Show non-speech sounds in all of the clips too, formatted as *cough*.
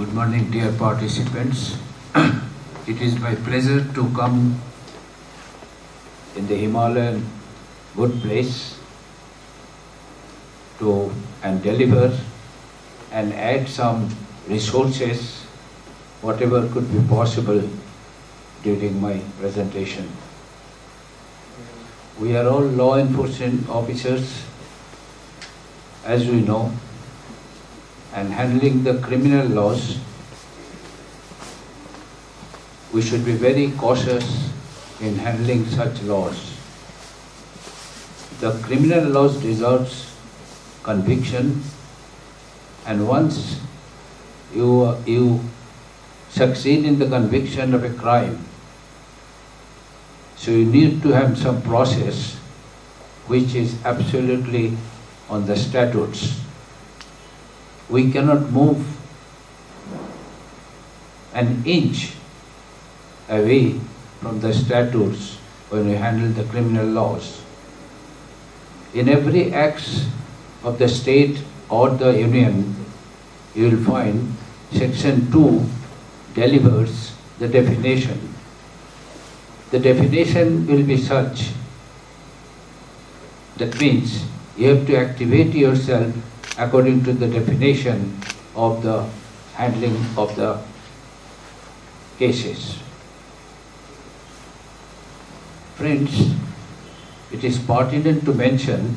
Good morning, dear participants. *clears throat* it is my pleasure to come in the Himalayan good place to and deliver and add some resources, whatever could be possible during my presentation. We are all law enforcement officers, as we know, and handling the criminal laws, we should be very cautious in handling such laws. The criminal laws deserves conviction and once you, you succeed in the conviction of a crime, so you need to have some process which is absolutely on the statutes. We cannot move an inch away from the statutes when we handle the criminal laws. In every act of the state or the union, you will find section 2 delivers the definition. The definition will be such. That means you have to activate yourself according to the definition of the handling of the cases. Friends, it is pertinent to mention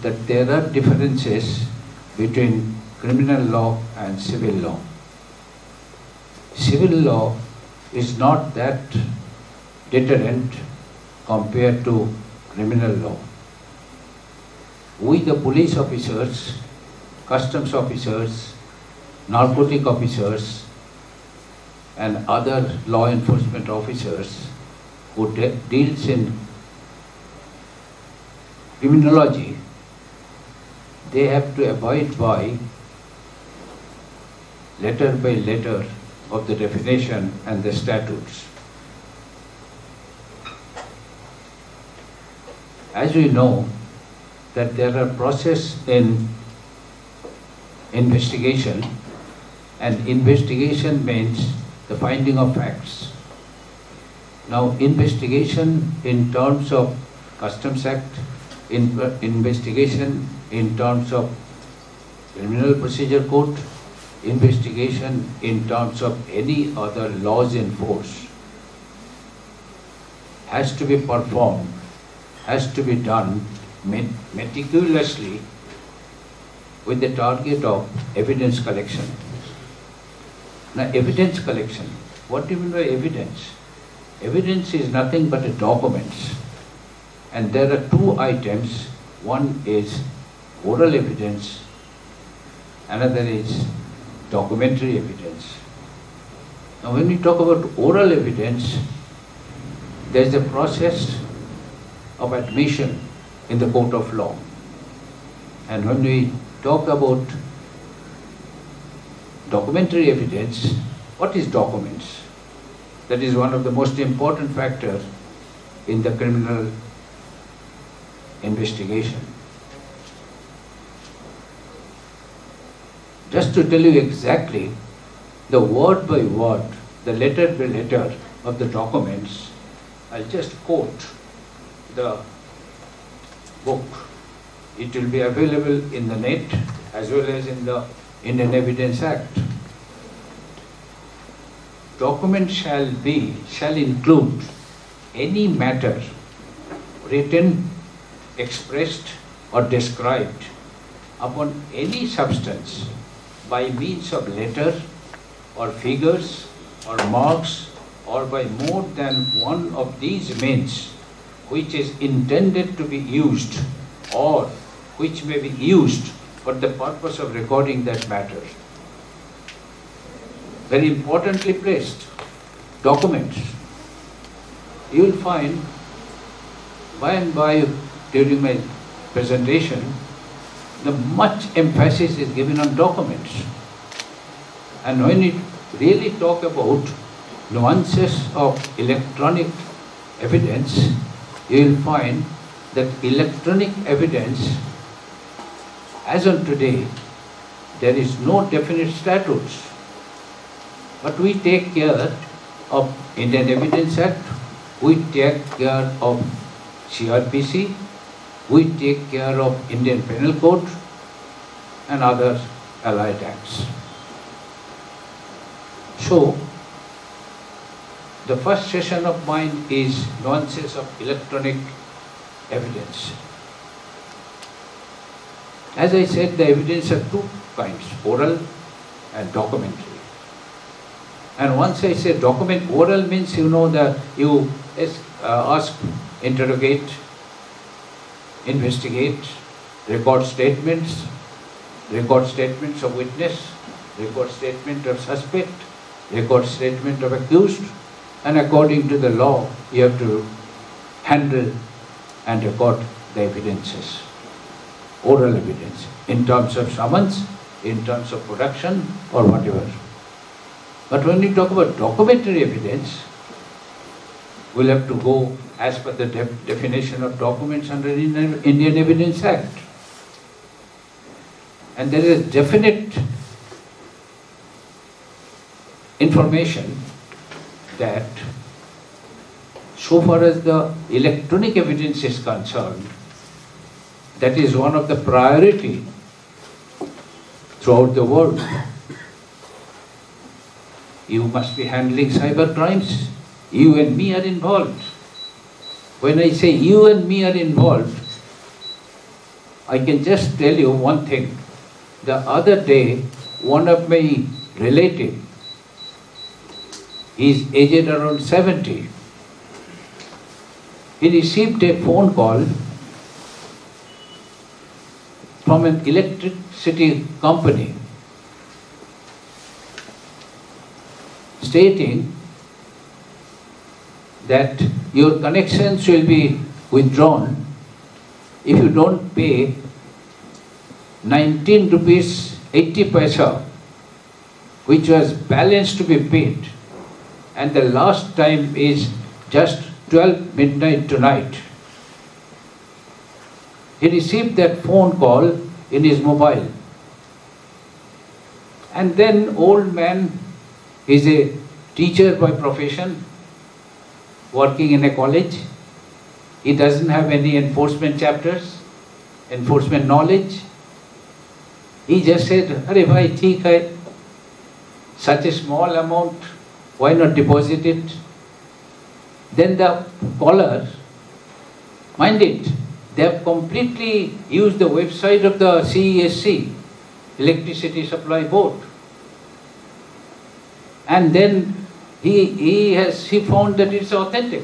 that there are differences between criminal law and civil law. Civil law is not that deterrent compared to criminal law. We, the police officers, customs officers, narcotic officers, and other law enforcement officers who de- deals in criminology, they have to abide by letter by letter of the definition and the statutes. As we know that there are process in investigation and investigation means the finding of facts. Now investigation in terms of Customs Act, in, investigation in terms of Criminal Procedure Code, investigation in terms of any other laws in force has to be performed, has to be done meticulously with the target of evidence collection. Now, evidence collection, what do you mean by evidence? Evidence is nothing but a documents. And there are two items. One is oral evidence, another is documentary evidence. Now, when we talk about oral evidence, there is a process of admission in the court of law. And when we talk about documentary evidence, what is documents? That is one of the most important factors in the criminal investigation. Just to tell you exactly the word by word, the letter by letter of the documents, I'll just quote the book. It will be available in the net as well as in the Indian Evidence Act. Document shall be, shall include any matter written, expressed or described upon any substance by means of letter or figures or marks or by more than one of these means which is intended to be used or which may be used for the purpose of recording that matter. Very importantly placed, documents. You will find by and by during my presentation, the much emphasis is given on documents. And when you really talk about nuances of electronic evidence, you will find that electronic evidence, as on today, there is no definite statutes. But we take care of Indian Evidence Act, we take care of CRPC, we take care of Indian Penal Code and other allied acts. So, the first session of mine is nuances of electronic evidence. As I said, the evidence are two kinds, oral and documentary. And once I say document, oral means you know that you uh, ask, interrogate, investigate, record statements, record statements of witness, record statement of suspect, record statement of accused, and according to the law, you have to handle and record the evidences, oral evidence, in terms of summons, in terms of production, or whatever. But when we talk about documentary evidence, we'll have to go as per the de definition of documents under the Indian Evidence Act. And there is definite information that so far as the electronic evidence is concerned, that is one of the priority throughout the world you must be handling cyber crimes. You and me are involved. When I say you and me are involved, I can just tell you one thing. The other day, one of my relative, he is aged around 70. He received a phone call from an electricity company stating that your connections will be withdrawn if you don't pay 19 rupees 80 paisa which was balance to be paid and the last time is just 12 midnight tonight. He received that phone call in his mobile. And then old man is a teacher by profession, working in a college. He doesn't have any enforcement chapters, enforcement knowledge. He just said, Arey bhai, theek hai. Such a small amount, why not deposit it? Then the caller, mind it, they have completely used the website of the CESC, Electricity Supply Board. And then he, he has he found that it's authentic.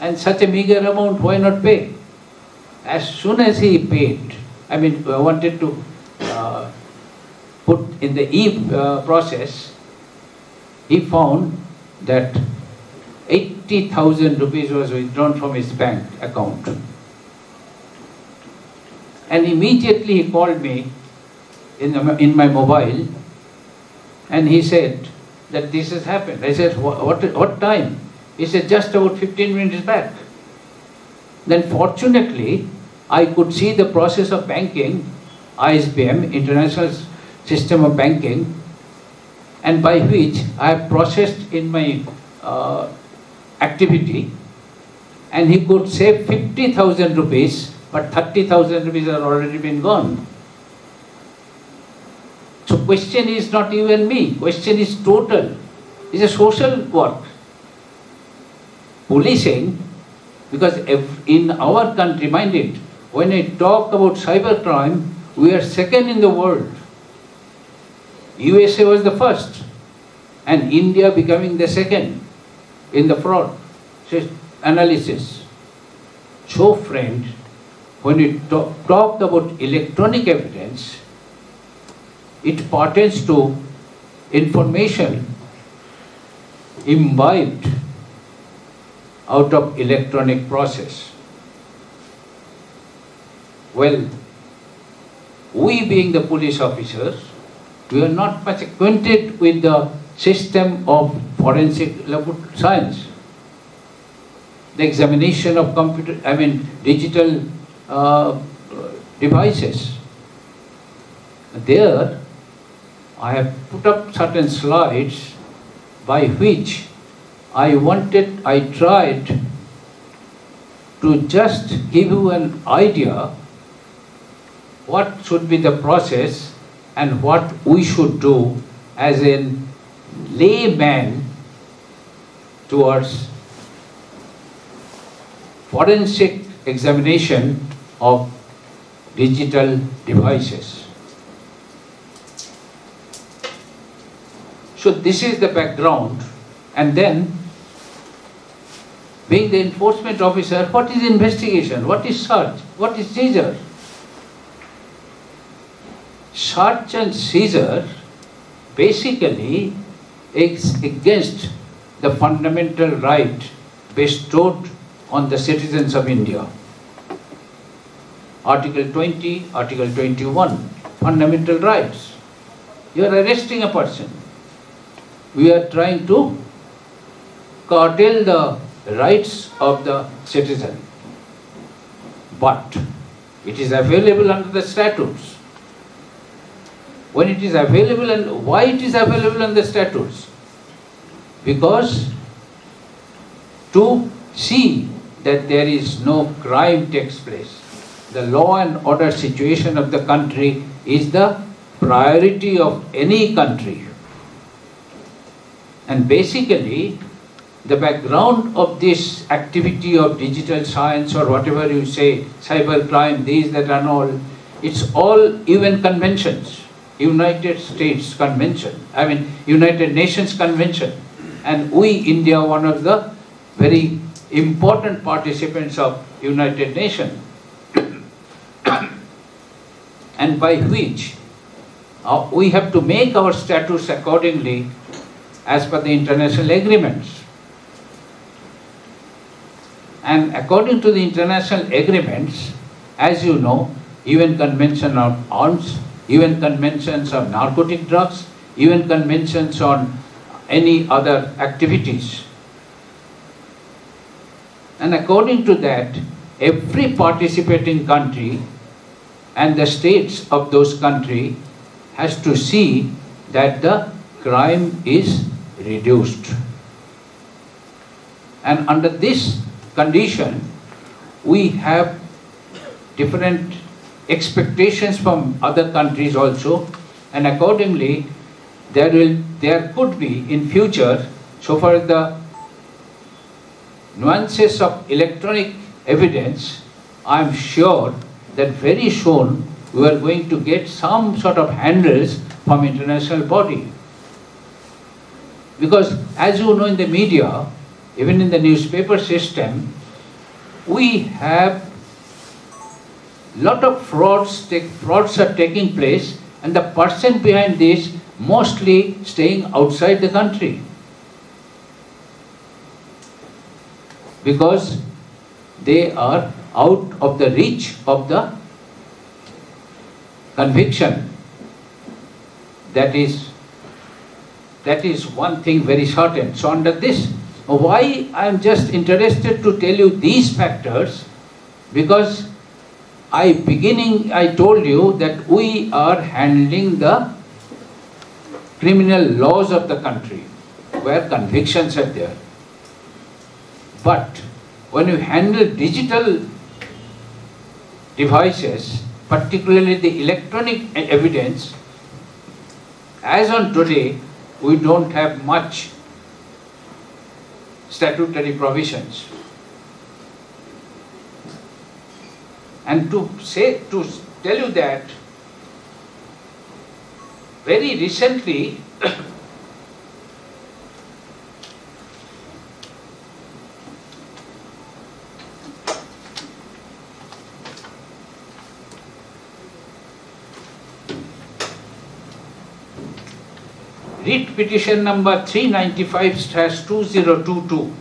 And such a meager amount, why not pay? As soon as he paid, I mean, I wanted to uh, put in the E uh, process, he found that 80,000 rupees was withdrawn from his bank account. And immediately he called me in, the, in my mobile and he said, that this has happened. I said, what, what time? He said, just about 15 minutes back. Then fortunately, I could see the process of banking, ISBM, International System of Banking, and by which I have processed in my uh, activity, and he could save 50,000 rupees, but 30,000 rupees are already been gone. So question is not you and me, question is total. It's a social work. Policing, because in our country, mind it, when I talk about cybercrime, we are second in the world. USA was the first, and India becoming the second in the fraud analysis. So friend, when we talk, talk about electronic evidence, it pertains to information imbibed out of electronic process. Well, we being the police officers, we are not much acquainted with the system of forensic science. The examination of computer, I mean digital uh, devices. There, I have put up certain slides by which I wanted, I tried to just give you an idea what should be the process and what we should do as a layman towards forensic examination of digital devices. So this is the background and then being the enforcement officer, what is investigation, what is search, what is seizure? Search and seizure basically is against the fundamental right bestowed on the citizens of India. Article 20, Article 21, fundamental rights. You are arresting a person. We are trying to curtail the rights of the citizen. But it is available under the statutes. When it is available and why it is available under the statutes? Because to see that there is no crime takes place. The law and order situation of the country is the priority of any country. And basically, the background of this activity of digital science or whatever you say, cyber crime, these that and all, it's all UN conventions, United States Convention, I mean United Nations Convention. And we, India, one of the very important participants of United Nations. And by which uh, we have to make our status accordingly as per the international agreements. And according to the international agreements, as you know, UN Convention on Arms, UN Conventions on Narcotic Drugs, UN Conventions on any other activities. And according to that, every participating country and the states of those country has to see that the crime is reduced. And under this condition, we have different expectations from other countries also, and accordingly, there will there could be in future, so far the nuances of electronic evidence, I am sure that very soon we are going to get some sort of handles from international body. Because as you know in the media, even in the newspaper system, we have lot of frauds, take, frauds are taking place and the person behind this mostly staying outside the country. Because they are out of the reach of the conviction. That is, that is one thing very certain. So under this, why I am just interested to tell you these factors, because I beginning I told you that we are handling the criminal laws of the country where convictions are there. But when you handle digital devices, particularly the electronic evidence, as on today, we don't have much statutory provisions. And to say, to tell you that, very recently, *coughs* writ petition number 395-2022.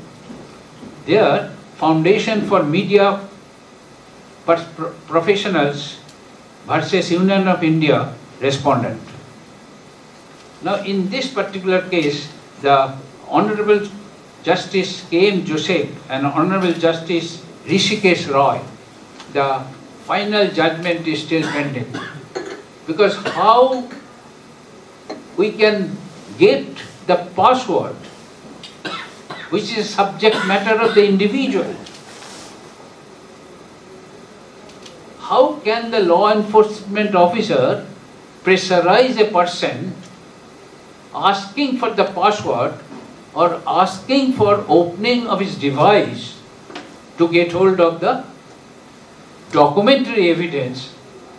There, Foundation for Media Professionals versus Union of India respondent. Now, in this particular case, the Honorable Justice K. M. Joseph and Honorable Justice Hrishikesh Roy, the final judgment is still pending. Because how we can get the password which is subject matter of the individual. How can the law enforcement officer pressurize a person asking for the password or asking for opening of his device to get hold of the documentary evidence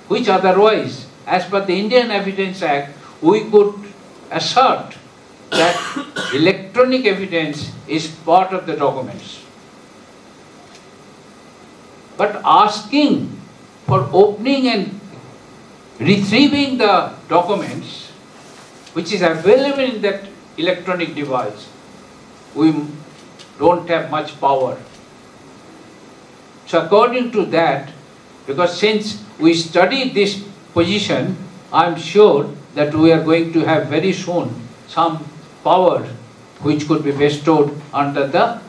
which otherwise as per the Indian Evidence Act we could assert that electronic evidence is part of the documents. But asking for opening and retrieving the documents which is available in that electronic device, we don't have much power. So according to that, because since we study this position, I am sure that we are going to have very soon some power which could be bestowed under the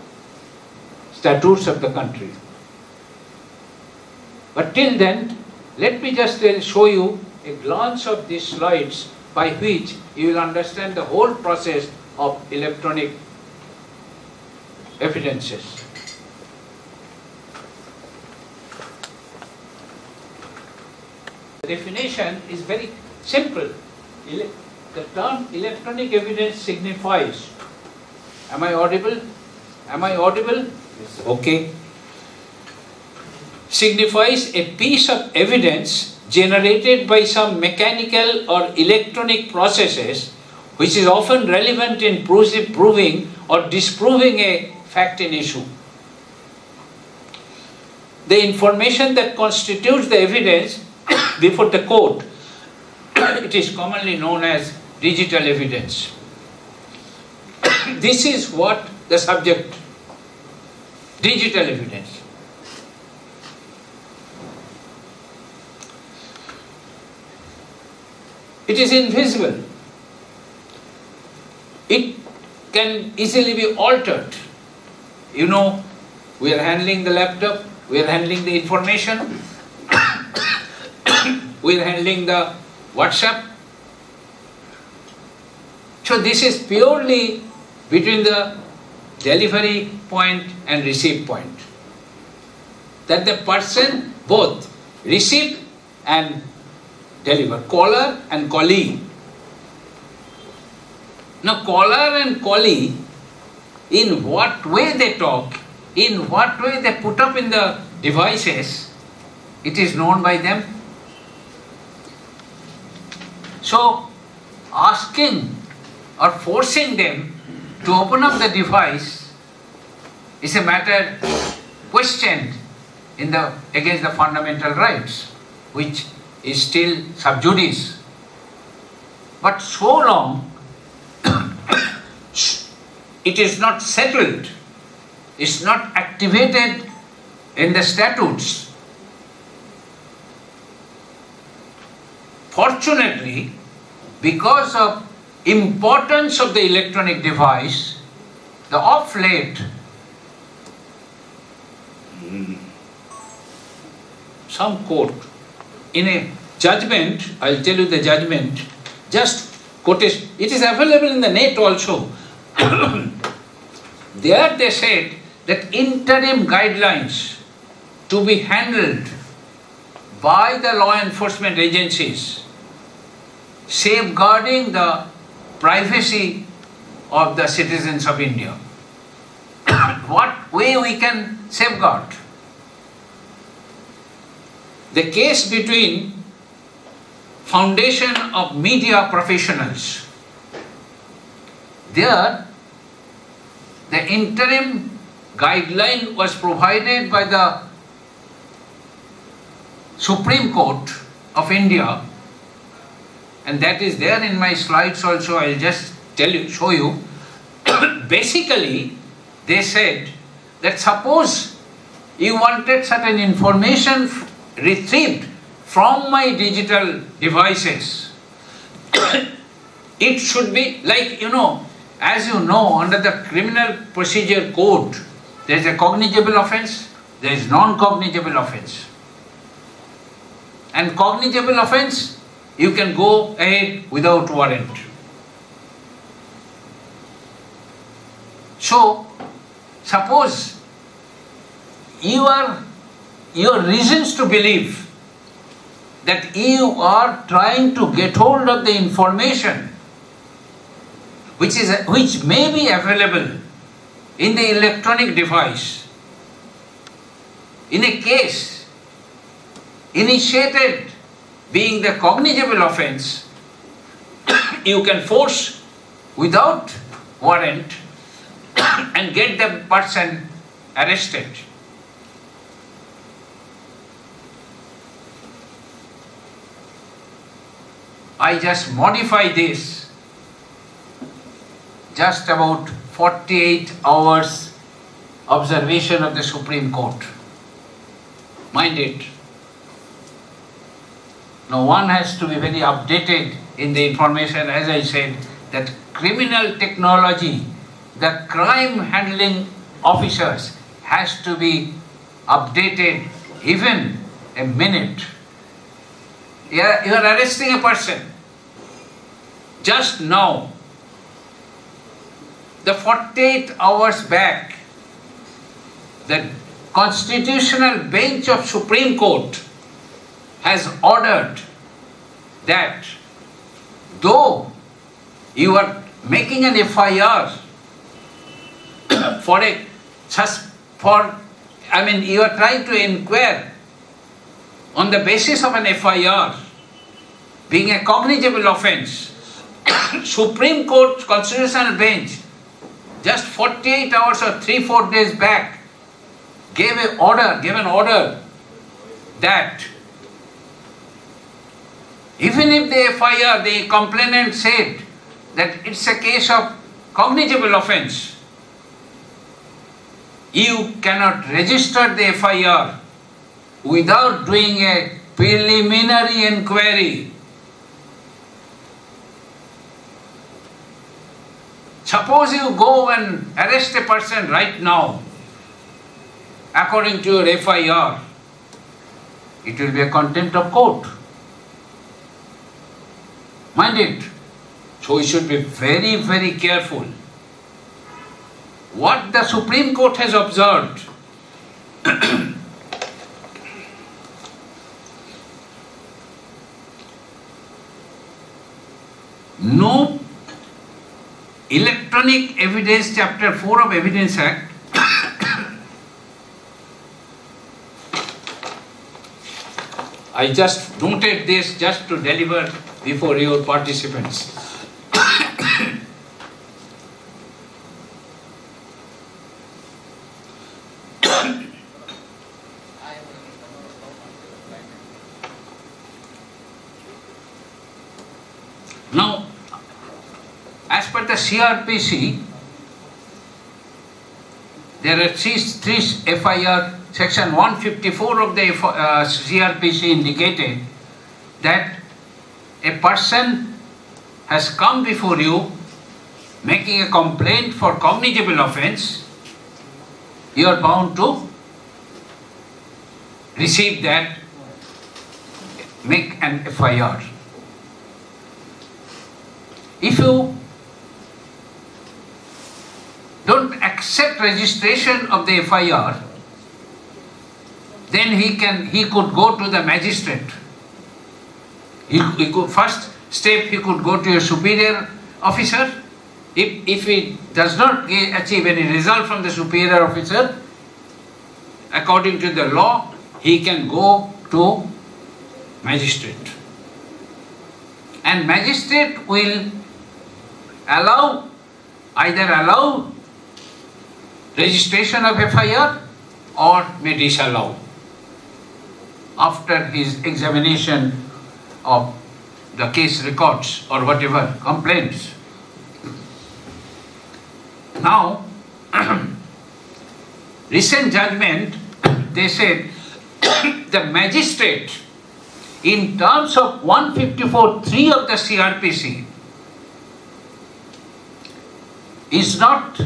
statutes of the country. But till then, let me just uh, show you a glance of these slides by which you will understand the whole process of electronic evidences. The definition is very simple. The term electronic evidence signifies. Am I audible? Am I audible? Yes, okay. Signifies a piece of evidence generated by some mechanical or electronic processes which is often relevant in proving or disproving a fact in issue. The information that constitutes the evidence *coughs* before the court, it is commonly known as digital evidence. this is what the subject, digital evidence. It is invisible. It can easily be altered. You know, we are handling the laptop, we are handling the information, *coughs* we are handling the WhatsApp. So this is purely between the delivery point and receive point. That the person both receive and deliver, caller and callee. Now caller and callee, in what way they talk, in what way they put up in the devices, it is known by them. So asking or forcing them to open up the device is a matter questioned in the against the fundamental rights, which is still sub judice. But so long *coughs* it is not settled, it's not activated in the statutes. Fortunately, because of importance of the electronic device, the off late some court in a judgment, I'll tell you the judgment, just quotation, it is available in the net also. *coughs* there they said that interim guidelines to be handled by the law enforcement agencies safeguarding the privacy of the citizens of India. *coughs* what way we can safeguard? The case between Foundation of Media Professionals. There, the interim guideline was provided by the Supreme Court of India and that is there in my slides also I'll just tell you show you. *coughs* Basically they said that suppose you wanted certain information retrieved from my digital devices *coughs* it should be like you know as you know under the criminal procedure code there is a cognizable offense there is non-cognizable offense. And cognizable offense you can go ahead without warrant. So, suppose you are your reasons to believe that you are trying to get hold of the information which is which may be available in the electronic device in a case initiated being the cognizable offense you can force without warrant and get the person arrested I just modify this just about 48 hours observation of the Supreme Court. Mind it. Now one has to be very updated in the information, as I said, that criminal technology, the crime handling officers has to be updated even a minute. You are, arresting a person. Just now, the 48 hours back, the constitutional bench of Supreme Court has ordered that though you are making an FIR *coughs* for a just for I mean you are trying to inquire on the basis of an FIR being a cognizable offense *coughs* Supreme Court constitutional bench just 48 hours or 3-4 days back gave an order, gave an order that even if the FIR, the complainant said that it's a case of cognizable offense, you cannot register the FIR without doing a preliminary inquiry. Suppose you go and arrest a person right now, according to your FIR, it will be a contempt of court. Mind it. So we should be very, very careful. What the Supreme Court has observed *clears throat* no electronic evidence chapter 4 of evidence act *coughs* I just noted this just to deliver before your participants. now, as per the CRPC, there are three, three FIR, section 154 of the uh, CRPC indicated that a person has come before you making a complaint for cognizable offense, you are bound to receive that, make an FIR. If you don't accept registration of the FIR, then he can he could go to the magistrate. He, could first step he could go to a superior officer. If, if he does not eh, achieve any result from the superior officer, according to the law, he can go to magistrate. And magistrate will allow, either allow registration of FIR or may disallow after his examination of the case records or whatever complaints. Now, *clears throat* recent judgment, they said *coughs* the magistrate, in terms of 154.3 of the CRPC, is not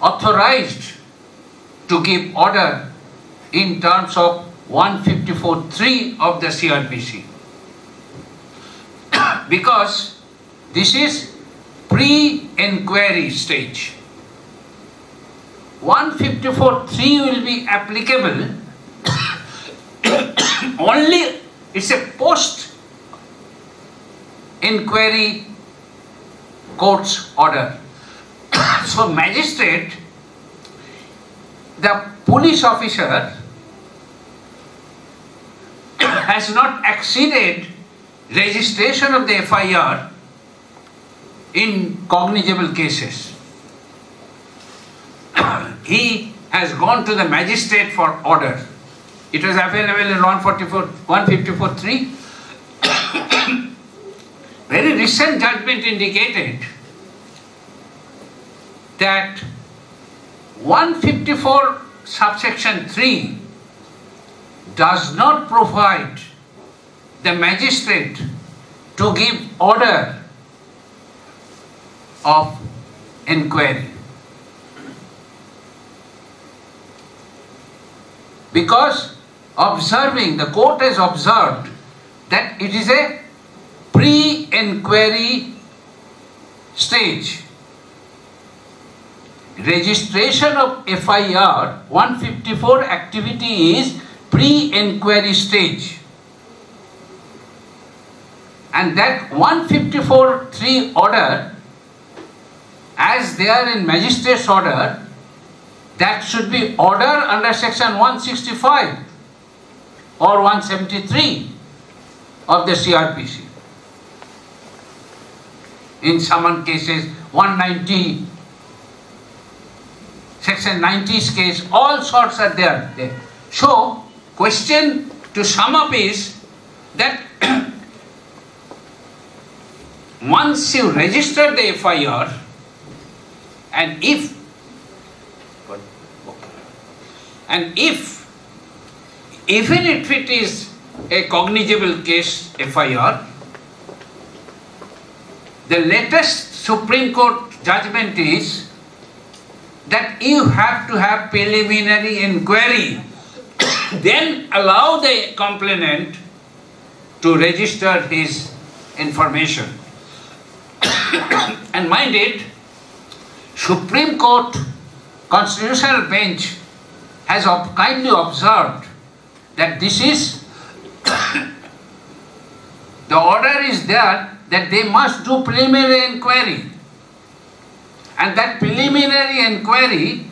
authorized to give order in terms of 154.3 of the CRPC. *coughs* because this is pre-inquiry stage. 154.3 will be applicable *coughs* only, it's a post inquiry court's order. *coughs* so magistrate, the police officer has not acceded registration of the FIR in cognizable cases. *coughs* he has gone to the magistrate for order. It was available in 154.3. *coughs* Very recent judgment indicated that 154 subsection 3 does not provide the magistrate to give order of inquiry. Because observing, the court has observed that it is a pre-inquiry stage. Registration of FIR 154 activity is pre-inquiry stage. And that 154.3 order, as they are in magistrate's order, that should be order under section 165 or 173 of the CRPC. In some cases, 190, section 90's case, all sorts are there. So, question to sum up is that *clears throat* once you register the FIR, and if and if even if it is a cognizable case FIR, the latest Supreme Court judgment is that you have to have preliminary inquiry, then allow the complainant to register his information. *coughs* and mind it, Supreme Court Constitutional Bench has kindly observed that this is *coughs* the order is there that they must do preliminary inquiry and that preliminary inquiry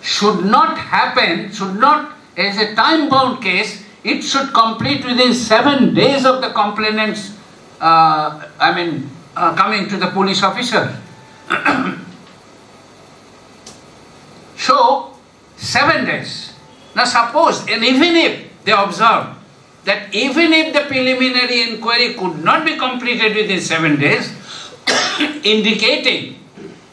should not happen should not as a time bound case it should complete within seven days of the complainant's uh, I mean uh, coming to the police officer *clears throat* so Seven days. Now suppose, and even if they observe that even if the preliminary inquiry could not be completed within seven days, *coughs* indicating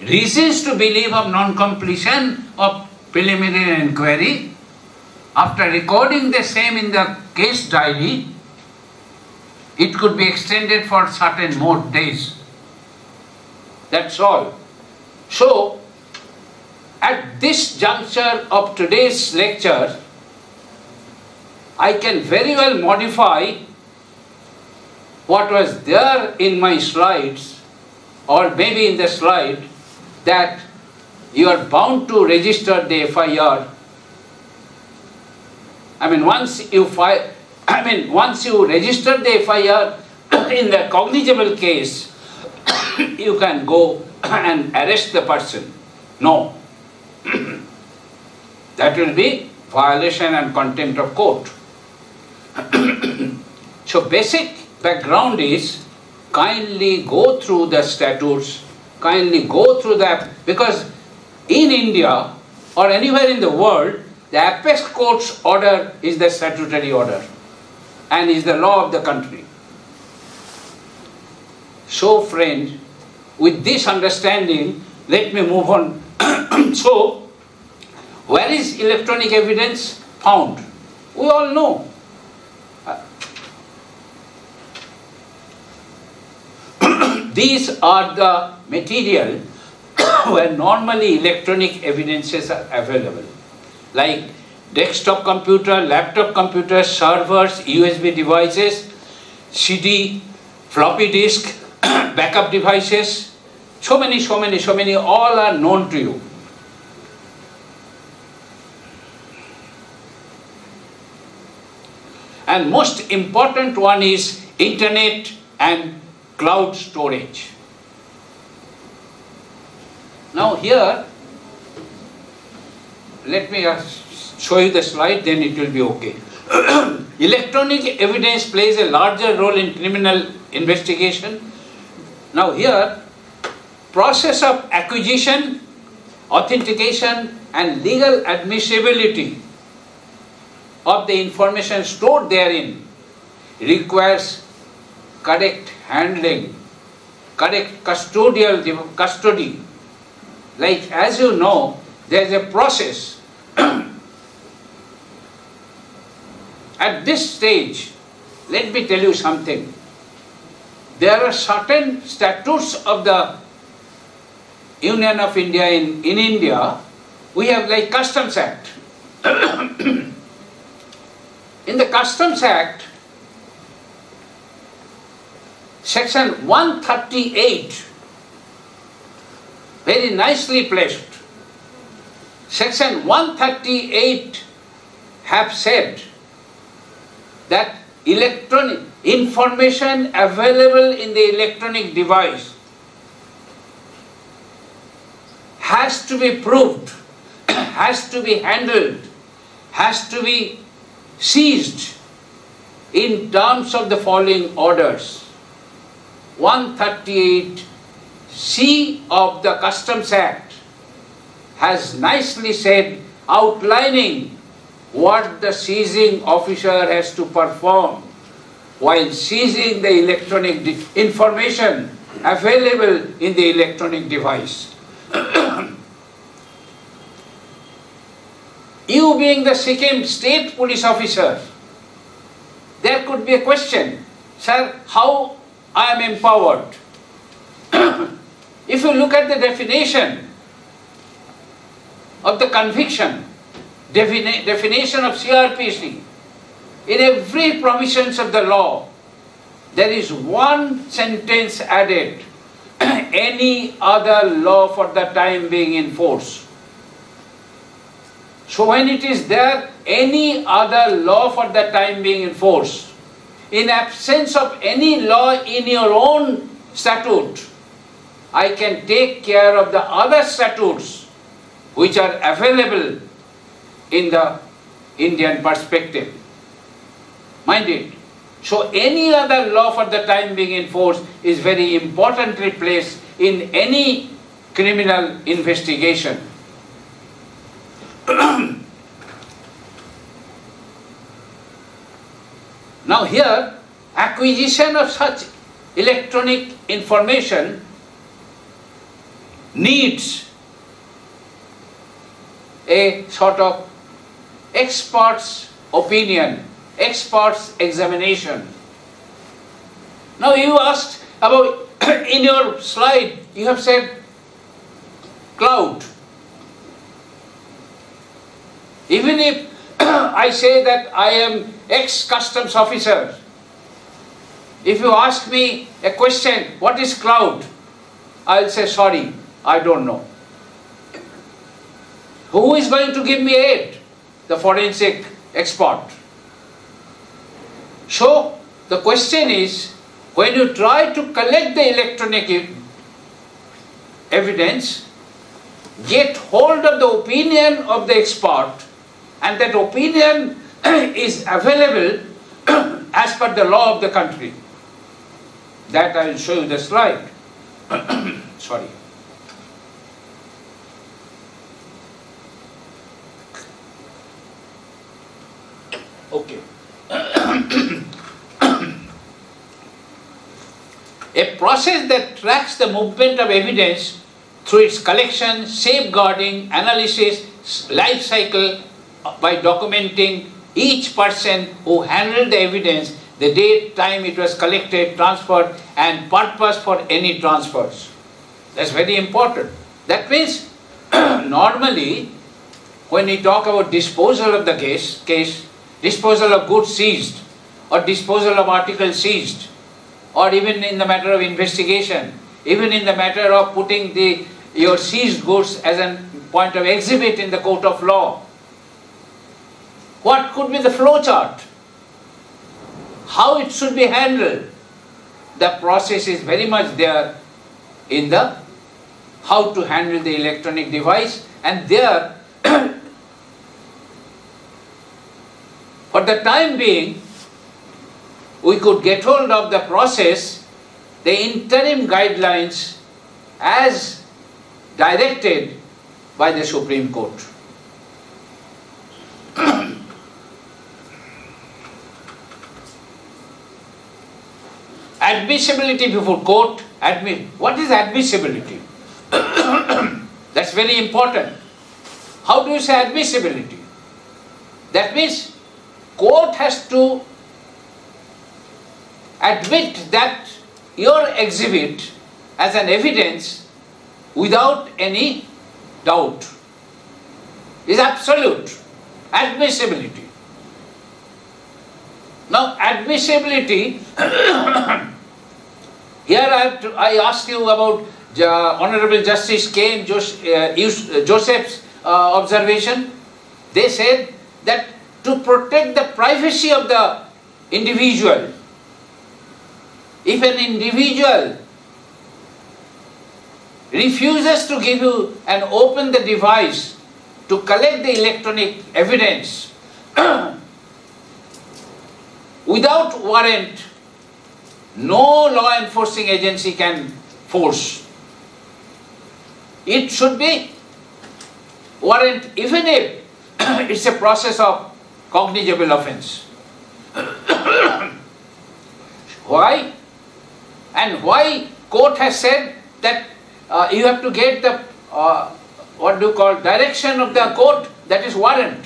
reasons to believe of non-completion of preliminary inquiry, after recording the same in the case diary, it could be extended for certain more days. That's all. So, at this juncture of today's lecture, I can very well modify what was there in my slides or maybe in the slide that you are bound to register the FIR. I mean, once you file, I mean, once you register the FIR *coughs* in the cognizable case, *coughs* you can go *coughs* and arrest the person. No. that will be violation and contempt of court. so basic background is kindly go through the statutes, kindly go through that because in India or anywhere in the world, the apex court's order is the statutory order and is the law of the country. So friend, with this understanding, let me move on *clears throat* so, where is electronic evidence found? We all know. *clears throat* These are the material *coughs* where normally electronic evidences are available, like desktop computer, laptop computer, servers, USB devices, CD, floppy disk, *coughs* backup devices, so many, so many, so many, all are known to you. And most important one is internet and cloud storage. Now here, let me uh, show you the slide, then it will be okay. *clears throat* Electronic evidence plays a larger role in criminal investigation. Now here, process of acquisition, authentication and legal admissibility of the information stored therein requires correct handling, correct custodial custody. Like as you know, there is a process. *clears throat* At this stage, let me tell you something. There are certain statutes of the Union of India in, in India. We have like Customs Act. *clears throat* in the Customs Act, section 138, very nicely placed. Section 138 have said that electronic information available in the electronic device has to be proved, *clears throat* has to be handled, has to be seized in terms of the following orders. 138C of the Customs Act has nicely said outlining what the seizing officer has to perform while seizing the electronic information available in the electronic device. *clears throat* you being the Sikkim state police officer, there could be a question, sir, how I am empowered? *clears throat* if you look at the definition of the conviction, defini definition of CRPC, in every provisions of the law, there is one sentence added, *clears throat* any other law for the time being in force. So when it is there, any other law for the time being in force, in absence of any law in your own statute, I can take care of the other statutes which are available in the Indian perspective. Mind it. So any other law for the time being in force is very importantly placed in any criminal investigation. *clears throat* now here, acquisition of such electronic information needs a sort of expert's opinion, expert's examination. Now you asked about, *coughs* in your slide, you have said cloud. Even if *coughs* I say that I am ex-customs officer, if you ask me a question, what is cloud? I'll say, sorry, I don't know. Who is going to give me aid? The forensic expert. So, the question is, when you try to collect the electronic evidence, get hold of the opinion of the expert, and that opinion *clears throat* is available *clears throat* as per the law of the country. That I will show you the slide. *clears throat* Sorry. Okay. a process that tracks the movement of evidence through its collection, safeguarding, analysis, life cycle by documenting each person who handled the evidence, the date, time it was collected, transferred, and purpose for any transfers. That's very important. That means *clears throat* normally when we talk about disposal of the case, case disposal of goods seized, or disposal of articles seized, or even in the matter of investigation, even in the matter of putting the your seized goods as a point of exhibit in the court of law. What could be the flow chart? how it should be handled, the process is very much there in the how to handle the electronic device and there *clears throat* for the time being we could get hold of the process, the interim guidelines as directed by the Supreme Court. *coughs* admissibility before court. What is admissibility? *coughs* That's very important. How do you say admissibility? That means court has to admit that your exhibit as an evidence without any doubt is absolute admissibility. Now admissibility *coughs* Here I, to, I ask you about uh, Honorable Justice Kane uh, Joseph's uh, observation. They said that to protect the privacy of the individual, if an individual refuses to give you and open the device to collect the electronic evidence *clears throat* without warrant, no law enforcing agency can force. It should be warrant, even if *clears throat* it's a process of cognizable offense. why? And why court has said that uh, you have to get the, uh, what do you call, direction of the court, that is warrant.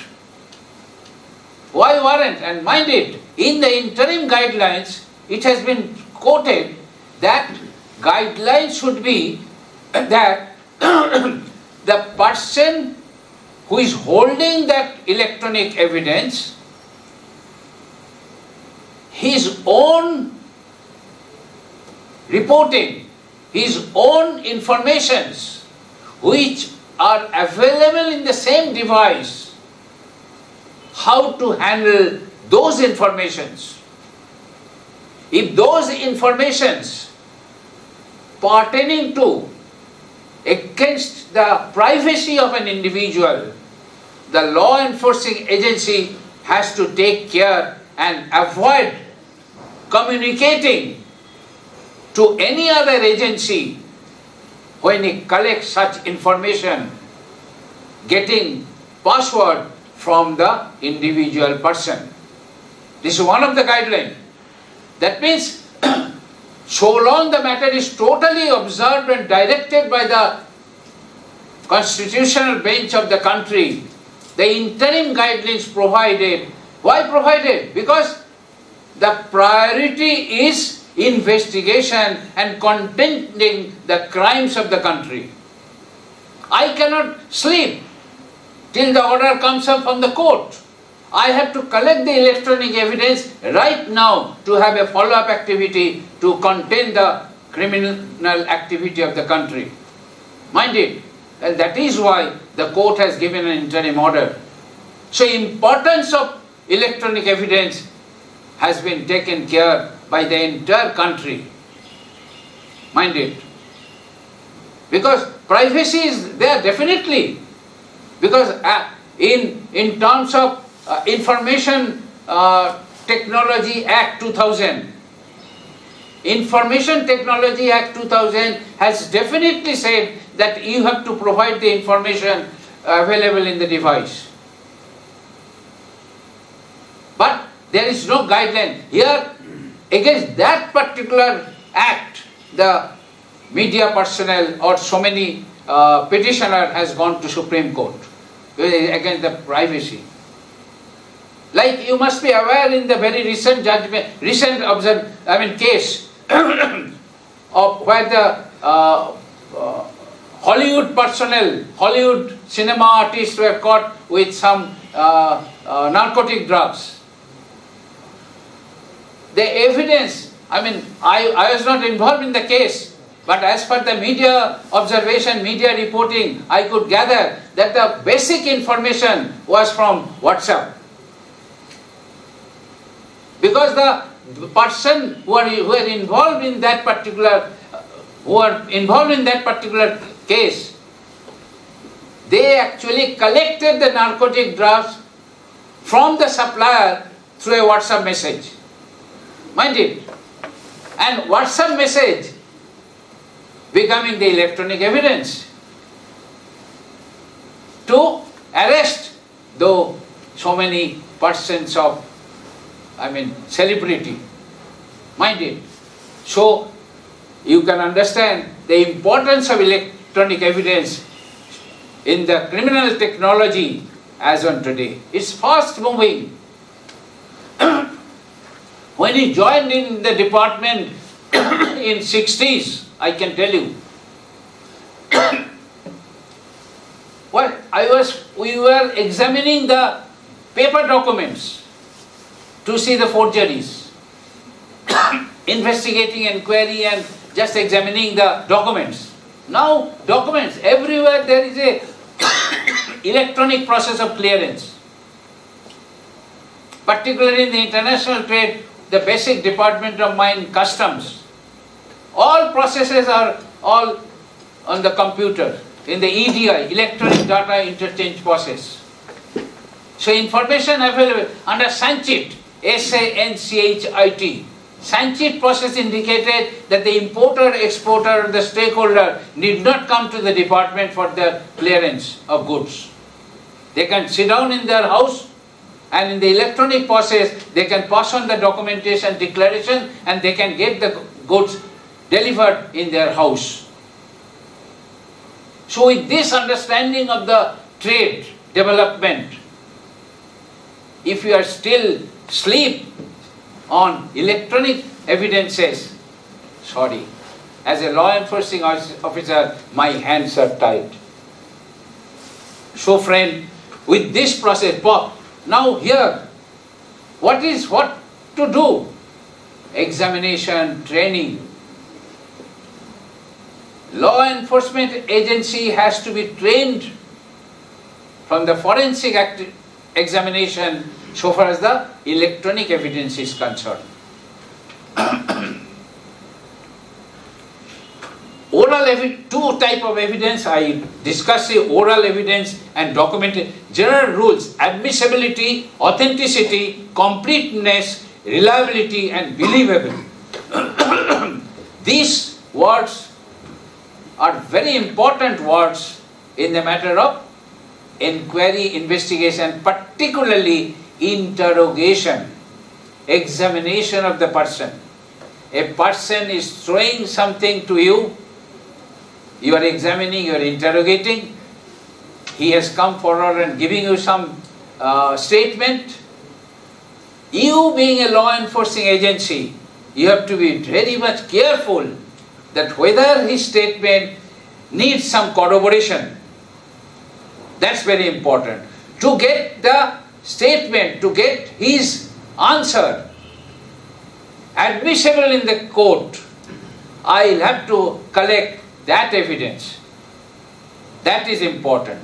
Why warrant? And mind it, in the interim guidelines, it has been quoted that guidelines should be that *coughs* the person who is holding that electronic evidence, his own reporting, his own informations, which are available in the same device, how to handle those informations. If those informations pertaining to against the privacy of an individual, the law enforcing agency has to take care and avoid communicating to any other agency when it collects such information, getting password from the individual person. This is one of the guidelines. That means, *clears throat* so long the matter is totally observed and directed by the constitutional bench of the country, the interim guidelines provided. Why provided? Because the priority is investigation and contending the crimes of the country. I cannot sleep till the order comes up from the court. I have to collect the electronic evidence right now to have a follow-up activity to contain the criminal activity of the country. Mind it, and that is why the court has given an interim order. So importance of electronic evidence has been taken care by the entire country. Mind it. Because privacy is there definitely. Because uh, in, in terms of uh, Information uh, Technology Act 2000. Information Technology Act 2000 has definitely said that you have to provide the information available in the device. But there is no guideline. Here, against that particular act, the media personnel or so many uh, petitioner has gone to Supreme Court uh, against the privacy. Like you must be aware in the very recent judgment, recent observe, I mean case *coughs* of where the uh, uh, Bollywood personnel, Bollywood cinema artists were caught with some uh, uh narcotic drugs. The evidence, I mean, I, I was not involved in the case, but as per the media observation, media reporting, I could gather that the basic information was from WhatsApp. Because the, person who are, who are involved in that particular, who are involved in that particular case, they actually collected the narcotic drugs from the supplier through a WhatsApp message. Mind it. And WhatsApp message becoming the electronic evidence to arrest though so many persons of, I mean, celebrity. Mind it. So, you can understand the importance of electronic evidence in the criminal technology as on today. It's fast moving. *clears throat* when he joined in the department *clears throat* in 60s, I can tell you, *clears throat* well, I was, we were examining the paper documents to see the forgeries, *coughs* investigating inquiry and just examining the documents. Now, documents, everywhere there is a *coughs* electronic process of clearance. Particularly in the international trade, the basic department of mine, customs, all processes are all on the computer in the EDI, electronic data interchange process. So information available under SANCHIT, S-A-N-C-H-I-T. SANCHIT process indicated that the importer, exporter, the stakeholder need not come to the department for the clearance of goods. They can sit down in their house and in the electronic process they can pass on the documentation declaration and they can get the goods delivered in their house. So with this understanding of the trade development, if you are still sleep on electronic evidences, sorry, as a law enforcing officer, my hands are tied. So friend, with this process, Bob, now here, what is what to do? Examination, training, law enforcement agency has to be trained from the forensic examination so far as the electronic evidence is concerned. oral two type of evidence, I discuss the oral evidence and documented general rules, admissibility, authenticity, completeness, reliability and believability. *coughs* These words are very important words in the matter of inquiry, investigation, particularly interrogation, examination of the person. A person is throwing something to you, you are examining, you are interrogating, he has come forward and giving you some uh, statement. You being a law enforcing agency, you have to be very much careful that whether his statement needs some corroboration. That's very important. To get the statement, to get his answer admissible in the court, I'll have to collect that evidence. That is important.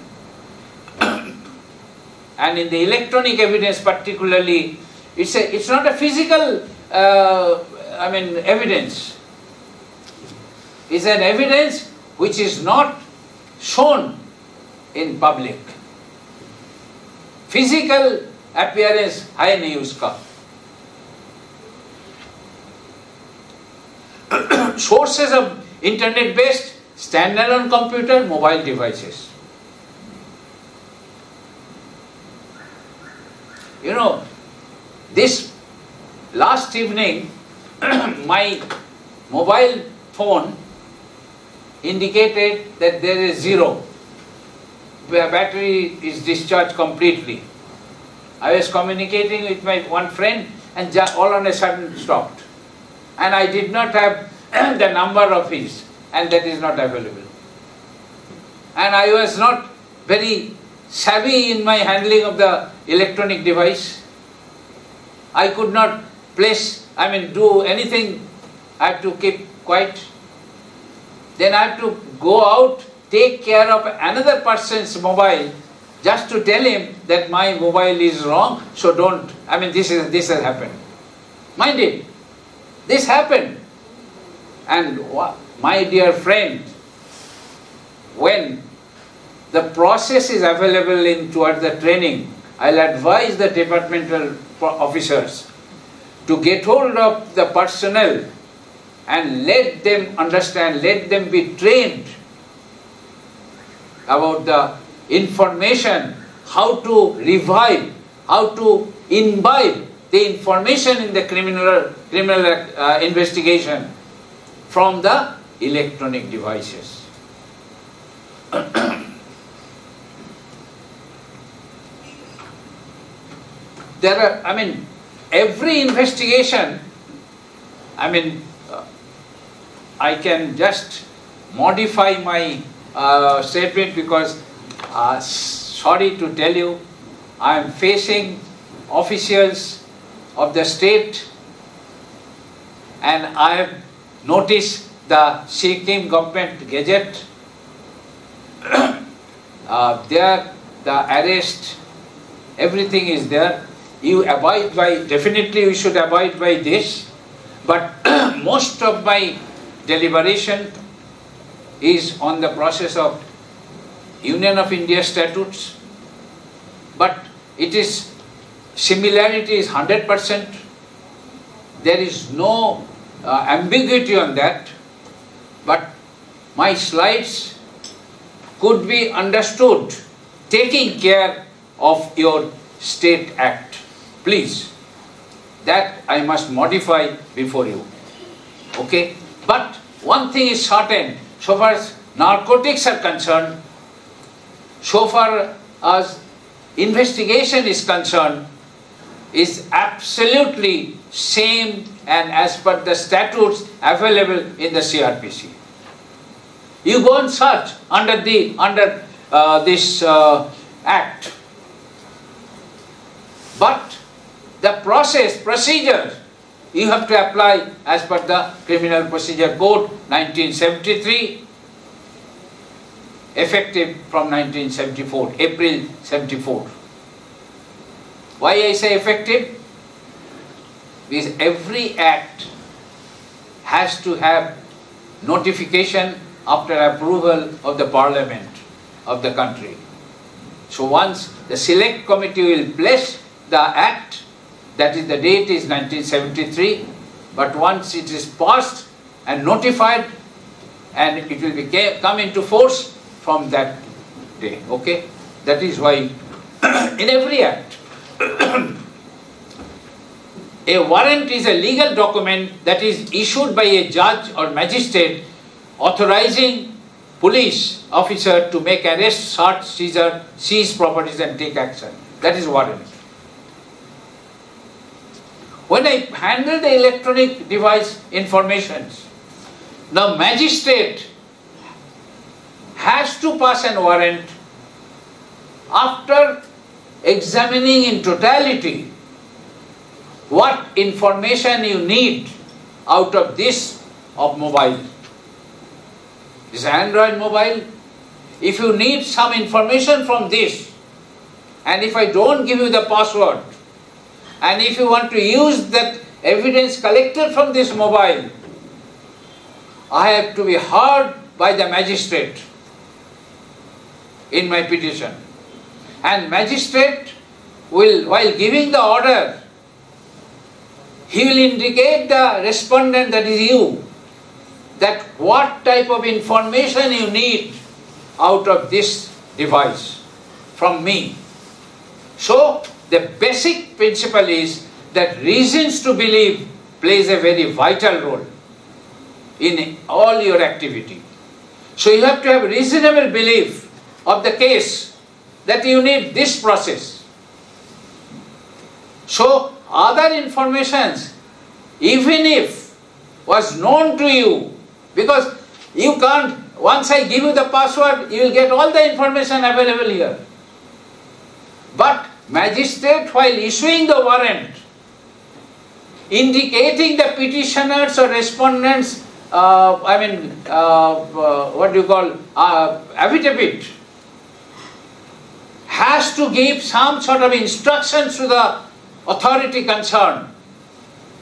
*coughs* and in the electronic evidence particularly, it's, a, it's not a physical, uh, I mean, evidence is an evidence which is not shown in public. Physical appearance है नहीं उसका। Sources of internet based standard on computer mobile devices you know this last evening my mobile phone indicated that there is zero Where battery is discharged completely. I was communicating with my one friend and all on a sudden stopped. And I did not have *clears throat* the number of his and that is not available. And I was not very savvy in my handling of the electronic device. I could not place, I mean do anything. I have to keep quiet then I have to go out, take care of another person's mobile just to tell him that my mobile is wrong, so don't, I mean this is this has happened. Mind it, This happened. And my dear friend, when the process is available in towards the training, I'll advise the departmental officers to get hold of the personnel and let them understand, let them be trained about the information, how to revive, how to imbibe the information in the criminal, criminal uh, investigation from the electronic devices. *coughs* there are, I mean, every investigation, I mean, uh, I can just modify my uh, statement because, uh, sorry to tell you, I am facing officials of the state and I have noticed the Sikkim government gazette. *coughs* uh, there, the arrest, everything is there. You abide by, definitely you should abide by this, but *coughs* most of my deliberation is on the process of Union of India statutes, but it is similarity is 100%. There is no uh, ambiguity on that, but my slides could be understood taking care of your state act. Please, that I must modify before you. Okay? But one thing is certain, so far as narcotics are concerned, so far as investigation is concerned, is absolutely same and as per the statutes available in the CRPC. You go and search under the under uh, this uh, act. But the process, procedure you have to apply as per the Criminal Procedure Code 1973 effective from 1974, April 74. Why I say effective? Because every act has to have notification after approval of the parliament of the country. So once the select committee will place the act that is the date is 1973, but once it is passed and notified, and it will be come into force from that day. Okay, that is why *clears throat* in every act. *clears throat* a warrant is a legal document that is issued by a judge or magistrate authorizing police officer to make arrest, search, seizure, seize properties and take action. That is warrant. When I handle the electronic device informations, the magistrate has to pass an warrant after examining in totality what information you need out of this of mobile. This Android mobile. If you need some information from this, and if I don't give you the password, and if you want to use that evidence collected from this mobile, I have to be heard by the magistrate in my petition. And magistrate will, while giving the order, he will indicate the respondent, that is you, that what type of information you need out of this device from me. So, the basic principle is that reasons to believe plays a very vital role in all your activity. So you have to have reasonable belief of the case that you need this process. So other informations, even if was known to you, because you can't, once I give you the password, you will get all the information available here. But magistrate while issuing the warrant, indicating the petitioners or respondents, uh, I mean, uh, uh, what do you call, uh, affidavit, has to give some sort of instructions to the authority concerned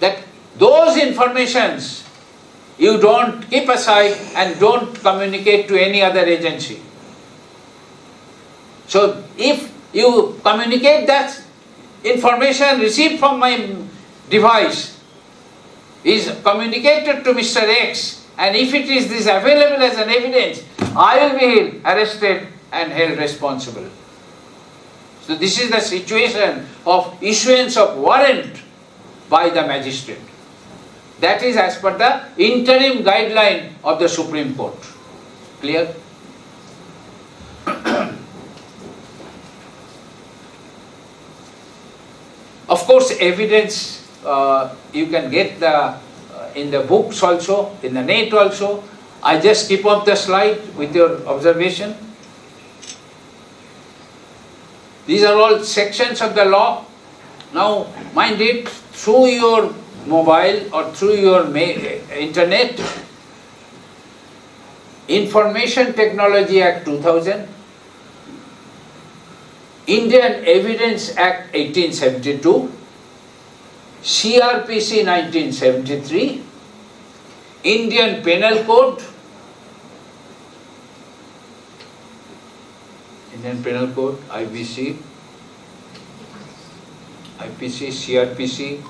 that those informations you don't keep aside and don't communicate to any other agency. So if you communicate that information received from my device is communicated to Mr. X and if it is this available as an evidence, I will be arrested and held responsible. So this is the situation of issuance of warrant by the magistrate. That is as per the interim guideline of the Supreme Court. Clear? Of course, evidence uh, you can get the uh, in the books also, in the net also. I just keep up the slide with your observation. These are all sections of the law. Now, mind it, through your mobile or through your internet, Information Technology Act 2000, Indian Evidence Act 1872, CRPC 1973, Indian Penal Code, Indian Penal Code, IBC, IPC, CRPC,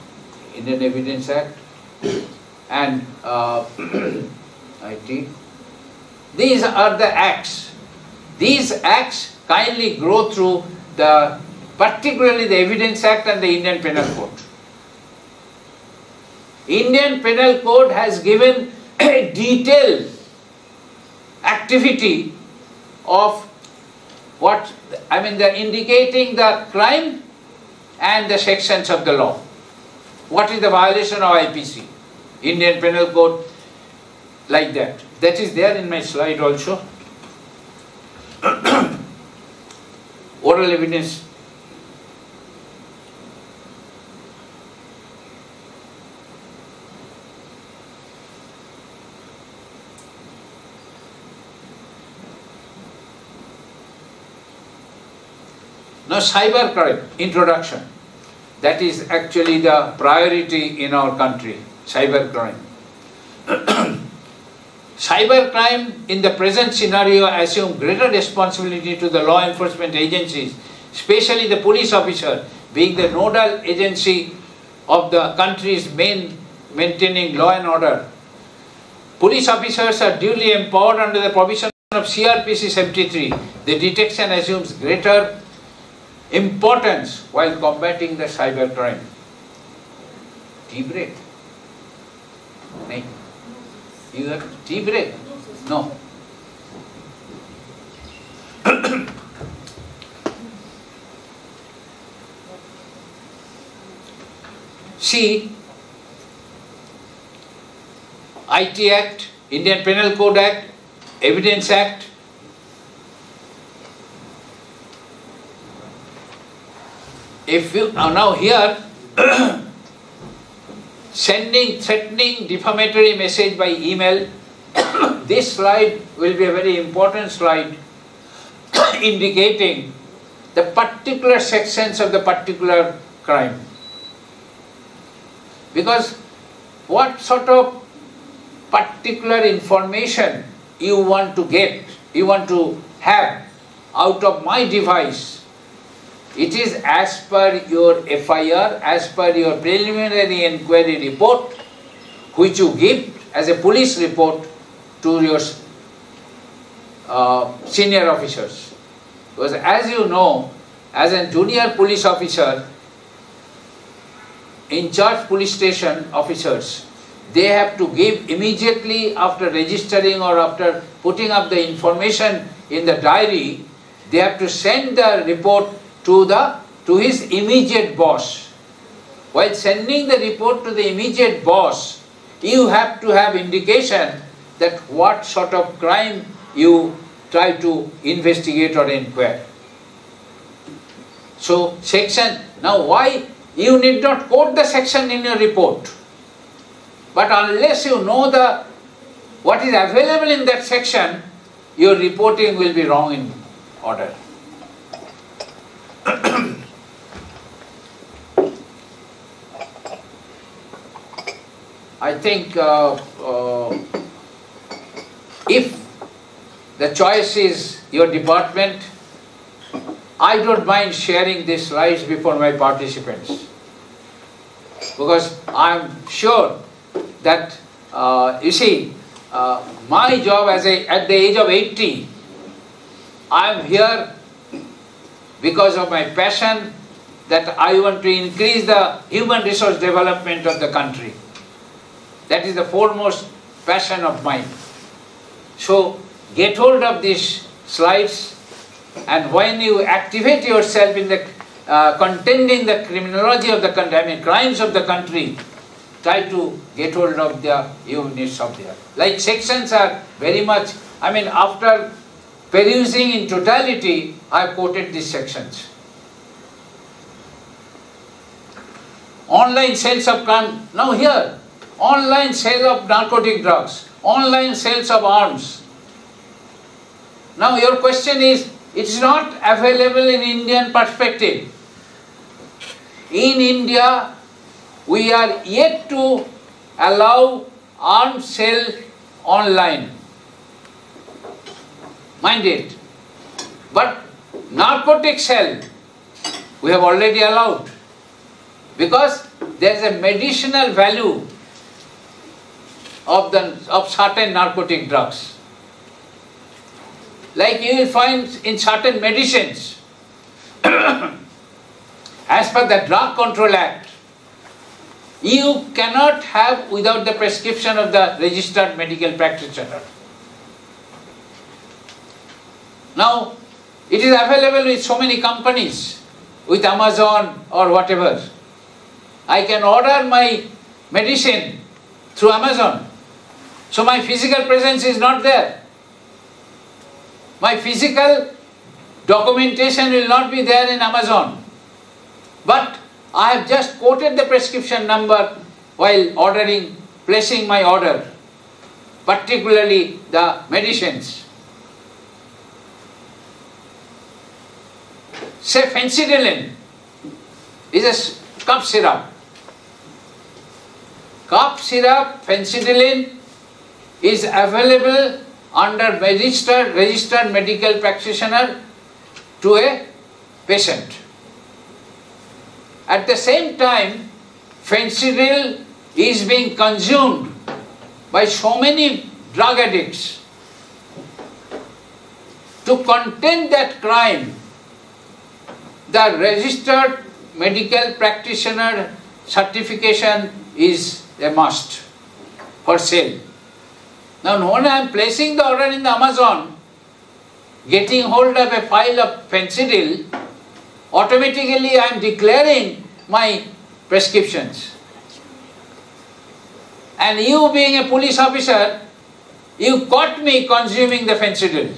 Indian Evidence Act, and uh, *clears throat* IT. These are the acts. These acts kindly grow through the, particularly the Evidence Act and the Indian Penal Code. Indian Penal Code has given a detailed activity of what, I mean, the indicating the crime and the sections of the law. What is the violation of IPC? Indian Penal Code, like that. That is there in my slide also. *clears throat* Oral evidence. Now cyber crime, introduction. That is actually the priority in our country, cyber *clears throat* crime. cyber crime in the present scenario assume greater responsibility to the law enforcement agencies, especially the police officer, being the nodal agency of the country's main maintaining law and order. Police officers are duly empowered under the provision of CRPC 73. The detection assumes greater importance while combating the cyber crime. Tea break? You have tea break? No. *coughs* See, IT Act, Indian Penal Code Act, Evidence Act, if you are now here *coughs* sending threatening defamatory message by email. *coughs* This slide will be a very important slide *coughs* indicating the particular sections of the particular crime. Because what sort of particular information you want to get you want to have out of my device it is as per your FIR, as per your preliminary inquiry report, which you give as a police report to your uh, senior officers. Because as you know, as a junior police officer, in charge police station officers, they have to give immediately after registering or after putting up the information in the diary, they have to send the report to, the, to his immediate boss. While sending the report to the immediate boss, you have to have indication that what sort of crime you try to investigate or inquire. So section, now why you need not quote the section in your report. But unless you know the what is available in that section, your reporting will be wrong in order. I think uh, uh, if the choice is your department, I don't mind sharing these slides before my participants. Because I'm sure that, uh, you see, uh, my job as a, at the age of 80, I'm here because of my passion that I want to increase the human resource development of the country. That is the foremost passion of mine. So get hold of these slides and when you activate yourself in the uh, contending the criminology of the country, I mean crimes of the country, try to get hold of the units of there. Like sections are very much, I mean after perusing in totality, I have quoted these sections. Online sales of now here, online sale of narcotic drugs, online sales of arms. Now your question is, it is not available in Indian perspective. In India, we are yet to allow arms sale online. Mind it. But narcotic sale, we have already allowed. Because there is a medicinal value of, the, of certain narcotic drugs. Like you will find in certain medicines, *coughs* as per the Drug Control Act, you cannot have without the prescription of the registered medical practitioner. Now, it is available with so many companies, with Amazon or whatever. I can order my medicine through Amazon. So my physical presence is not there. My physical documentation will not be there in Amazon. But I have just quoted the prescription number while ordering, placing my order, particularly the medicines. Say phencyrilin is a cough syrup. Cough syrup, phencyrilin is available under registered, registered medical practitioner to a patient. At the same time, fentanyl is being consumed by so many drug addicts. To contain that crime, the registered medical practitioner certification is a must for sale. Now when I am placing the order in the Amazon, getting hold of a file of fentanyl, automatically I am declaring my prescriptions. And you being a police officer, you caught me consuming the fentanyl.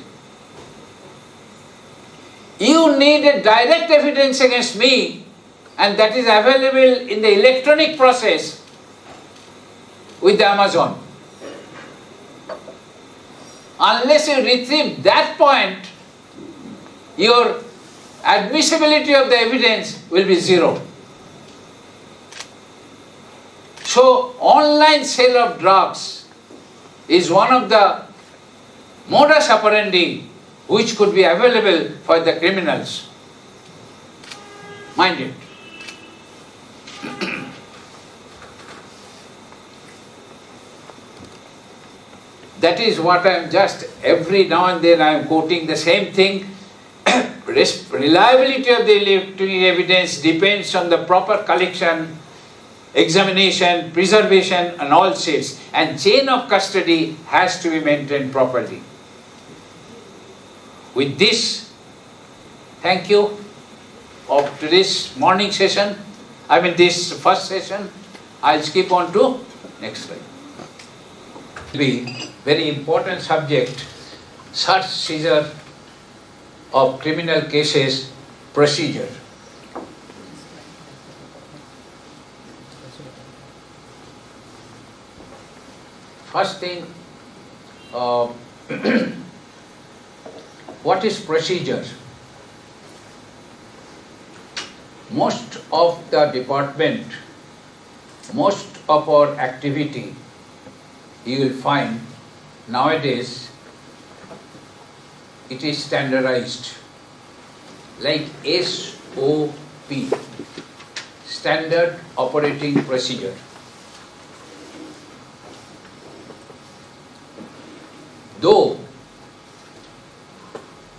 You need a direct evidence against me and that is available in the electronic process with the Amazon. Unless you retrieve that point, your admissibility of the evidence will be zero. So, online sale of drugs is one of the modus operandi which could be available for the criminals. Mind it. *coughs* that is what I am just, every now and then I am quoting the same thing. *coughs* Reliability of the evidence depends on the proper collection, examination, preservation and all sales. And chain of custody has to be maintained properly. With this, thank you of today's morning session. I mean this first session. I'll skip on to next slide. Be very important subject, search seizure of criminal cases procedure. First thing, uh, *clears throat* what is procedure? Most of the department, most of our activity, you will find nowadays it is standardized like SOP, Standard Operating Procedure. Though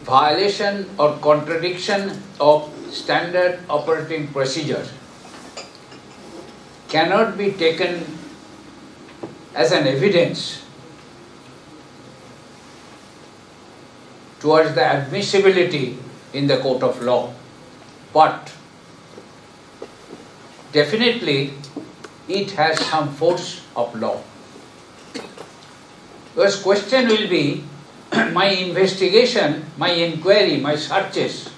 violation or contradiction of standard operating procedure cannot be taken as an evidence towards the admissibility in the court of law. But definitely it has some force of law. Because question will be, *clears throat* my investigation, my inquiry, my searches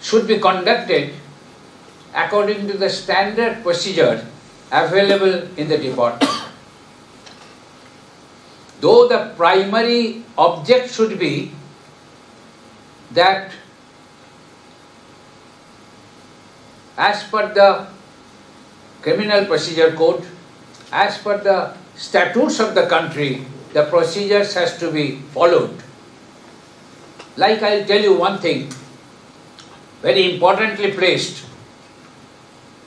should be conducted according to the standard procedure available in the department. Though the primary object should be that as per the criminal procedure code, as per the statutes of the country, the procedures has to be followed. Like I'll tell you one thing, very importantly placed,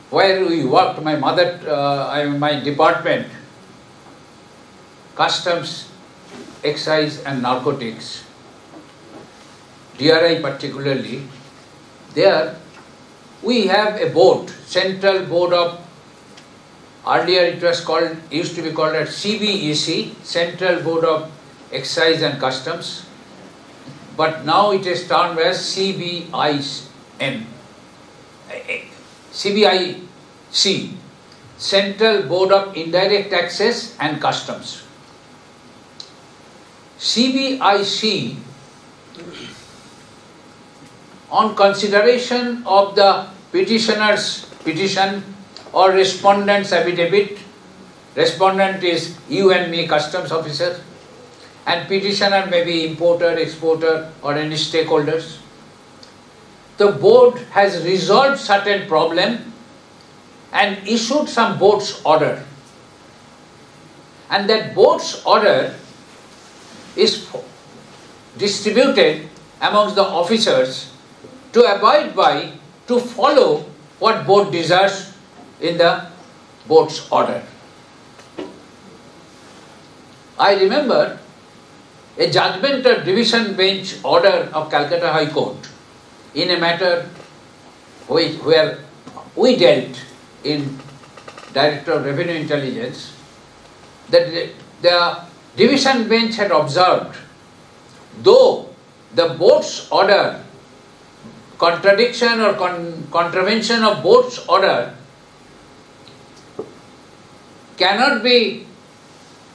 where we worked, my mother, uh, my department, customs, excise and narcotics, DRI particularly, there we have a board, Central Board of, earlier it was called, used to be called as CBEC, Central Board of Excise and Customs, but now it is termed as CBIN, CBIC, Central Board of Indirect Taxes and Customs. CBIC on consideration of the petitioner's petition or respondent's affidavit. Respondent is you and me, customs officer, and petitioner may be importer, exporter, or any stakeholders. The board has resolved certain problem and issued some board's order. And that board's order is distributed amongst the officers to abide by, to follow what board desires in the board's order. I remember a judgment of division bench order of Calcutta High Court in a matter which, where we dealt in Director of Revenue Intelligence that the, the division bench had observed though the board's order contradiction or con contravention of board's order cannot be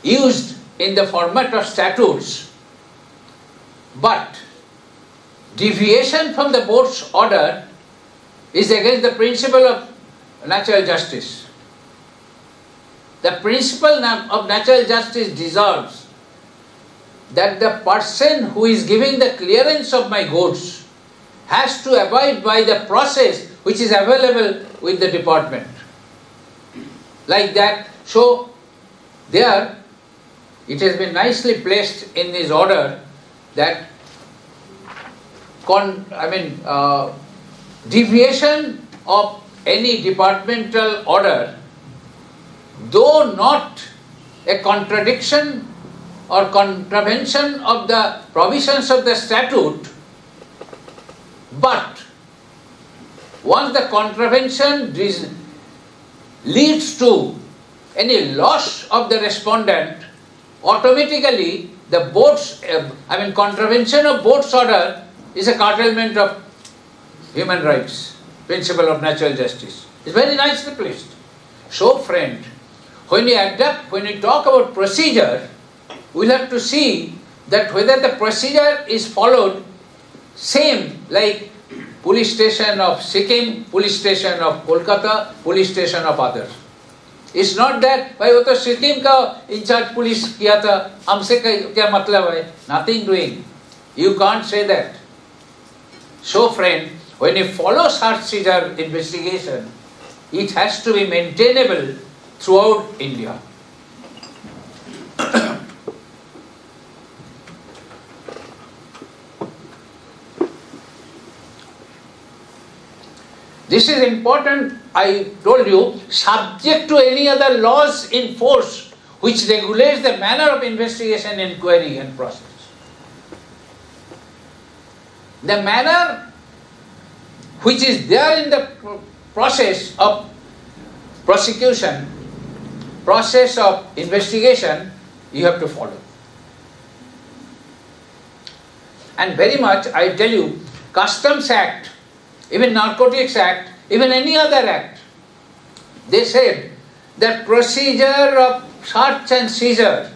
used in the format of statutes, but deviation from the board's order is against the principle of natural justice. The principle of natural justice deserves that the person who is giving the clearance of my goods has to abide by the process which is available with the department. Like that. So, there it has been nicely placed in this order that con, I mean uh, deviation of any departmental order, though not a contradiction or contravention of the provisions of the statute, but once the contravention leads to any loss of the respondent, automatically the board's, uh, I mean contravention of board's order is a curtailment of human rights, principle of natural justice. It's very nicely placed. So friend, when we adapt, when you talk about procedure, we'll have to see that whether the procedure is followed same like police station of Sikkim, police station of Kolkata, police station of others. It's not that भाई वो तो सिक्किम का in charge police किया था हमसे क्या मतलब है? Nothing doing you can't say that So, friend, when you follow search seizure investigation, it has to be maintainable throughout India. This is important, I told you, subject to any other laws in force which regulates the manner of investigation, inquiry and process. The manner which is there in the process of prosecution, process of investigation, you have to follow. And very much, I tell you, Customs Act even Narcotics Act, even any other act, they said that procedure of search and seizure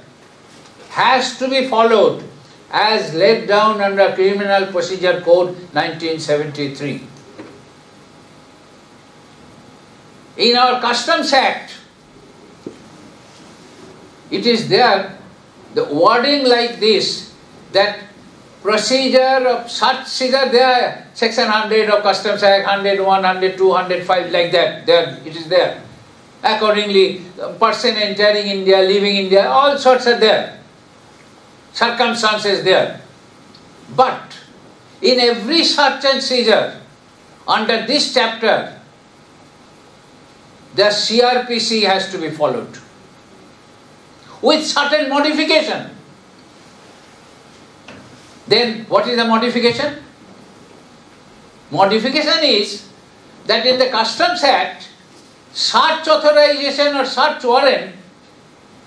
has to be followed as laid down under Criminal Procedure Code 1973. In our Customs Act, it is there the wording like this that procedure of such seizure there, section 100 of Customs Act, 101, 102, 105, like that, there, it is there. Accordingly, person entering India, leaving India, all sorts are there. Circumstances there. But in every search and seizure, under this chapter, the CRPC has to be followed with certain modification. Then what is the modification? Modification is that in the Customs Act, search authorization or search warrant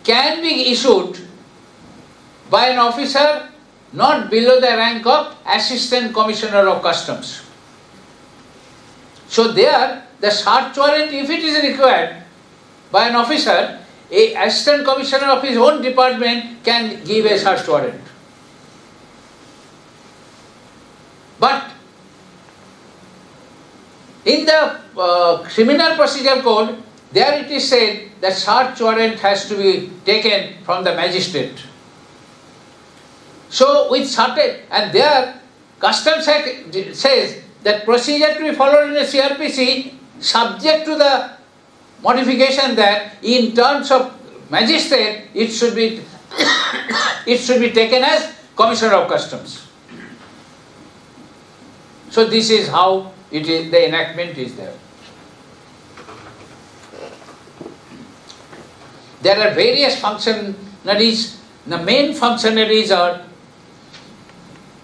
can be issued by an officer not below the rank of Assistant Commissioner of Customs. So there, the search warrant, if it is required by an officer, a Assistant Commissioner of his own department can give a search warrant. But in the uh, criminal procedure code, there it is said that search warrant has to be taken from the magistrate. So with certain, and there Customs Act says that procedure to be followed in the CRPC subject to the modification that in terms of magistrate it should be *coughs* it should be taken as Commissioner of Customs. So this is how it is, the enactment is there. There are various functionaries. The main functionaries are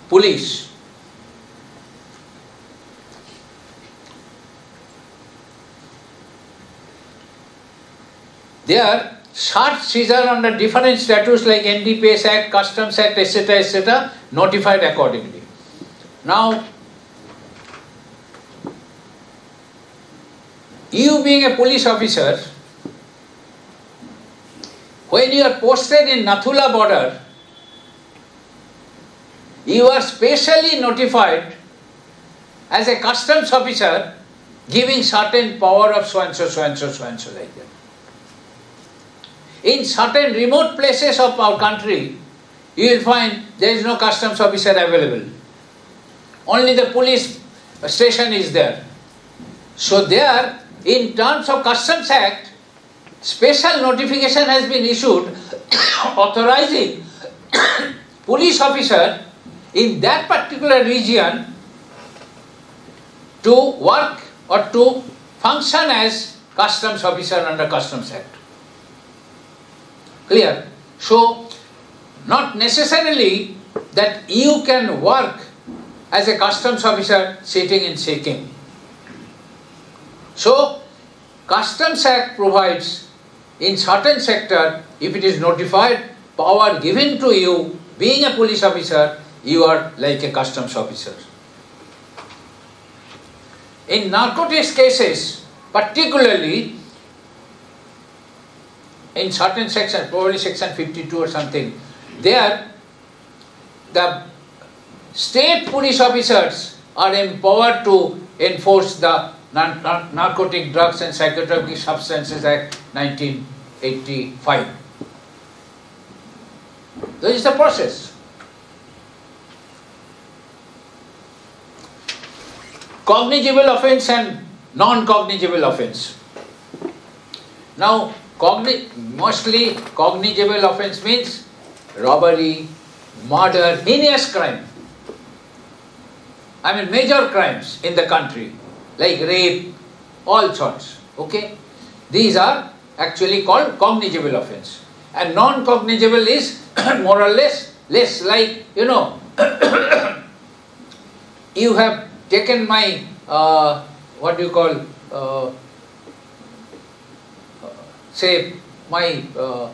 police. They are search seizure under different statutes like NDPS Act, Customs Act, etc., etc., notified accordingly. Now, You being a police officer, when you are posted in Nathula border, you are specially notified as a customs officer giving certain power of so and so, so and so, so and so like that. In certain remote places of our country, you will find there is no customs officer available. Only the police station is there. So there in terms of Customs Act, special notification has been issued *coughs* authorizing *coughs* police officer in that particular region to work or to function as customs officer under Customs Act. Clear? So, not necessarily that you can work as a customs officer sitting in Sikkim. So, Customs Act provides in certain sector, if it is notified, power given to you, being a police officer, you are like a customs officer. In narcotics cases, particularly in certain sections, probably section 52 or something, there the state police officers are empowered to enforce the Narcotic Drugs and Psychotropic Substances Act 1985. This is the process. Cognizable offense and non-cognizable offense. Now, cogni mostly cognizable offense means robbery, murder, heinous crime. I mean major crimes in the country, like rape, all sorts. Okay? These are actually called cognizable offense. And non-cognizable is *coughs* more or less less like, you know, *coughs* you have taken my, uh, what do you call, uh, say, my, uh,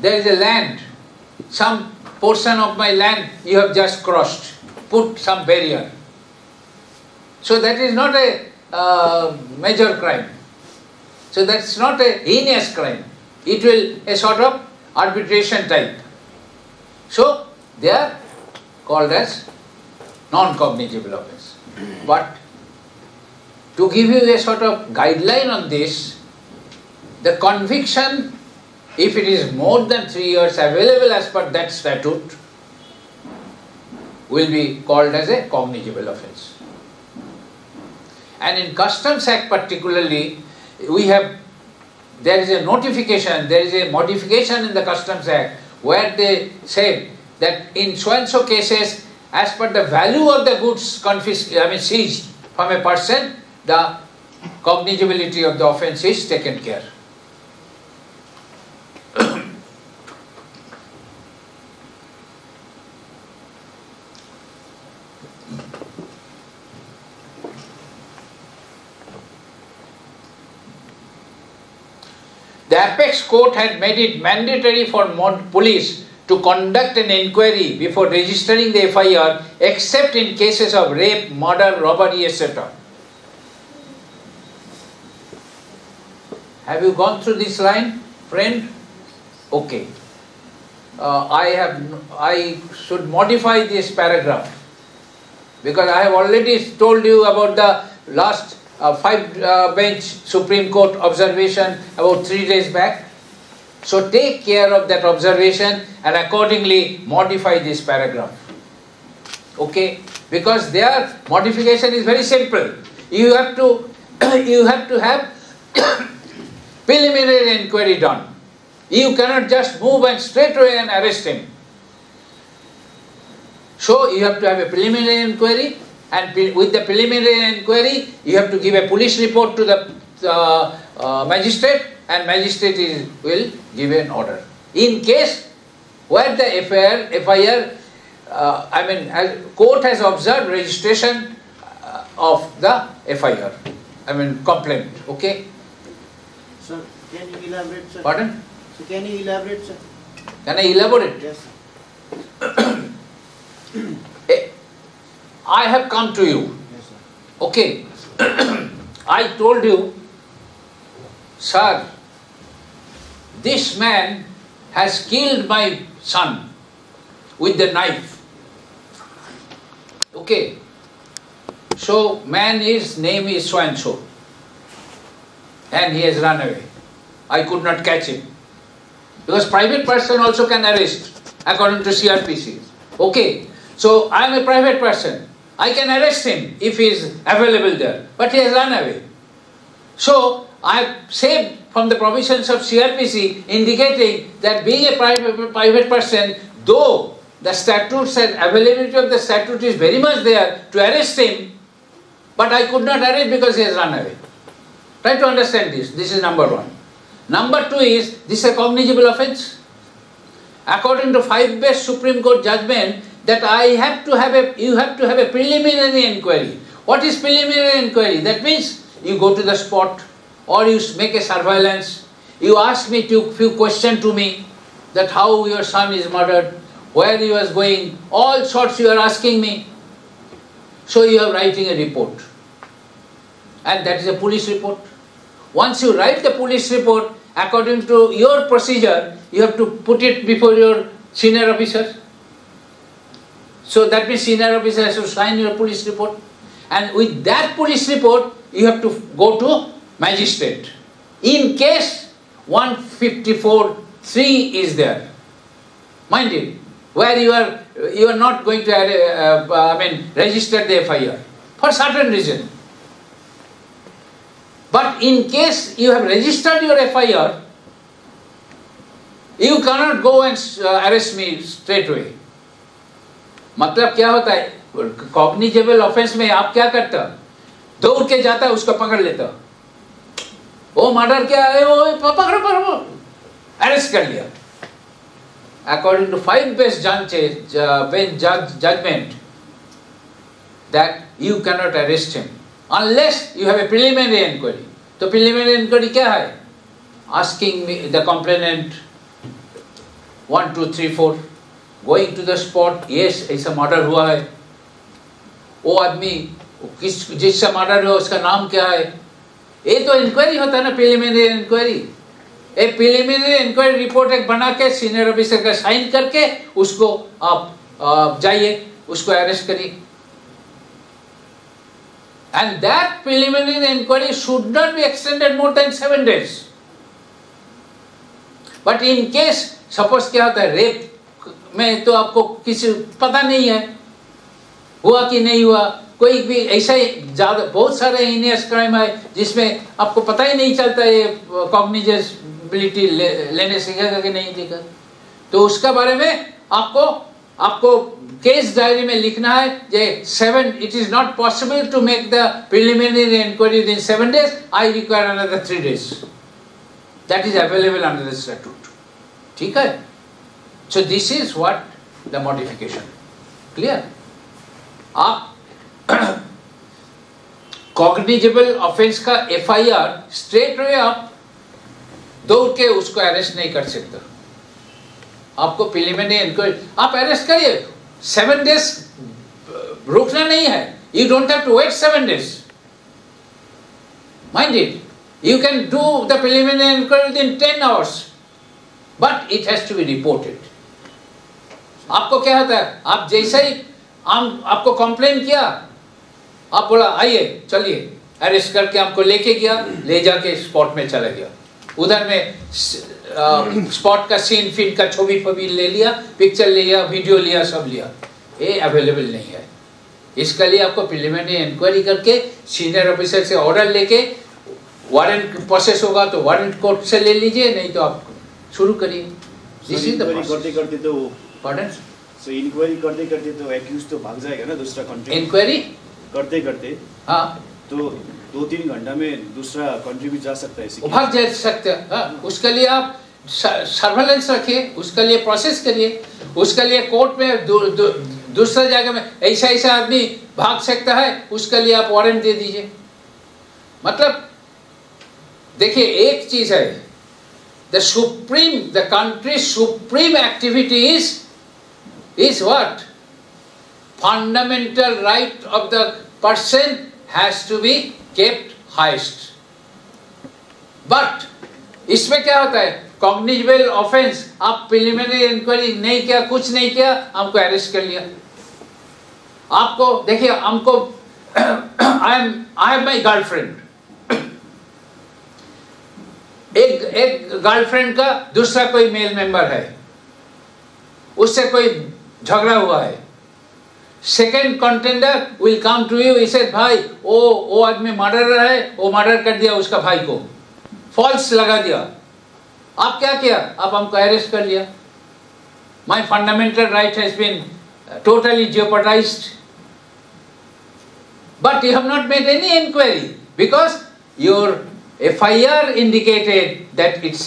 there is a land, some portion of my land you have just crossed, put some barrier. So that is not a uh, major crime. So that's not a heinous crime. It will a sort of arbitration type. So they are called as non-cognizable offense. But to give you a sort of guideline on this, the conviction, if it is more than three years available as per that statute, will be called as a cognizable offense. And in Customs Act particularly, we have, there is a notification, there is a modification in the Customs Act where they say that in so and so cases, as per the value of the goods confiscated, I mean seized from a person, the cognizability of the offence is taken care. The apex court had made it mandatory for police to conduct an inquiry before registering the FIR except in cases of rape, murder, robbery, etc. Have you gone through this line, friend? Okay. Uh, I have I should modify this paragraph because I have already told you about the last uh, five uh, bench Supreme Court observation about three days back. So take care of that observation and accordingly modify this paragraph. Okay? Because their modification is very simple. You have to *coughs* you have to have *coughs* preliminary inquiry done. You cannot just move and straight away and arrest him. So you have to have a preliminary inquiry and with the preliminary inquiry you have to give a police report to the uh, uh, magistrate and magistrate is, will give an order. In case where the FIR, FIR uh, I mean court has observed registration uh, of the FIR, I mean complaint, okay? Sir, can you elaborate sir? Pardon? So can you elaborate sir? Can I elaborate? Yes *coughs* I have come to you. Okay. *clears throat* I told you, sir, this man has killed my son with the knife. Okay. So man his name is so and so. And he has run away. I could not catch him. Because private person also can arrest according to CRPC. Okay. So I am a private person. I can arrest him if he is available there. But he has run away. So I have saved from the provisions of CRPC indicating that being a private, private person, though the statutes and availability of the statute is very much there to arrest him, but I could not arrest because he has run away. Try to understand this. This is number one. Number two is this is a cognizable offense. According to five bench Supreme Court judgment, that I have to have a you have to have a preliminary inquiry. What is preliminary inquiry? That means you go to the spot or you make a surveillance. You ask me to few questions to me that how your son is murdered, where he was going, all sorts you are asking me. So you are writing a report. And that is a police report. Once you write the police report, according to your procedure, you have to put it before your senior officer. So that means senior officer has to sign your police report. And with that police report, you have to go to magistrate. In case 154.3 is there, mind it, where you are you are not going to uh, uh, I mean register the FIR for certain reason. But in case you have registered your FIR, you cannot go and uh, arrest me straight away. मतलब क्या होता है? Cognizable offence में आप क्या करता दौड़ के जाता है, उसको पकड़ लेता वो मर्डर क्या है? वो पकड़ पर वो अरेस्ट कर लिया। अकॉर्डिंग टू फाइव बेस्ट जाँच judgment that you can not arrest him unless you have a preliminary inquiry तो प्रिलिमिनरी इंक्वायरी क्या है? Asking the complainant one two three four going to the spot yes, ऐसा murder हुआ है। वो आदमी किस, जिससे मर्डर हुआ, उसका नाम क्या है? ये तो इंक्वायरी होता है ना प्रिलिमिनरी इंक्वायरी एक प्रिलिमिनरी इंक्वायरी रिपोर्ट एक बना के सीनियर ऑफिसर का साइन करके, उसको आप जाइए, उसको अरेस्ट करिए। And that preliminary inquiry should not be extended more than seven days but in case suppose क्या होता है रेप में तो आपको किसी पता नहीं है। हुआ कि नहीं हुआ? कोई भी ऐसा ही ज़्यादा बहुत सारे इनियस क्राइम है जिसमें आपको पता ही नहीं चलता ये कॉग्निजेबिलिटी ले, लेने सीखेगा कि नहीं सीखा तो उसका बारे में आपको आपको केस डायरी में लिखना है जे seven it is not possible to make the preliminary inquiry in seven days I require another three days that is available under the ठीक है? So this is what the modification clear आप *clears throat* cognizable offence का FIR straight way आप दौड़ के उसको arrest नहीं कर सकते। आपको प्रिलिमिनरी इंक्वायरी आप अरेस्ट करिए। सेवन डेज़ रुकना नहीं है। You don't have to wait seven days mind it you can do the preliminary inquiry within ten hours but it has to be reported आपको क्या होता है? आप जैसे ही हम आपको कंप्लेन किया आप बोला आइए चलिए। अरेस्ट करके हमको लेके गया ले जाके स्पॉट में चला गया। उधर में स्पॉट का सीन फिन का छवि फबी ले लिया पिक्चर ले लिया वीडियो लिया सब लिया। ये अवेलेबल नहीं है। इसके लिए आपको प्रिलिमिनरी इंक्वायरी करके सीनियर ऑफिसर से ऑर्डर लेके वारंट प्रोसेस होगा तो वारंट कोर्ट से ले लीजिए नहीं तो आप शुरू करिए। करते करते तो पार्डन सो इंक्वायरी करते करते तो एक्यूज तो भाग जाएगा ना दूसरा कंट्री इंक्वायरी करते करते? हाँ। तो दो तीन घंटा में दूसरा कंट्री भी जा सकता है भाग जा सकते हैं। उसके लिए आप सर्वेलेंस रखिए उसके लिए प्रोसेस करिए उसके लिए कोर्ट में दू, दू, दूसरा जगह में ऐसा ऐसा आदमी भाग सकता है उसके लिए आप वारंट दे दीजिए। मतलब देखिए एक चीज़ है। The supreme the country supreme activity is is what fundamental right of the person has to be kept highest. But, इसमें क्या होता है? कॉग्निजेबल ऑफेंस आप प्रिलिमिनरी इंक्वायरी नहीं किया, कुछ नहीं किया, हमको अरेस्ट कर लिया। आपको, देखिए, हमको I am I have my girlfriend एक एक गर्लफ्रेंड का दूसरा कोई मेल मेंबर है। उससे कोई झगड़ा हुआ है। Second contender will come to you इसे भाई, ओ वो आदमी मर्डर है वो मर्डर कर दिया उसका भाई को। फॉल्स लगा दिया। आप क्या किया? आप हमको अरेस्ट कर लिया। My fundamental right has been totally jeopardise but you have not made any inquiry because your F I R indicated that it's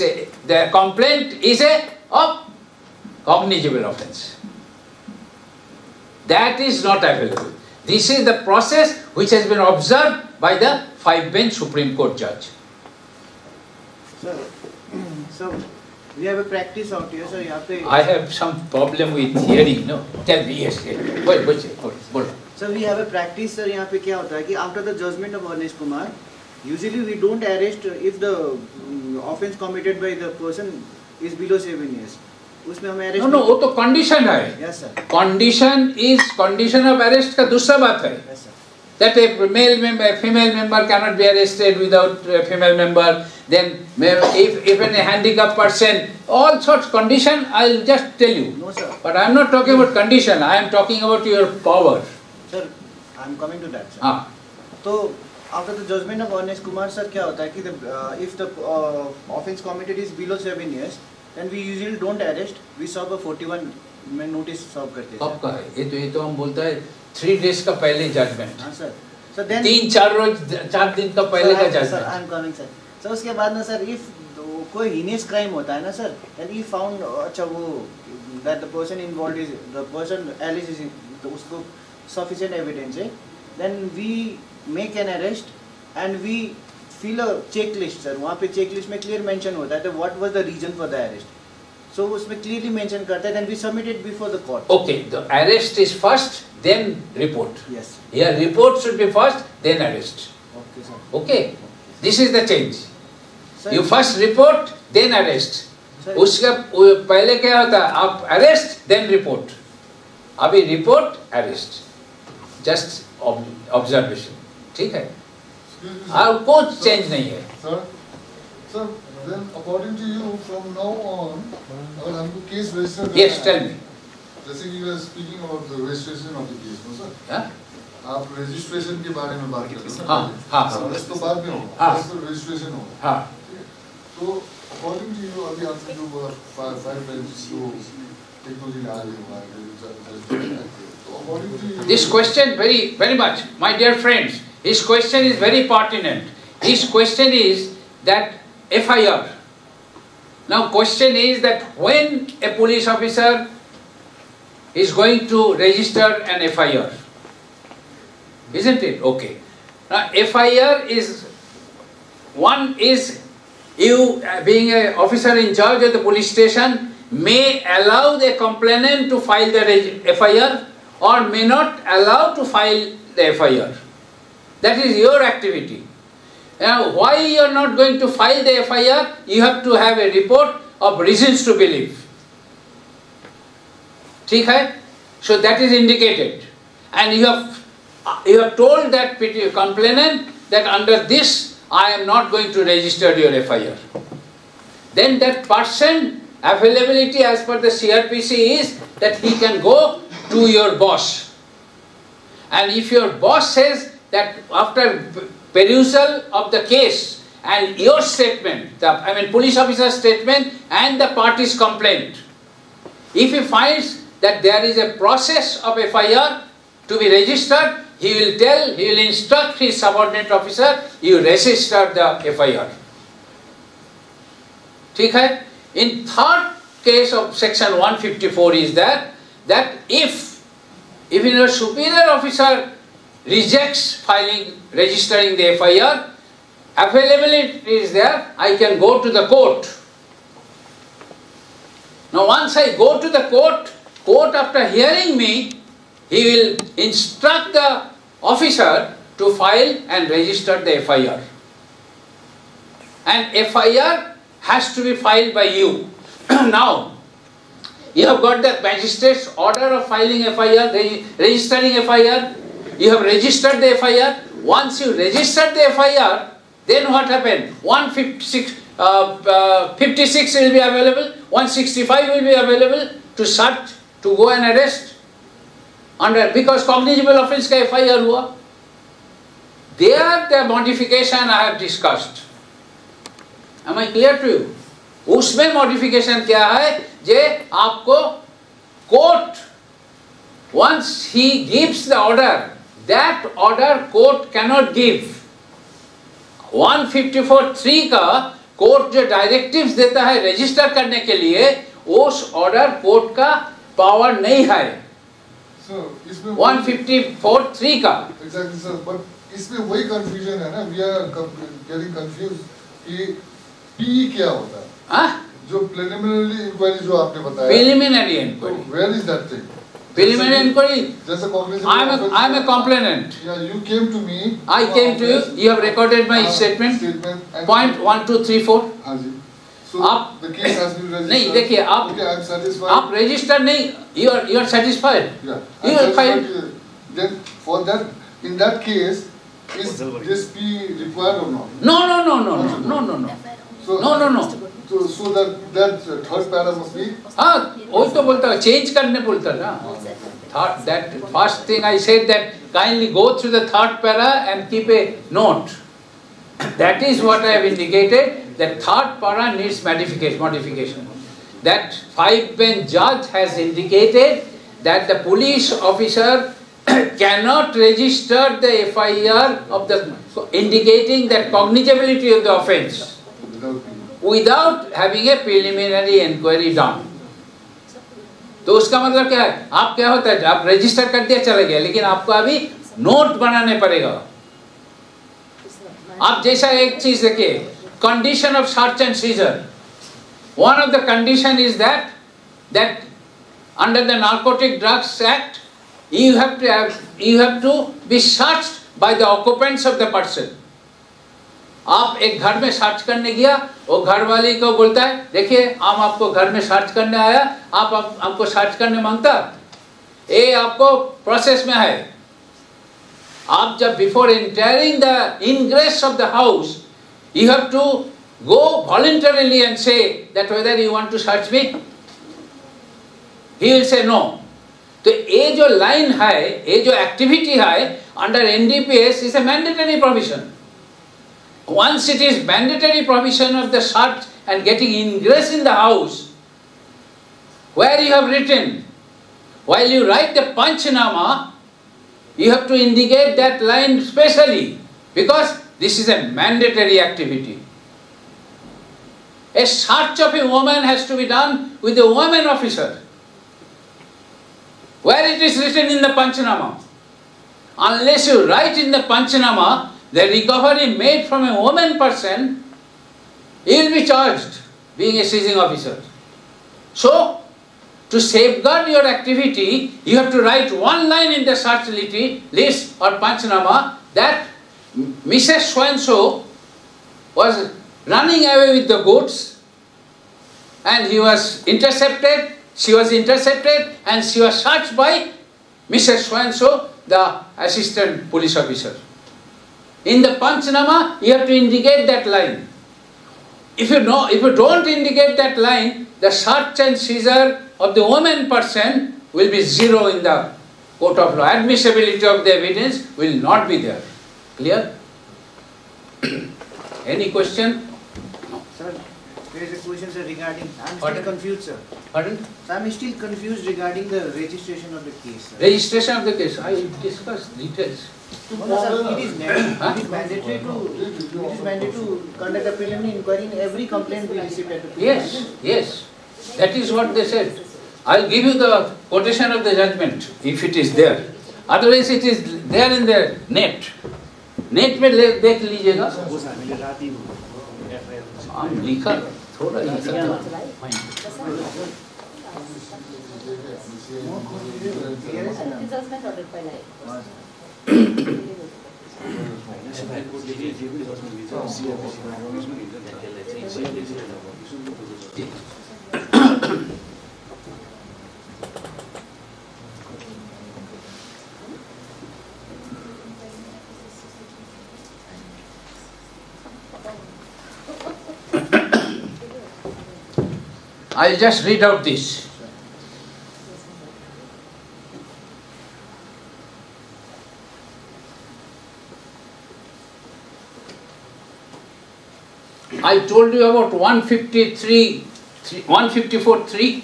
complain is a cognizable offence That is not available. This is the process which has been observed by the five bench Supreme Court judge. Sir, *clears throat* so we have a practice out here, so you have to... I have some problem with hearing, no? Tell me, yes. Wait, wait, wait. Sir, we have a practice, sir, Here, what happens after the judgment of Arnesh Kumar, usually we don't arrest if the um, offense committed by the person is below seven years. उसमें हमें arrest No, no, वो तो condition है. Condition is condition of arrest का दूसरा बात है. That a male member, female member cannot be arrested without a female member. Then, if even a handicapped person, all sorts condition. I'll just tell you. No, sir. But I am not talking about condition. I am talking about your power. Sir, I'm coming to that, sir. Ah, तो after the judgment of Ernest Kumar sir क्या होता है कि uh, if the uh, offence committed is below seven years then we usually don't arrest. We serve a 41 में notice serve करते हैं। का है। ये तो ये तो हम बोलता है थ्री डेज़ का पहले जजमेंट हाँ सर सर then तीन चार रोज चार दिन का पहले का sir I judgment am coming sir sir उसके बाद ना सर इफ़ कोई हीनियस क्राइम होता है ना सर देन ही फाउंड अच्छा वो that the person involve is the person Alice is उसको सफिशिएंट एविडेंस है। Then we make an arrest and we fill a check list sir वहाँ पे चेक लिस्ट में क्लियर मेंशन होता है what was the reason for the arrest so उसमें clearly mention करता है then we submit it before the court okay the arrest is first then report yes here report should be first then arrest okay sir okay this is the change you first report then arrest उसका पहले क्या होता है? आप arrest then report अभी report arrest just observation ठीक है. और कुछ चेंज नहीं है then according to you from now on अगर हमको केस रजिस्ट्रेशन आप रजिस्ट्रेशन के बारे में बात कर रहे तो बाद में होगा रजिस्ट्रेशन होगा तो अकॉर्डिंग टू यू अभी आपने जो फाइव टेक्नोलॉजी आ रही है this question very very much my dear friends his question is very pertinent. His question is that FIR. Now question is that when a police officer is going to register an FIR, isn't it? Okay. Now FIR is, one is you uh, being an officer in charge of the police station may allow the complainant to file the FIR or may not allow to file the FIR. That is your activity. Now, why you are not going to file the FIR? You have to have a report of reasons to believe. ठीक है? So that is indicated. And you have, you have told that peti- complainant that under this I am not going to register your FIR. Then that person availability as per the CRPC is that he can go to your boss. And if your boss says that after perusal of the case and your statement, the, I mean police officer's statement and the party's complaint, if he finds that there is a process of FIR to be registered, he will tell, he will instruct his subordinate officer, you register the FIR. ठीक है in third case of section 154 is that that if if your superior officer rejects filing registering the FIR availability is there. I can go to the court. Now once I go to the court court after hearing me he will instruct the officer to file and register the FIR and FIR has to be filed by you. *clears throat* now, you have got the magistrate's order of filing FIR, registering FIR, you have registered the FIR. Once you registered the FIR, then what happened? 156 uh, uh, 56 will be available, 165 will be available to search, to go and arrest. Under, because cognizable offence का FIR हुआ. There the modification I have discussed. Am I clear to you? उसमें modification क्या है जे आपको court once he gives the order that order court cannot give. 154.3 का court जो directives देता है रजिस्टर करने के लिए उस ऑर्डर कोर्ट का पावर नहीं है। सर इसमें 154.3 का। एग्जैक्टली सर बट इसमें वही कंफ्यूजन है ना वी आर गेटिंग कंफ्यूज कि पी क्या होता है। हाँ? जो प्रिलिमिनरी इंक्वायरी जो आपने बताया। Preliminary inquiry where is that thing preliminary inquiry जैसे Congress I am a, I am a complainant. या you came to me I came to you, you have recorded my statement, statement point one two three four. हाँ जी सो आप- *coughs* the case has been registered नहीं, देखिए, आप- okay I am satisfied आप register नहीं you are you are satisfied Yeah. You will find- Then for that, in that case, is this P required or not? no no no no no no no no So, no no no So, so that that third para must be. हाँ वही तो बोलता है change करने बोलता है ना third, that first thing I said that kindly go through the third para and keep a note. That is what I have indicated, that third para needs modification. modification. That five bench judge has indicated that the police officer *coughs* cannot register the FIR of the indicating that cognizability of the offence Without having a preliminary inquiry done. तो उसका मतलब क्या है? आप क्या होता है? आप रजिस्टर कर दिया, चले गए लेकिन आपको अभी नोट बनाने पड़ेगा। आप जैसा एक चीज़ देखिए condition of search and seizure one of the condition is that that under the narcotic drugs act have to have, you have to be searched by the occupants of the person. आप एक घर में search करने गया वो घर वाली को बोलता है देखिए हम आपको घर में सर्च करने आया आप, आप हमको सर्च करने माँगता ये आपको प्रोसेस में है। आप जब before entering the ingress of the house you have to go voluntarily and say that whether you want to search me he will say तो ये जो लाइन है ये जो एक्टिविटी है under NDPS is a mandatory provision once it is mandatory provision of the search and getting ingress in the house, where you have written, while you write the Panchanama, you have to indicate that line specially because this is a mandatory activity. A search of a woman has to be done with a woman officer. Where it is written in the Panchanama. Unless you write in the Panchanama, the recovery made from a woman person, will be charged being a seizing officer. So, to safeguard your activity, you have to write one line in the search list or Panchanama that Mrs. So-and-so was running away with the goods and he was intercepted, she was intercepted and she was searched by Mrs. So-and-so, the assistant police officer. In the Panchanama, you have to indicate that line. If you know, if you don't indicate that line, the search and seizure of the woman person will be zero in the court of law. Admissibility of the evidence will not be there. Clear? *coughs* Any question? Sir, there is a question sir regarding, I am Pardon? still confused sir. Pardon? So I am still confused regarding the registration of the case sir. Registration of the case. I discussed details. No, no, sir, it is, ne- Huh? it is mandatory to, it is mandatory to conduct a preliminary inquiry in every complaint we receive at the police Yes, station. yes. That is what they said. I'll give you the quotation of the judgment if it is there. Otherwise it is there in the net. Net में ले- देख लीजिएगा होस् हामीले राति FIR हम लिखा थोरै त्यसलाई चाहिँ I'll just read out this. I told you about 153, 154 3,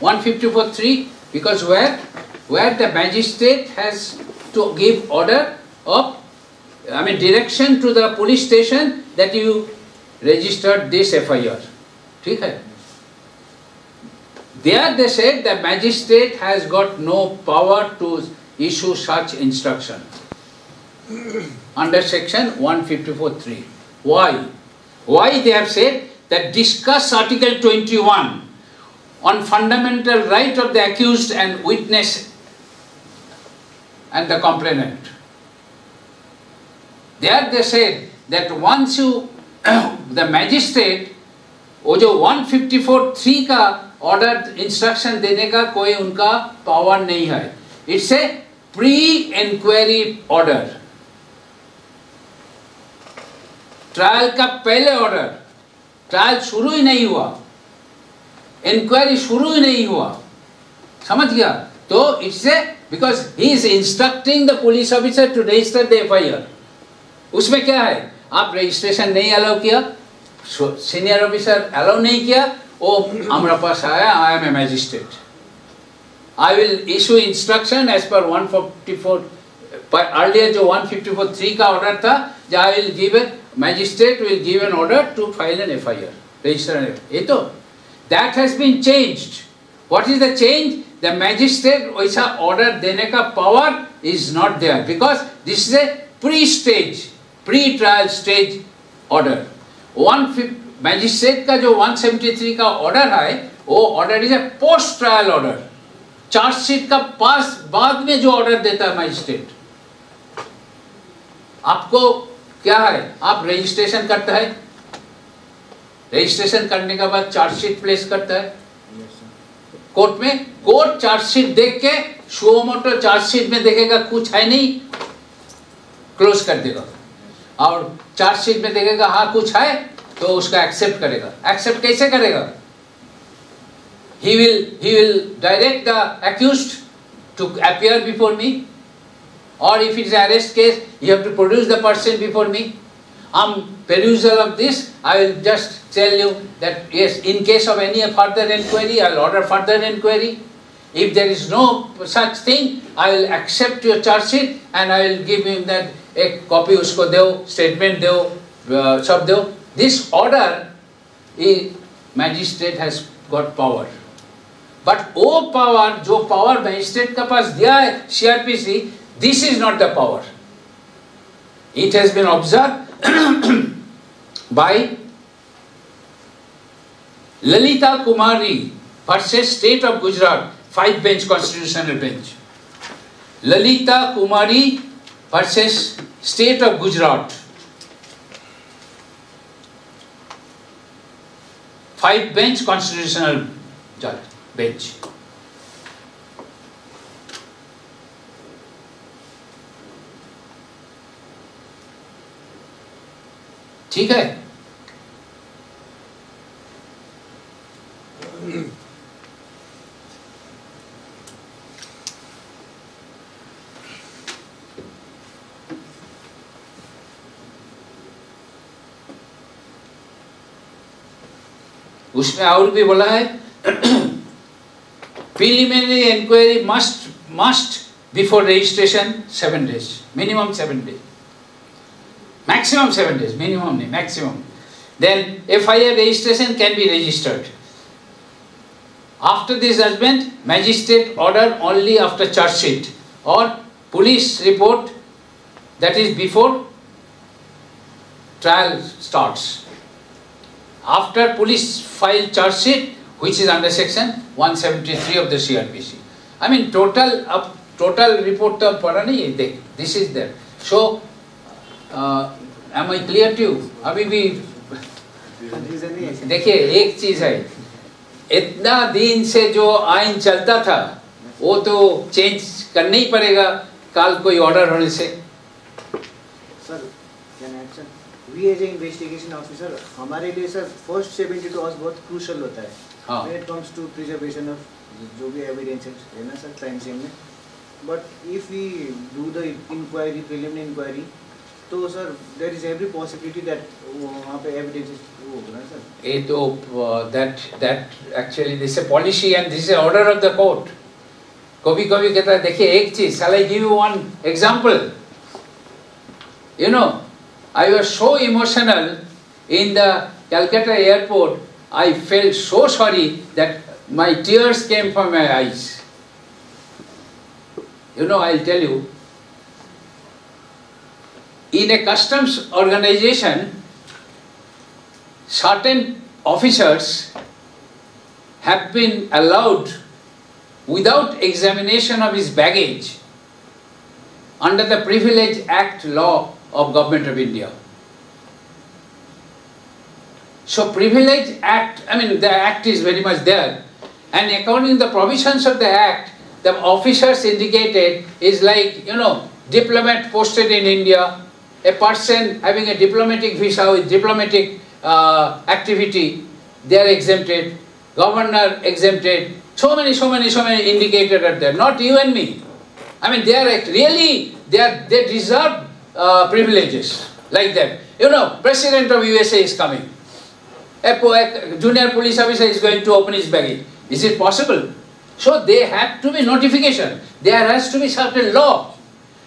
154 3, because where, where the magistrate has to give order of, I mean direction to the police station that you registered this FIR. ठीक है There they said the magistrate has got no power to issue such instruction under section 154.3. Why? Why they have said that discuss article 21 on fundamental right of the accused and witness and the complainant. There they said that once you, *coughs* the magistrate, वो जो 154.3 का Order instruction देने का कोई उनका power नहीं है। It's a pre inquiry order trial का पहले ऑर्डर ट्रायल शुरू ही नहीं हुआ। इंक्वायरी शुरू ही नहीं हुआ। समझ गया? So it's a, because he is instructing the police officer to register the FIR. उसमें क्या है? आप रजिस्ट्रेशन नहीं अलाउ किया? सीनियर ऑफिसर अलाउ नहीं किया? वो हमारा पास आया I am a magistrate I will issue instruction as per 144 earlier जो 154 थ्री का ऑर्डर था, जो I will give a magistrate will give an order to file an F I R register ये तो that has been changed what is the change the magistrate वैसा order देने का power is not there because this is a pre stage pre trial stage order one magistrate का जो 173 का order है वो order is a post trial order chargesheet का पास बाद में जो ऑर्डर देता है मैजिस्ट्रेट आपको क्या है? आप रजिस्ट्रेशन करता है? रजिस्ट्रेशन करने के बाद चार्जशीट प्लेस करता है? कोर्ट में? कोर्ट चार्जशीट देख के शो चार्जशीट में देखेगा कुछ है नहीं क्लोज कर देगा। और चार्जशीट में देखेगा हाँ कुछ है? तो उसका एक्सेप्ट करेगा। एक्सेप्ट कैसे करेगा? He will he will direct the accuse to appear before me और if it's arrest case you have to produce the person before me I am producer of this I will just tell you that yes in case of any further inquiry I order further inquiry if there is no such thing I will accept your chargesheet and I will give you that एक copy उसको दो statement दो सब दो this order magistrate has got power but वो power जो power magistrate के पास दिया है CrPC this is not the power it has been observe *clears throat* by Lalita Kumari versus state of Gujarat, five bench constitutional bench. Lalita Kumari versus state of Gujarat. Five bench constitutional judge bench. ठीक है उसमें और भी बोला है preliminary inquiry must must before registration seven days minimum seven days maximum seven days minimum नहीं maximum then F I R registration can be registered after this judgment magistrate order only after chargesheet और police report that is before trial starts after police file charge sheet which is under section 173 of the CRPC. I mean total up total report तो पढ़ा नहीं है this is there. So uh, am I clear to you? अभी भी देखिए एक चीज़ है इतना दिन से जो आइन चलता था वो तो चेंज करना ही पड़ेगा कल कोई ऑर्डर होने से sir we as a investigation officer हमारे लिए sir first seventy two hours बहुत क्रूशल होता है। हाँ। When it comes to preservation जो भी एविडेंस है ना सर क्राइम सीन में? But if we do the inquiry preliminary inquiry तो sir there is every possibility that वहाँ पे एविडेंस होगा ना सर? ये तो that that actually this a policy and this a order of the court कभी कभी कहता है देखिए एक चीज़ shall I give you one example you know I was so emotional in the Calcutta airport, I felt so sorry that my tears came from my eyes. You know, I'll tell you, in a customs organization, certain officers have been allowed without examination of his baggage under the Privilege Act law of Government of India. So Privilege Act, I mean the Act is very much there and according to the provisions of the Act, the officers indicated is like, you know, diplomat posted in India, a person having a diplomatic visa with diplomatic uh, activity, they are exempted, governor exempted, So many, so many, so many indicators are there. Not you and me. I mean, they are really, they are, they deserve uh, privileges like that. You know, President of USA is coming. A, junior police officer is going to open his baggage. Is it possible? So there had to be notification. There has to be certain law.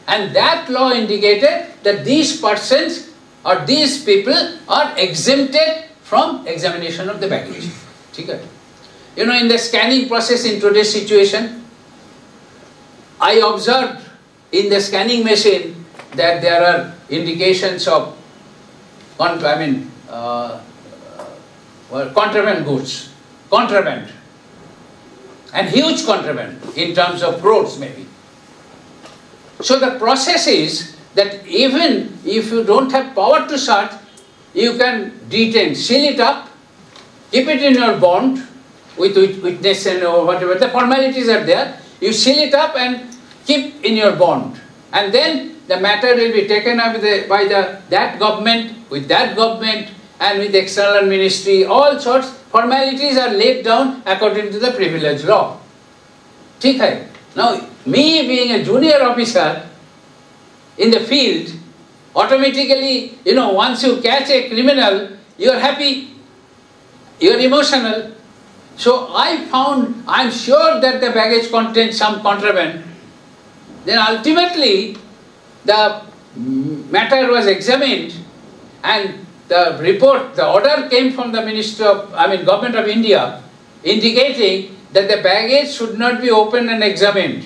And that law indicated that these persons or these people are exempted from examination of the baggage. You know, in the scanning process in today's situation, I observed in the scanning machine that there are indications of, I mean, uh, uh, contraband goods, contraband, and huge contraband in terms of crores maybe. So the process is that even if you don't have power to search, you can detain, seal it up, keep it in your bond with witness and or whatever, the formalities are there, you seal it up and keep in your bond. And then the matter will be taken up the, by the, that government, with that government, and with external ministry, all sorts, formalities are laid down according to the privilege law. Now, me being a junior officer in the field, automatically, you know, once you catch a criminal, you are happy, you are emotional. So I found, I'm sure that the baggage contains some contraband. Then ultimately, the matter was examined and the report, the order came from the Minister of, I mean, Government of India, indicating that the baggage should not be opened and examined.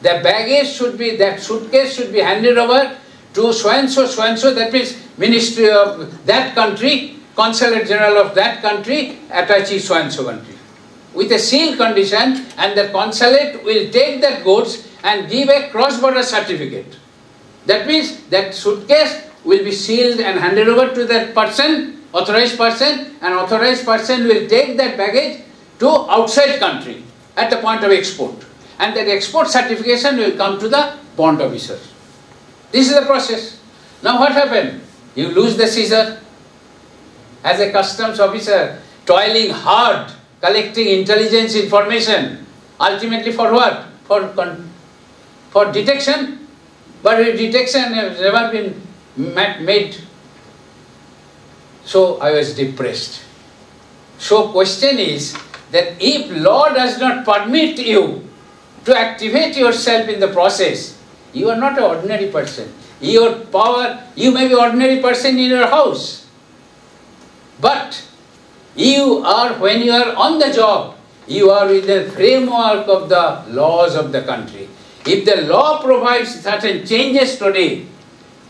The baggage should be, that suitcase should be handed over to so and so, so and so, that means Ministry of that country, Consulate General of that country, attache so and so country. With a sealed condition, and the consulate will take that goods and give a cross-border certificate. That means that suitcase will be sealed and handed over to that person, authorized person, and authorized person will take that baggage to outside country at the point of export. And that export certification will come to the bond officer. This is the process. Now what happened? You lose the seizure. As a customs officer, toiling hard, collecting intelligence information, ultimately for what? For, for detection. But detection has never been made. So I was depressed. So question is that if law does not permit you to activate yourself in the process, you are not an ordinary person. Your power, you may be ordinary person in your house. But you are, when you are on the job, you are in the framework of the laws of the country. If the law provides certain changes today,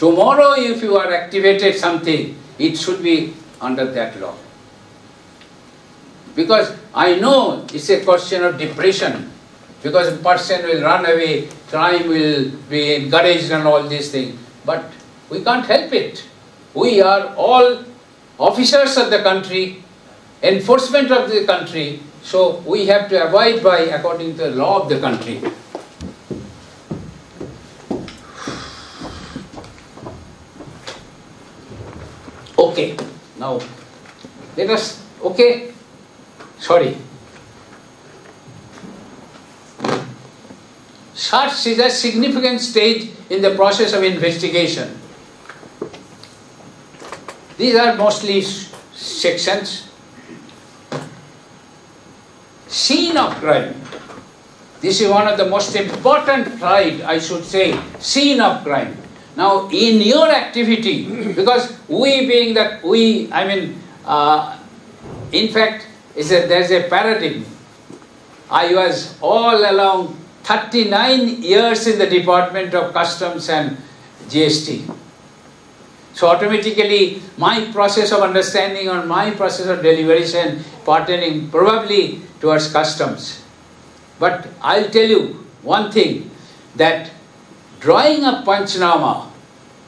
Tomorrow if you are activated something, it should be under that law. Because I know it's a question of depression, because a person will run away, crime will be encouraged and all these things. But we can't help it. We are all officers of the country, enforcement of the country, so we have to abide by according to the law of the country. Okay. Now, let us, okay, sorry. Search is a significant stage in the process of investigation. These are mostly sections. Scene of crime. This is one of the most important slide, I should say, scene of crime. Now, in your activity, because we being that we, I mean, uh, in fact, a, there's a paradigm. I was all along 39 years in the Department of Customs and GST. So automatically, my process of understanding or my process of deliberation pertaining probably towards customs. But I'll tell you one thing that drawing a Panchnama,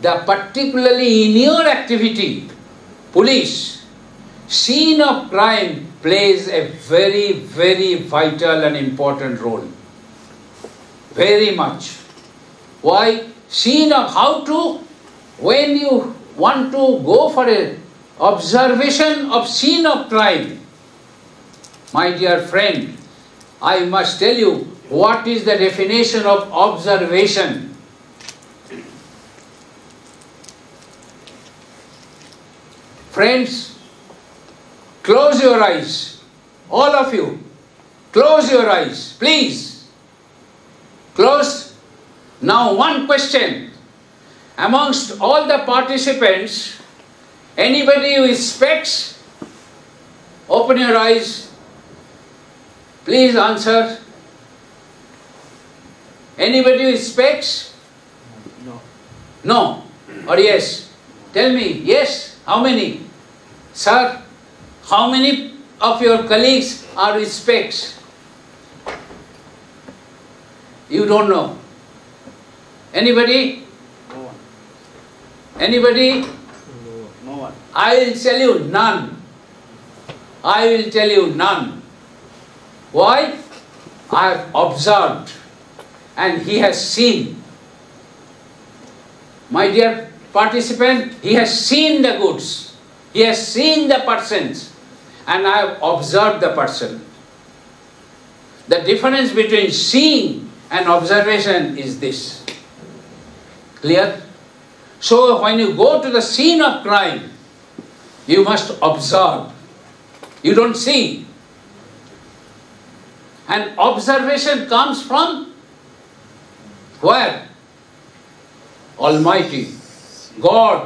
the particularly in your activity, police, scene of crime plays a very, very vital and important role. Very much. Why? Scene of how to, when you want to go for a observation of scene of crime, my dear friend, I must tell you what is the definition of observation. Friends, close your eyes. All of you, close your eyes, please. Close. Now, one question. Amongst all the participants, anybody who specs, open your eyes. Please answer. Anybody who specs? No. No or yes? Tell me, yes, how many? Sir, how many of your colleagues are with specs? You don't know. Anybody? No one. Anybody? No one. I will tell you none. I will tell you none. Why? I have observed and he has seen. My dear participant, he has seen the goods. He has seen the persons and I have observed the person. The difference between seeing and observation is this. Clear? So when you go to the scene of crime, you must observe. You don't see. And observation comes from where? Almighty. God.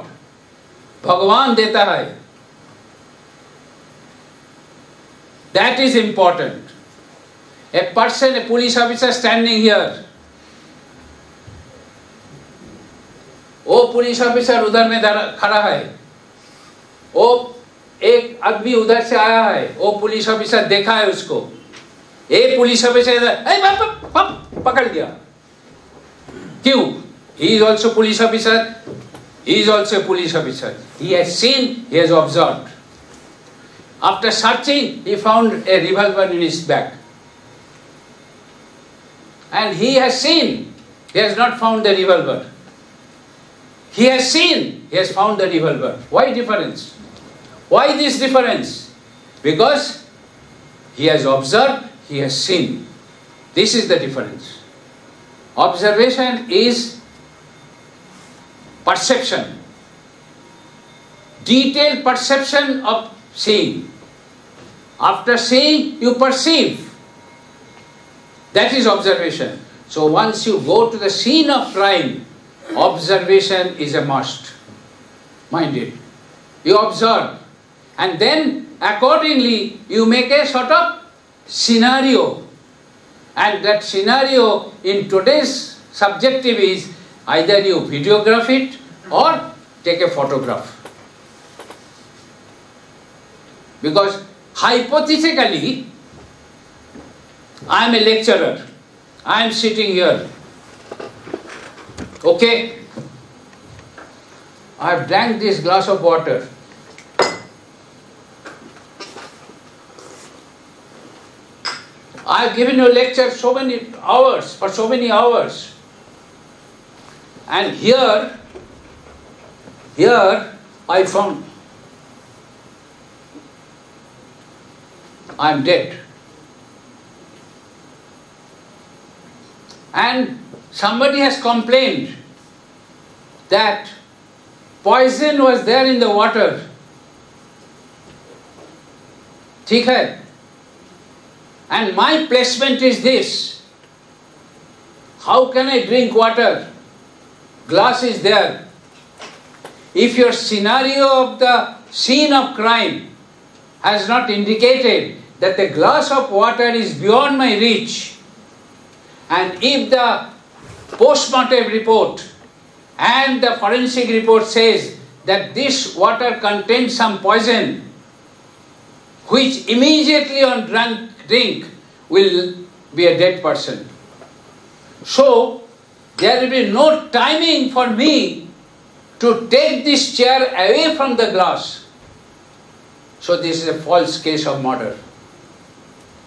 भगवान देता है। That is important a person a police officer standing here वो police officer उधर में खड़ा है। वो एक आदमी उधर से आया है। वो पुलिस ऑफिसर देखा है उसको। एक पुलिस ऑफिसर इधर पकड़ दिया क्यों? He is also police officer He is also a police officer. He has seen, he has observed. After searching, he found a revolver in his bag. And he has seen, he has not found the revolver. He has seen, he has found the revolver. Why difference? Why this difference? Because he has observed, he has seen. This is the difference. Observation is perception detailed perception of seeing after seeing you perceive that is observation. So once you go to the scene of crime, observation is a must. Mind it. You observe. And then accordingly you make a sort of scenario. And that scenario in today's subjective is either you videograph it or take a photograph. Because hypothetically, I am a lecturer. I am sitting here. Okay? I have drank this glass of water. I have given you a lecture so many hours, for so many hours. And here, here I found I am dead. and somebody has complained that poison was there in the water. ठीक है and my placement is this how can I drink water glass is there if your scenario of the scene of crime has not indicated that the glass of water is beyond my reach and if the post-mortem report and the forensic report says that this water contains some poison, which immediately on drunk, drink will be a dead person. So, there will be no timing for me to take this chair away from the glass. So, this is a false case of murder.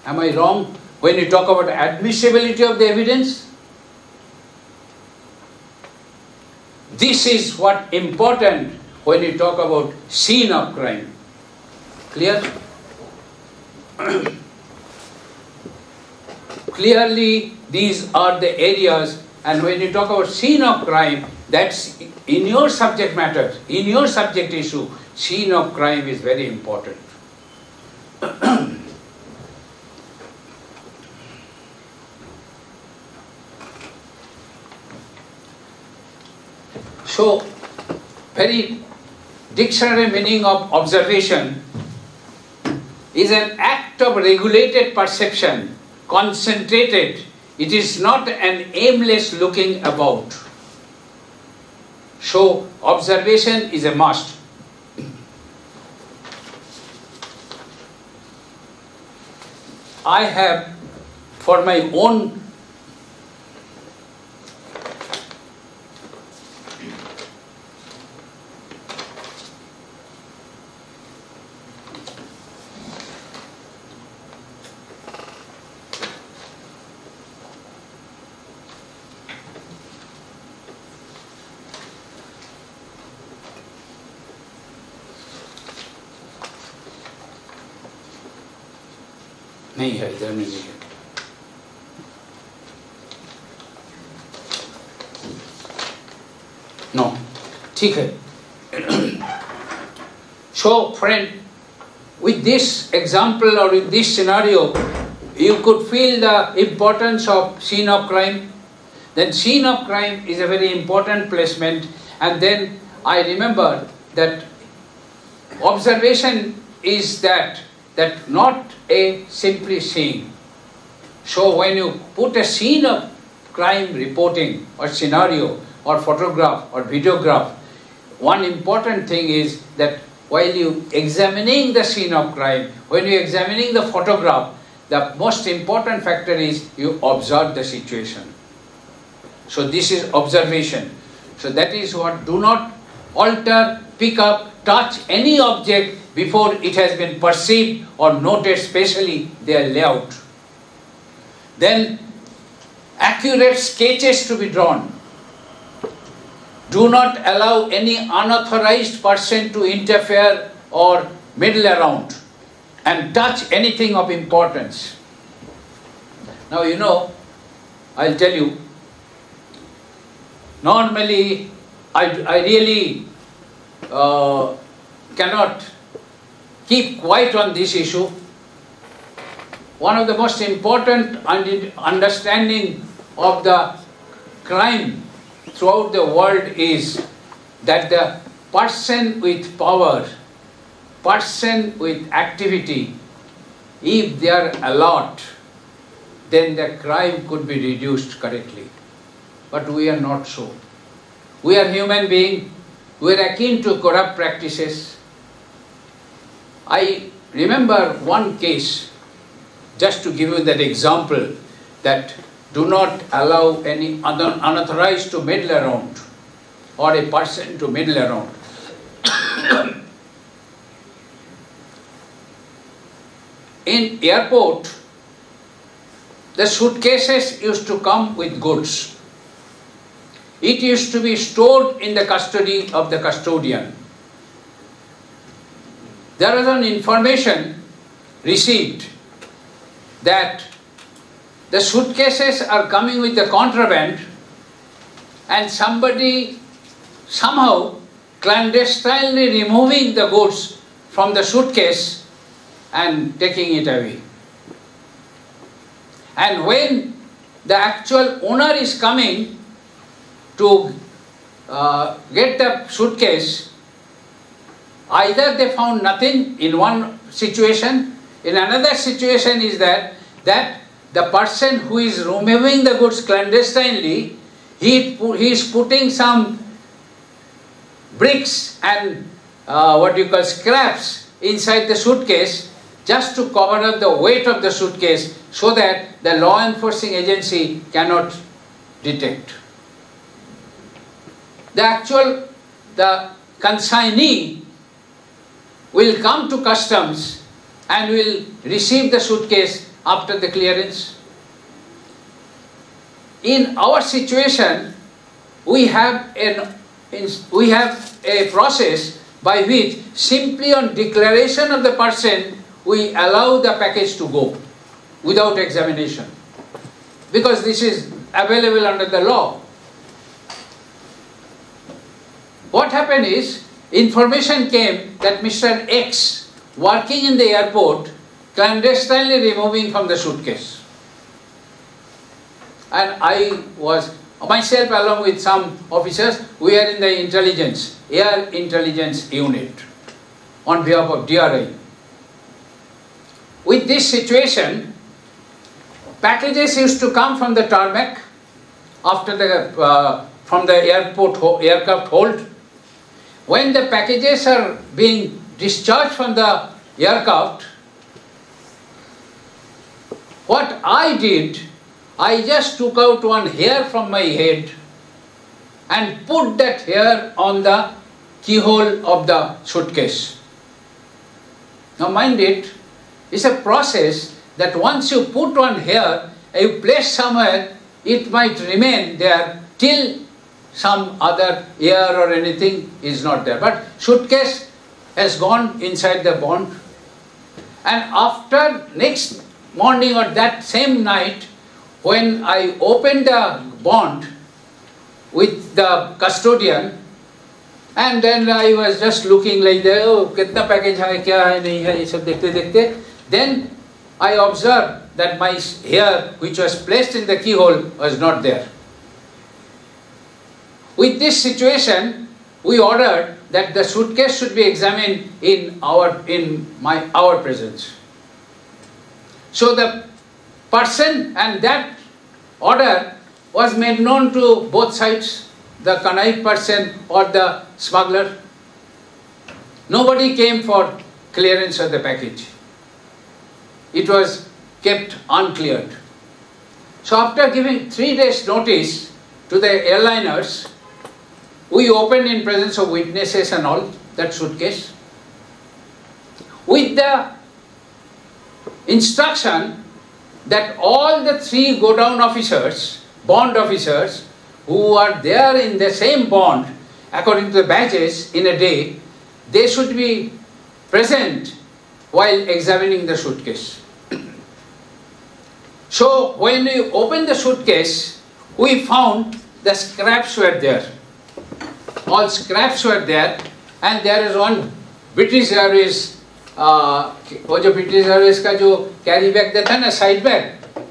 Am I wrong? when you talk about admissibility of the evidence, this is what important when you talk about scene of crime. Clear? *clears throat* clearly these are the areas and when you talk about scene of crime, that's in your subject matter, in your subject issue, scene of crime is very important. so, very dictionary meaning of observation is an act of regulated perception, concentrated. It is not an aimless looking about. So, observation is a must. I have, for my own नहीं है इधर में नहीं है no ठीक है so friend with this example or with this scenario you could feel the importance of scene of crime then scene of crime is a very important placement and then i remember that observation is that that not a simply seeing. So when you put a scene of crime reporting or scenario or photograph or videograph one important thing is that while you examining the scene of crime when you examining the photograph the most important factor is you observe the situation. So this is observation. So that is what do not alter pick up touch any object before it has been perceived or noted specially their layout then accurate sketches to be drawn do not allow any unauthorized person to interfere or meddle around and touch anything of importance. Now, you know, I'll tell you, normally I, I really uh, cannot keep quiet on this issue. One of the most important understanding of the crime throughout the world is that the person with power, person with activity, if they are alert, then the crime could be reduced correctly. But we are not so. We are human beings, we are akin to corrupt practices. I remember one case, just to give you that example, that do not allow any unauthorized to meddle around or a person to meddle around. *coughs* In airport, the suitcases used to come with goods. It used to be stored in the custody of the custodian. There is an information received that the suitcases are coming with the contraband and somebody somehow clandestinely removing the goods from the suitcase and taking it away. And when the actual owner is coming to uh, get the suitcase, either they found nothing in one situation, in another situation is that that the person who is removing the goods clandestinely, he, he is putting some bricks and uh, what you call scraps inside the suitcase just to cover up the weight of the suitcase so that the law enforcing agency cannot detect. The actual, the consignee will come to customs and will receive the suitcase after the clearance. In our situation, we have an we have a process by which simply on declaration of the person we allow the package to go without examination. because this is available under the law. What happened is, information came that Mr. X, working in the airport, clandestinely removing from the suitcase. And I was, myself along with some officers, we are in the intelligence, air intelligence unit on behalf of DRI. With this situation, packages used to come from the tarmac after the, uh, from the airport aircraft hold when the packages are being discharged from the aircraft, what I did, I just took out one hair from my head and put that hair on the keyhole of the suitcase. Now mind it, it's a process that once you put one hair, you place somewhere, it might remain there till some other air or anything is not there. But suitcase has gone inside the bond. And after next morning or that same night, when I opened the bond with the custodian, and then I was just looking like, oh, kitna package hai, kya hai, nahi hai, ye sab dekhte dekhte. Then I observed that my hair, which was placed in the keyhole, was not there. With this situation, we ordered that the suitcase should be examined in our in my our presence. So the person and that order was made known to both sides, the connived person or the smuggler. Nobody came for clearance of the package. It was kept uncleared. So after giving three days notice to the airliners, we opened in presence of witnesses and all that suitcase with the instruction that all the three godown officers, bond officers, who are there in the same bond according to the badges in a day, they should be present while examining the suitcase. so when we opened the suitcase, we found the scraps were there all scraps were there and there is one British Airways वो जो British Airways का जो carry bag देता है ना side bag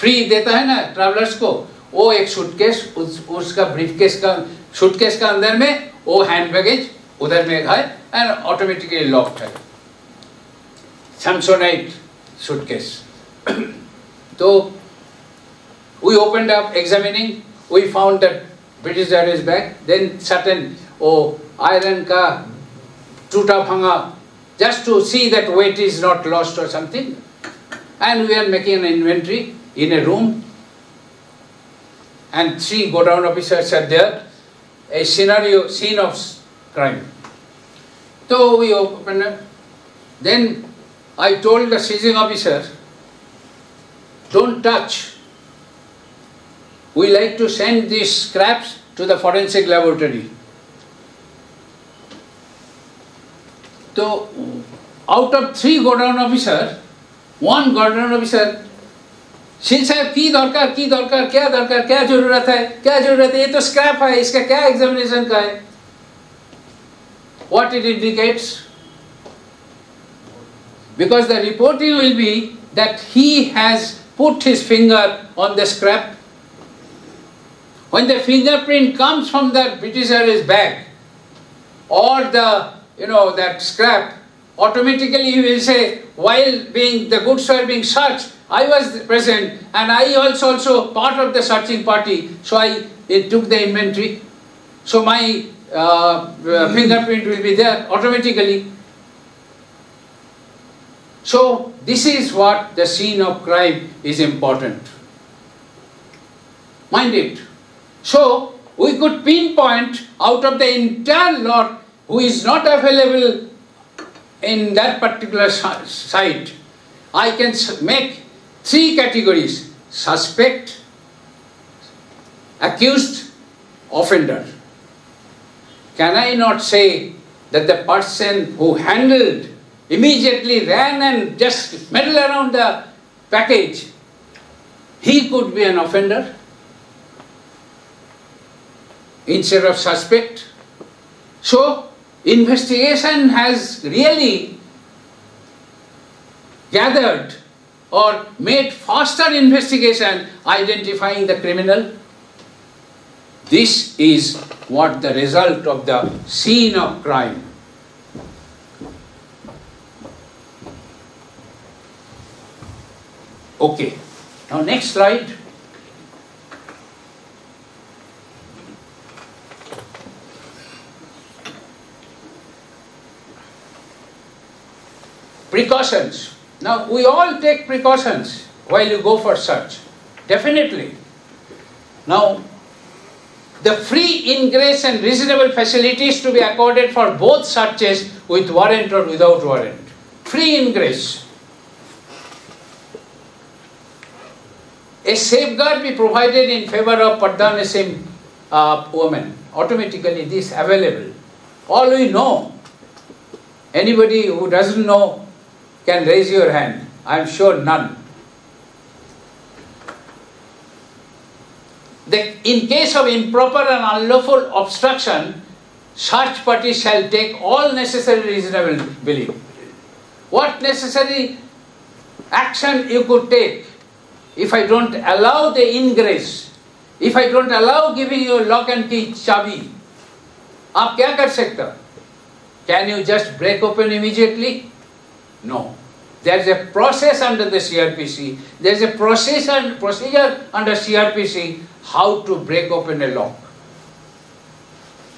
free देता है ना ट्रैवलर्स को वो एक सूटकेस उस, उसका ब्रीफ केस का सूटकेस का अंदर में वो हैंड बैगेज उधर में है एंड ऑटोमेटिकली लॉक्ड है। सैमसोनाइट सूटकेस तो we opened up examining we found that British Airways bag, then certain oh, iron ka tuta phanga, just to see that weight is not lost or something. And we are making an inventory in a room, and three godown officers are there, a scenario, scene of crime. So we open it. Then I told the seizing officer, don't touch we like to send these scraps to the forensic laboratory. So, out of three godown officers, one godown officer Singh साहब की दरकार की दरकार क्या दरकार क्या जरूरत है क्या जरूरत है ये तो स्क्रैप है इसका क्या एग्जामिनेशन का है what it indicates because the reporting will be that he has put his finger on the scrap when the fingerprint comes from that British Airways bag or the, you know, that scrap, automatically he will say, while being the goods were being searched, I was present and I also also part of the searching party, so I took the inventory. So my uh, uh, fingerprint will be there automatically. So this is what the scene of crime is important. Mind it, so we could pinpoint out of the entire lot who is not available in that particular site. I can make three categories suspect, accused, offender. Can I not say that the person who handled immediately ran and just meddled around the package he could be an offender instead of suspect. So, investigation has really gathered or made faster investigation identifying the criminal. This is what the result of the scene of crime. Okay, now next slide. Precautions. Now we all take precautions while you go for search. Definitely. Now the free ingress and reasonable facilities to be accorded for both searches with warrant or without warrant. Free ingress. A safeguard be provided in favor of Pardanasim uh, woman. Automatically this available. All we know. Anybody who doesn't know can raise your hand. I am sure none. The, in case of improper and unlawful obstruction, search party shall take all necessary reasonable belief. What necessary action you could take if I don't allow the ingress, if I don't allow giving you lock and key chabi, आप क्या कर सकते Can you just break open immediately? No. There is a process under the CRPC. There is a process and procedure under CRPC how to break open a lock.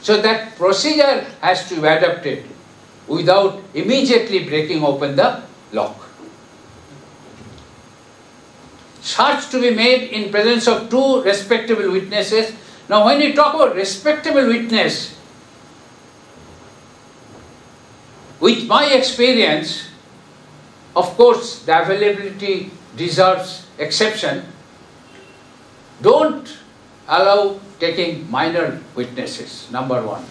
So that procedure has to be adopted without immediately breaking open the lock. Search to be made in presence of two respectable witnesses. Now when you talk about respectable witness, with my experience, of course, the availability deserves exception. Don't allow taking minor witnesses, number one.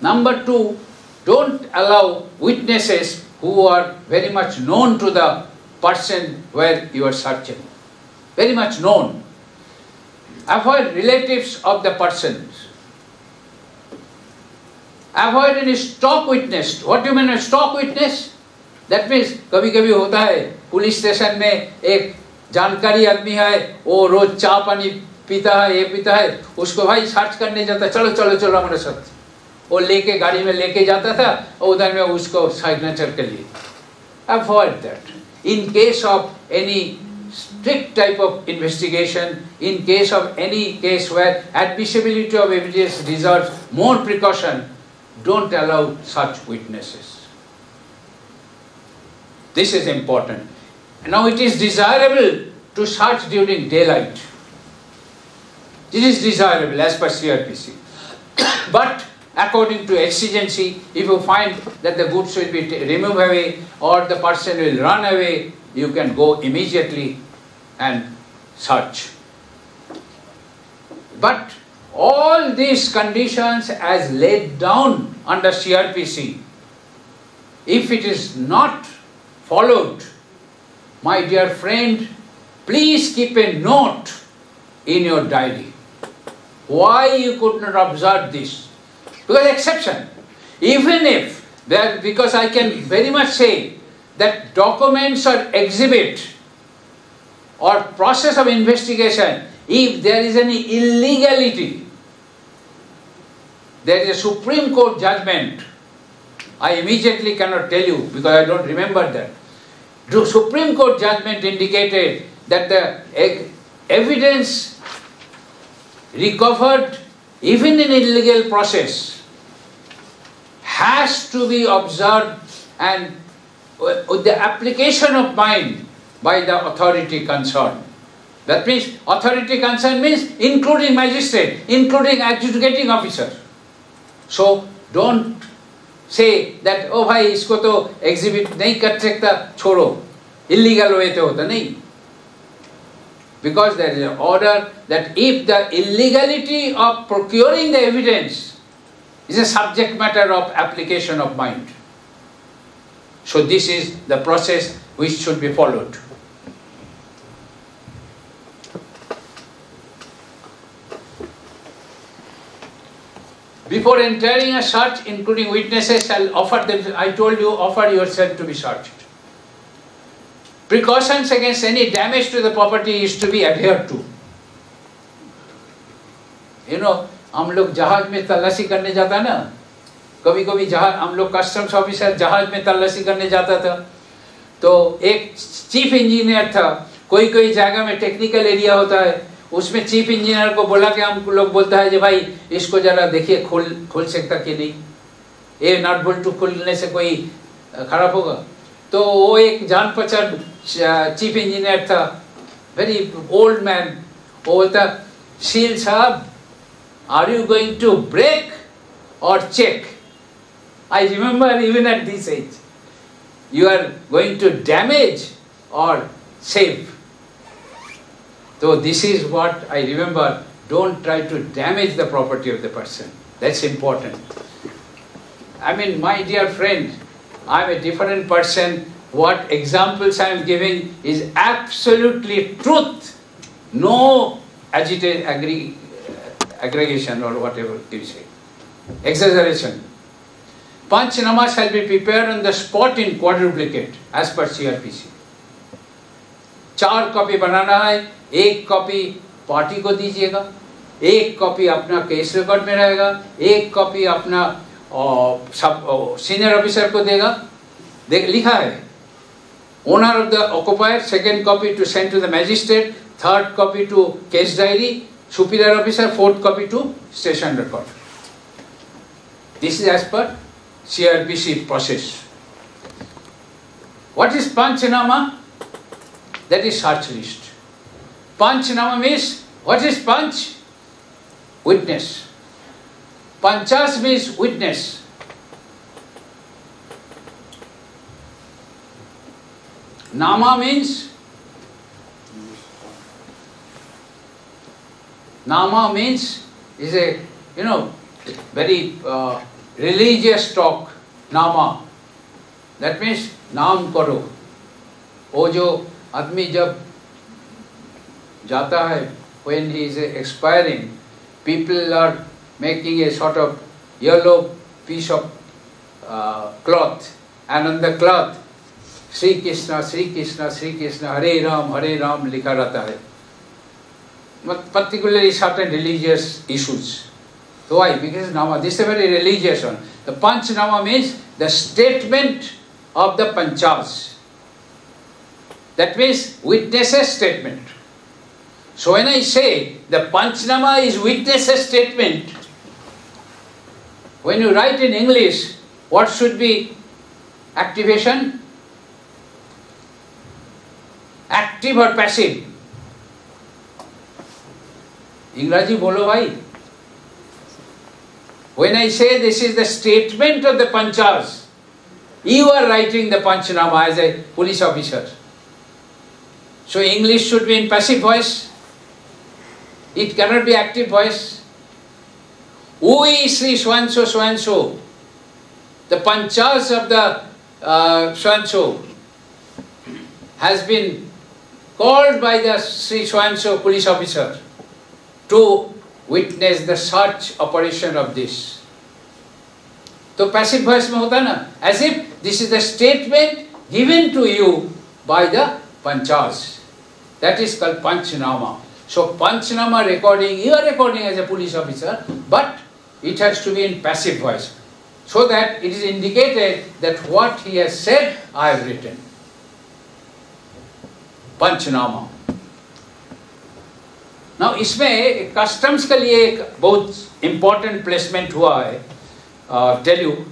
Number two, don't allow witnesses who are very much known to the person where you are searching. Very much known. Avoid relatives of the persons. Avoid any stock witness. What do you mean a stock witness? That means कभी कभी होता है police station में एक जानकारी आदमी है, वो रोज चा पानी पीता है, ये पीता है, उसको भाई सर्च करने जाता है, चलो चलो चलो, हमारे साथ। वो लेके, गाड़ी में लेके जाता था, और उधर में उसको सिग्नेचर कर लिए। Avoid that in case of any strict type of investigation in case of any case where admissibility of evidence reserve more precaution don't allow such witnesses this is important. Now it is desirable to search during daylight. This is desirable as per CRPC. *coughs* but according to exigency, if you find that the goods will be removed away or the person will run away, you can go immediately and search. But all these conditions as laid down under CRPC, if it is not followed. My dear friend, please keep a note in your diary. Why you could not observe this? Because exception. Even if there, because I can very much say that documents or exhibit or process of investigation, if there is any illegality, there is a Supreme Court judgment. I immediately cannot tell you because I don't remember that. The Supreme Court judgment indicated that the evidence recovered even in illegal process has to be observed and uh, with the application of mind by the authority concerned. That means authority concerned means including magistrate, including adjudicating officer. So don't say that, oh bhai, isko to exhibit nahi kar sakta, choro. Illegal way to hota nahi. Because there is an order that if the illegality of procuring the evidence is a subject matter of application of mind. So this is the process which should be followed. Before entering a search, including witnesses, shall offer them, I told you, offer yourself to be searched. Precautions against any damage to the property is to be adhered to. You know, हम लोग जहाज़ में तलाशी करने जाता ना कभी कभी जहाज़ हम लोग कस्टम्स ऑफिसर जहाज़ में तलाशी करने जाता था तो एक चीफ इंजीनियर था कोई कोई जगह में टेक्निकल एरिया होता है उसमें चीफ इंजीनियर को बोला कि हम लोग बोलता है जो भाई, इसको जरा देखिए, खोल खोल सकता कि नहीं? ये नट बोल्ट खोलने से कोई खराब होगा? तो वो एक जान पहचान चीफ इंजीनियर था वेरी ओल्ड मैन वो बोलता, शील साहब are you going to break और check I remember even at this age you are going to damage or save. So this is what I remember. Don't try to damage the property of the person. That's important. I mean, my dear friend, I'm a different person. What examples I'm giving is absolutely truth. No agitate, agree, aggregation or whatever you say. Exaggeration. Panchnama shall be prepared on the spot in quadruplicate as per CRPC. चार copy बनाना है एक copy party को दीजिएगा, एक copy अपना case record में रहेगा, एक कॉपी अपना सब सीनियर ऑफिसर को देगा देख, लिखा है owner of the occupier second copy to send to the magistrate third copy to case diary superior officer fourth copy to station record this is as per CRPC process. What is Panchanama? That is search list. Panchanama means, what is Panch? Witness. Panchas means witness. Nama means Nama means is a you know very uh, religious talk, नामा that means नाम करो वो जो आदमी जब जाता है when he is expiring people are making a short of yellow piece of cloth and on the cloth Shri Krishna Shri Krishna Shri Krishna Hare Ram Hare Ram लिखा रहता है। पर्टिकुलरली सर्टन रिलीजियस इशूज तो I because नामा this religious one the panchnama means the statement of the panchas that means witnesses statement So when I say the Panchnama is witnesses statement, when you write in English, what should be activation? Active or passive? इंग्राजी बोलो भाई when I say this is the statement of the Panchas, you are writing the Panchanama as a police officer. So English should be in passive voice. It cannot be active voice. Who is Sri Swanso Swanso? The Panchas of the uh, Swanso has been called by the Sri Swanso police officer to witness the search operation of this. तो passive voice में होता है ना as if this is the statement given to you by the पंचास that is called panchnama so panchnama recording you are recording as a police officer but it has to be in passive voice so that it is indicated that what he has said i have written panchnama now इसमें customs के लिए एक बहुत important placement हुआ है uh, tell you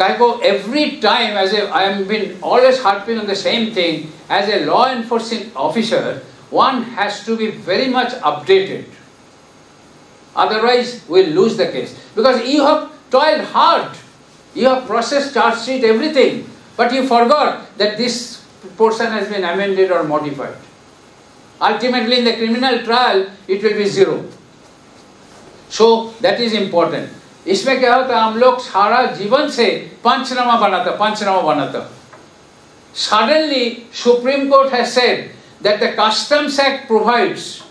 Kaiko, every time as a, I am been always harping on the same thing, as a law enforcing officer, one has to be very much updated. Otherwise, we'll lose the case. Because you have toiled hard, you have processed charge sheet, everything, but you forgot that this portion has been amended or modified. Ultimately, in the criminal trial, it will be zero. So, that is important. इसमें क्या होता हम लोग सारा जीवन से पंचनामा बनाता पंचनामा बनाता suddenly supreme court has said that the customs act provides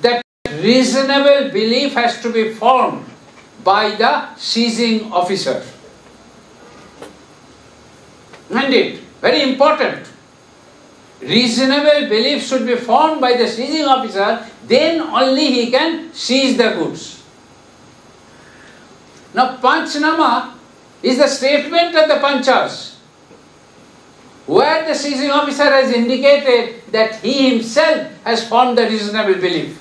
that reasonable belief has to be formed by the seizing officer. And it, very important. Reasonable belief should be formed by the seizing officer, then only he can seize the goods. Now, Panchnama is the statement of the Panchas, where the seizing officer has indicated that he himself has formed the reasonable belief.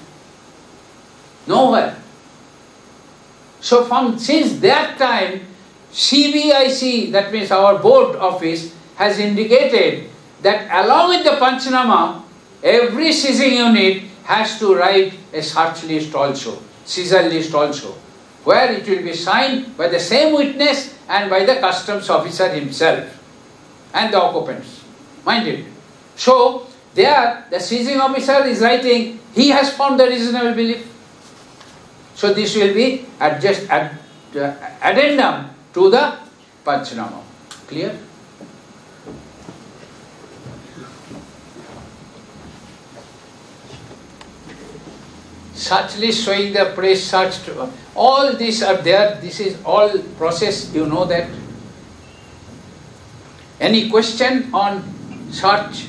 Nowhere. So from since that time, CBIC, that means our board office, has indicated that along with the Panchnama, every seizing unit has to write a search list also, seizure list also, where it will be signed by the same witness and by the customs officer himself and the occupants. Mind it. So, there the seizing officer is writing, he has found the reasonable belief. So this will be adjust, ad, uh, addendum to the Panchnama. Clear? Such showing the place searched. All these are there. This is all process. You know that. Any question on search,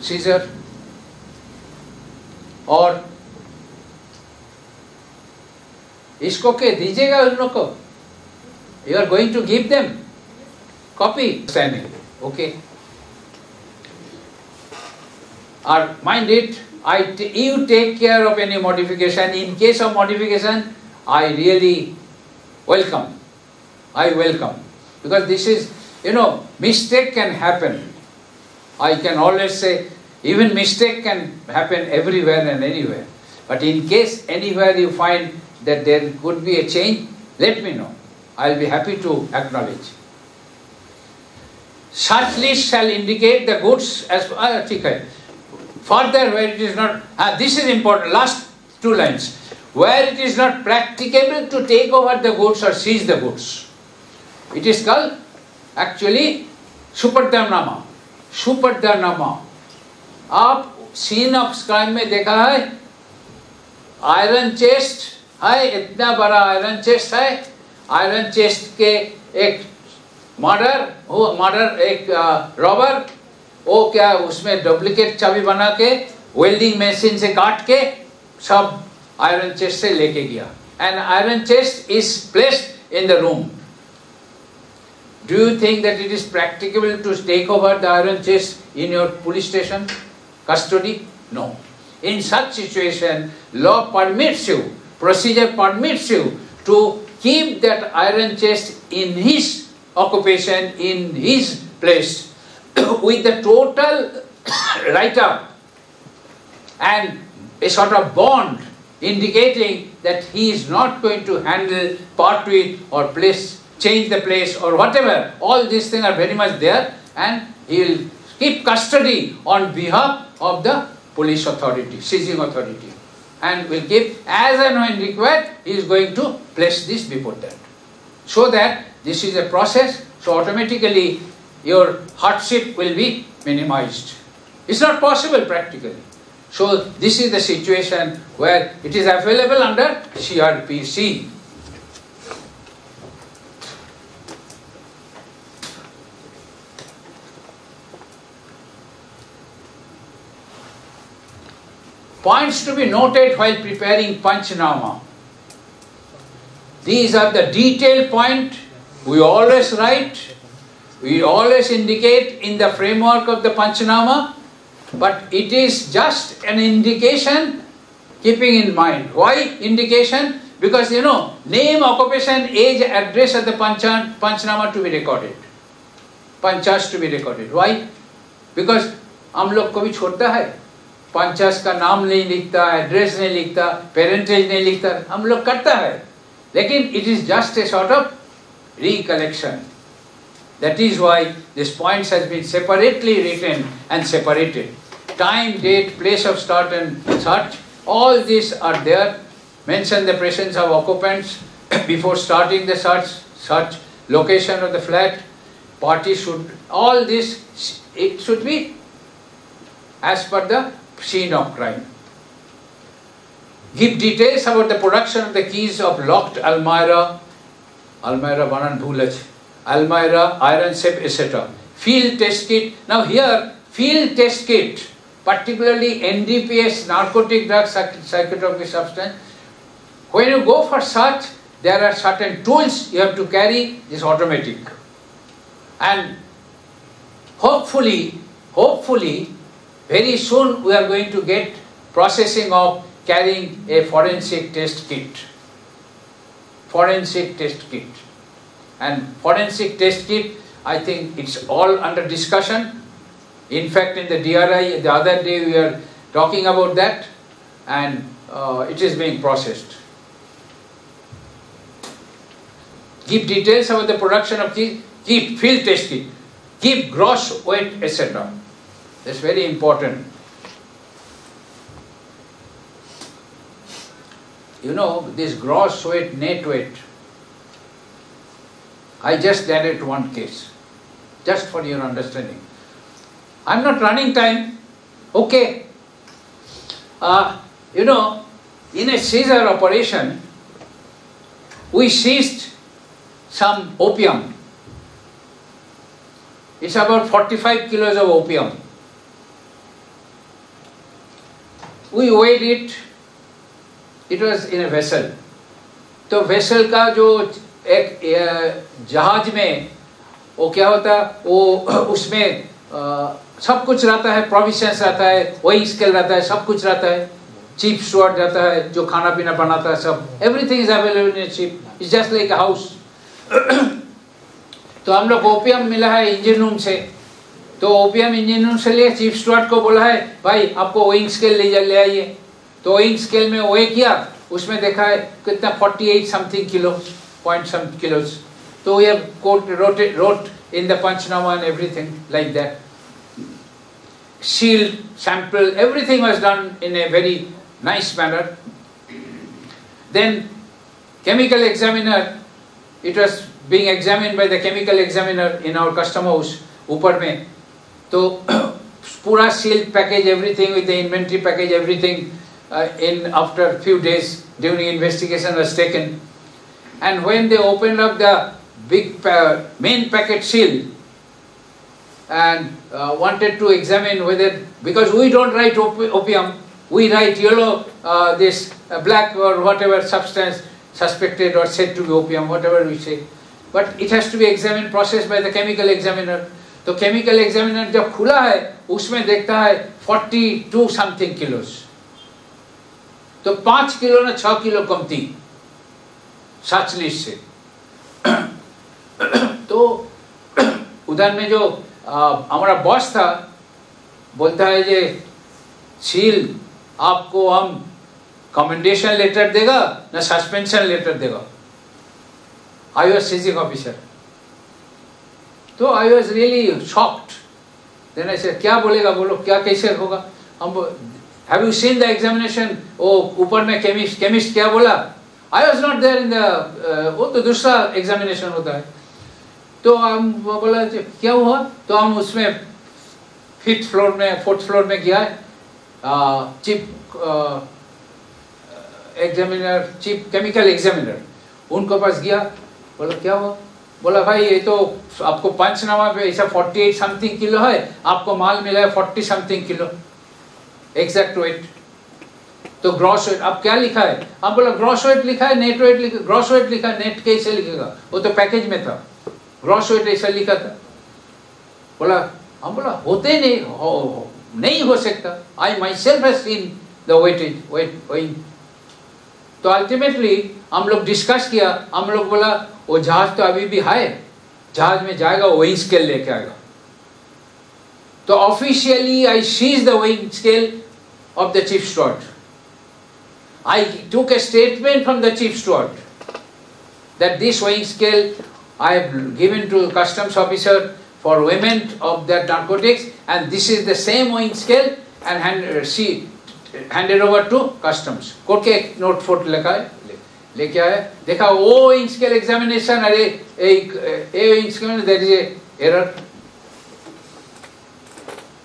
seizure or इसको के दीजिएगा उन लोग को you are going to give them copy standing okay और mind it I t- you take care of any modification. In case of modification, I really welcome. I welcome. Because this is you know, mistake can happen. I can always say, even mistake can happen everywhere and anywhere. But in case anywhere you find that there could be a change, let me know. I'll be happy to acknowledge. Such list shall indicate the goods as uh, further where it is not, uh, this is important, last two lines, where it is not practicable to take over the goods or seize the goods. It is called actually Superdharnama. Superdharnama. आप scene of crime में देखा है iron chest है, इतना बड़ा iron chest है iron chest के एक मर्डर मर्डर एक रॉबर वो क्या उसमें डुप्लीकेट चाबी बना के वेल्डिंग मशीन से काट के सब आयरन चेस्ट से लेके गया and iron chest is placed in the room Do you think that it is practicable to take over the iron chest in your police station custody? No. In such situation, law permits you, procedure permits you to keep that iron chest in his occupation, in his place, *coughs* with the total *coughs* write-up and a sort of bond indicating that he is not going to handle, part with or place, change the place or whatever. All these things are very much there and he will keep custody on behalf of the police authority, seizing authority. And will keep as and when required, he is going to place this before that. So that this is a process, so automatically your hardship will be minimized. It's not possible practically. So this is the situation where it is available under CRPC. Points to be noted while preparing Panchnama. These are the detailed point we always write, we always indicate in the framework of the Panchnama, but it is just an indication keeping in mind. Why indication? Because you know, name, occupation, age, address of the Panchan, Panchnama to be recorded. Panchas to be recorded. Why? Because हम लोग को भी छोड़ता है पंचास का नाम नहीं लिखता एड्रेस नहीं लिखता पेरेंटेज नहीं लिखता, हम लोग करता है। लेकिन it is just a sort of recollection that is why this point has been separately return and separated time date place of start and search all this are there mention the presence of occupants before starting the search search location of the flat party should all this it should be as per the scene of crime. Give details about the production of the keys of locked Almira, Almira Banan Bhulach, Almira, iron safe, etc. Field test kit. Now here, field test kit, particularly NDPS, narcotic drug, psychotropic substance. When you go for such, there are certain tools you have to carry, this automatic. And hopefully, hopefully, very soon we are going to get processing of carrying a forensic test kit. Forensic test kit. And forensic test kit, I think it's all under discussion. In fact, in the DRI, the other day we were talking about that and uh, it is being processed. Give details about the production of the keep field test kit, give gross weight, etc. That's very important. You know, this gross weight, net weight, I just added one case, just for your understanding. I'm not running time, okay. Uh, you know, in a seizure operation, we seized some opium. It's about 45 kilos of opium. We weighed it. It was in a vessel तो vessel का जो एक जहाज़ में वो क्या होता है वो *clears throat* उसमें आ, सब कुछ रहता है प्रोविशंस रहता है वही स्केल रहता है सब कुछ रहता है। चीप स्टोर रहता है जो खाना पीना बनाता है सब। Everything is available in cheap is just like house तो हम लोग ओपियम मिला है इंजन रूम से। तो ओपीएम इंजीनियरों से लिए चीफ स्टुअर्ट को बोला है, भाई, आपको ओइंग स्केल ले आइए। तो ओइंग स्केल में ओए किया, उसमें देखा है कितना 48 something kilo point some kilos तो ये quote wrote wrote in the panchnama everything like that seal sample everything was done in a very nice manner then chemical examiner it was being examined by the chemical examiner in our custom house ऊपर में So Pura sealed package, everything with the inventory package, everything uh, in after a few days during investigation was taken. And when they opened up the big main packet seal and uh, wanted to examine whether, because we don't write opium, we write yellow, uh, this black or whatever substance suspected or said to be opium, whatever we say. But it has to be examined, processed by the chemical examiner. तो chemical examiner जब खुला है, उसमें देखता है 42 something किलोस तो पाँच kilo ना छ किलो कम थी साचलीस से। तो उधर में जो हमारा बॉस था, बोलता है जे सील आपको हम कमेंडेशन लेटर देगा ना सस्पेंशन लेटर देगा? आई वॉज़ सीजिंग ऑफिसर तो I was really shocked then ऐसे क्या बोलेगा बोलो क्या कैसे होगा? हम have you seen the examination Oh, ऊपर में chemist chemist क्या बोला? I was not there in uh, वो तो दूसरा एग्जामिनेशन होता है. तो हम बोला क्या हुआ? तो हम उसमें फिफ्थ फ्लोर में फोर्थ फ्लोर में गया। Chief examiner chief chemical examiner उनको पास गया। बोला क्या हुआ? बोला भाई ये तो आपको पंचनामा पे ऐसा 48 समथिंग किलो है आपको माल मिला है 40 समथिंग किलो. एग्जैक्ट वेट तो ग्रॉस वेट अब क्या लिखा है? अब बोला ग्रॉस वेट लिखा है नेट वेट लिखा ग्रॉस वेट लिखा है नेट कैसे लिखेगा? वो तो पैकेज में था। ग्रॉस वेट ऐसा लिखा था। बोला हम बोला होते नहीं हो, हो नहीं हो सकता। I myself has seen the weightage weight weighing तो अल्टीमेटली हम लोग डिस्कस किया। हम लोग बोला वो जहाज तो अभी भी है जहाज में जाएगा वही स्केल लेके आएगा तो officially I seize the weighing scale of the chief steward. I took a statement from the chief steward that this weighing scale I have given to customs officer for women of that narcotics and this is the same weighing scale and hand, uh, see, handed over to customs. Court के एक note फोट लिखा है लेके आया देखा वो weighing scale examination अरे एक ए weighing scale there is a error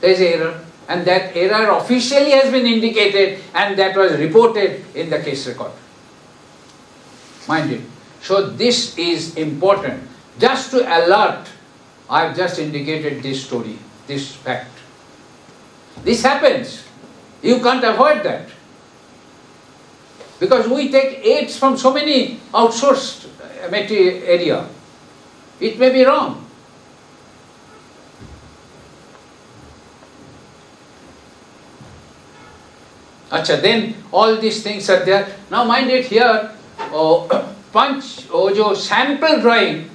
there is a error and that error officially has been indicated and that was reported in the case record. Mind it. So this is important. Just to alert, I have just indicated this story, this fact. This happens. You can't avoid that. Because we take aids from so many outsourced uh, area. It may be wrong. Acha, then all these things are there. Now mind it here, oh, *coughs* punch, oh, jo sample drawing,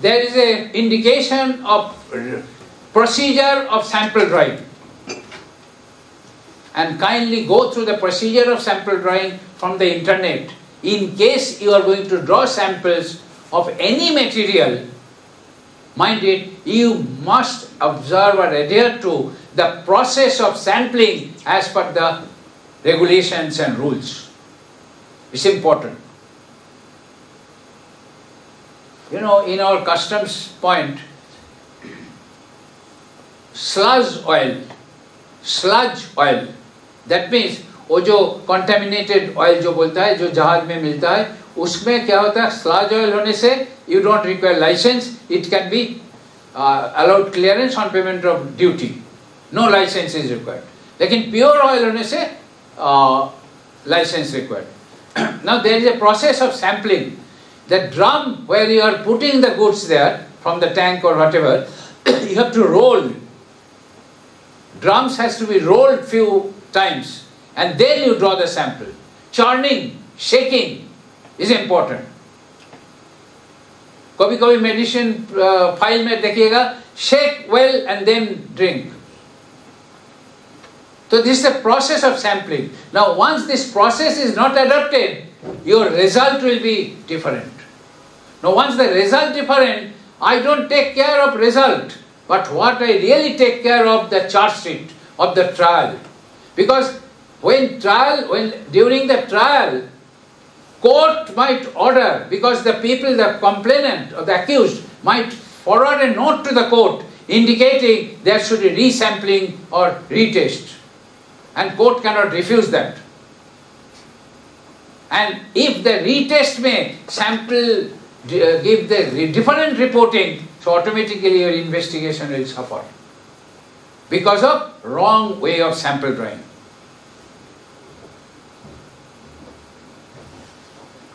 there is a indication of procedure of sample drawing. And kindly go through the procedure of sample drawing from the internet. In case you are going to draw samples of any material, mind it, you must observe or adhere to the process of sampling as per the regulations and rules. It's important. You know, in our customs point, sludge oil, sludge oil, that means वो जो contaminated oil जो बोलता है, जो जहाज़ में मिलता है, उसमें क्या होता है? स्लाज ऑयल होने से you don't require licence it can be allowed clearance on payment of duty no licence is required लेकिन प्योर ऑयल होने से licence required now there is a process of sampling the drum where you are putting the goods there from the tank और whatever you have to roll drums has to be rolled few times and then you draw the sample. Churning, shaking is important. कभी कभी medicine file में देखिएगा shake well and then drink So this is a process of sampling. Now once this process is not adopted, your result will be different. Now once the result different, I don't take care of result, but what I really take care of the charge sheet of the trial. Because when trial, when during the trial, court might order, because the people, the complainant or the accused might forward a note to the court indicating there should be resampling or retest. And court cannot refuse that. And if the retest may sample, uh, give the different reporting, so automatically your investigation will suffer. Because of wrong way of sample drawing.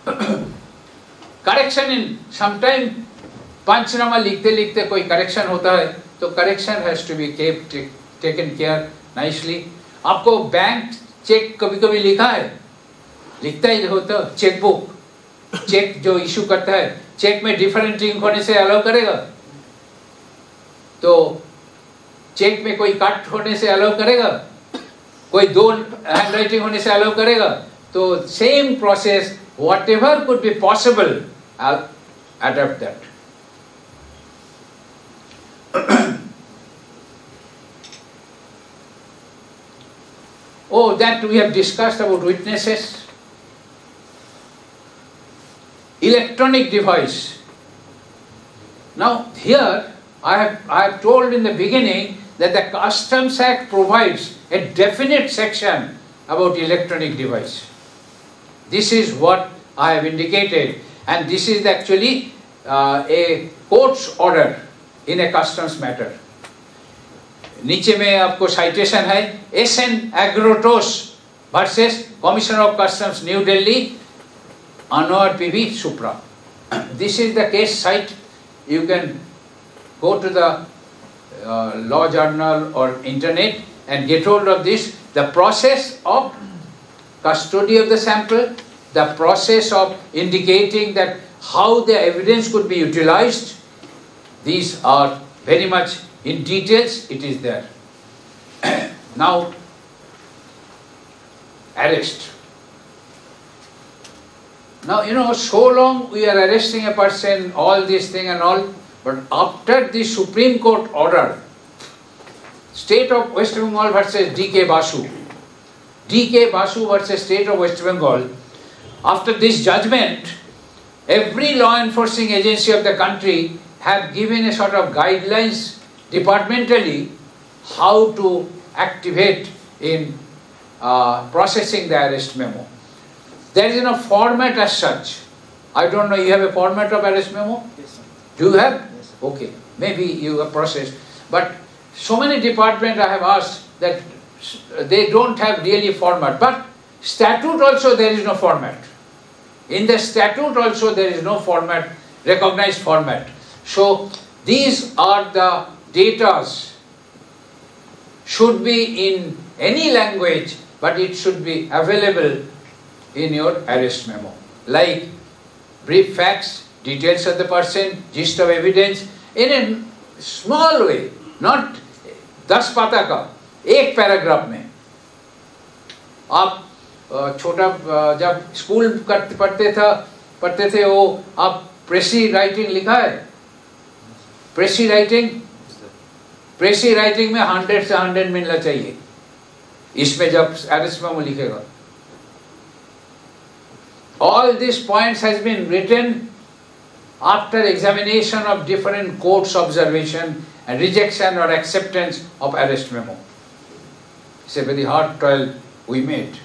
Correction in sometime panchnama लिखते लिखते कोई correction होता है तो correction has to be kept taken care nicely आपको bank cheque कभी कभी लिखा है? लिखता ही होता चेक बुक चेक जो इशू करता है चेक में डिफरेंट इंक होने से अलाउ करेगा? तो चेक में कोई कट होने से अलाउ करेगा? कोई दो हैंड राइटिंग होने से अलाउ करेगा? तो same process whatever could be possible, I'll adapt that. *clears throat* oh, that we have discussed about witnesses. Electronic device. Now, here I have, I have told in the beginning that the Customs Act provides a definite section about electronic device. This is what I have indicated. And this is actually uh, a court's order in a customs matter. Niche mein aapko citation hai. SN Agrotech versus Commissioner of Customs New Delhi Anvar PV Supra. *clears throat* this is the case site. You can go to the uh, law journal or internet and get hold of this. The process of custody of the sample, the process of indicating that how the evidence could be utilized, these are very much in details, it is there. *coughs* now, arrest. Now, you know, so long we are arresting a person, all this thing and all, but after the Supreme Court order, State of West Bengal versus D.K. Basu, D.K. Basu versus State of West Bengal, after this judgment, every law enforcing agency of the country have given a sort of guidelines departmentally how to activate in uh, processing the arrest memo. There is no format as such. I don't know, you have a format of arrest memo? Yes, sir. Do you have? Yes, sir. Okay, maybe you have processed. But so many departments I have asked that they don't have really format. But statute also there is no format. In the statute also there is no format, recognized format. So these are the datas should be in any language, but it should be available in your arrest memo. Like brief facts, details of the person, gist of evidence, in a small way, not eh, das pataka, एक paragraph में आप छोटा जब school कर- पढ़ते था पढ़ते थे वो आप प्रेसी राइटिंग लिखा है प्रेसी राइटिंग प्रेसी राइटिंग में हंड्रेड से हंड्रेड मिलना चाहिए इसमें जब एरिस में वो लिखेगा all these points has been written after examination of different courts observation and rejection or acceptance of arrest memo it's a very hard trial we made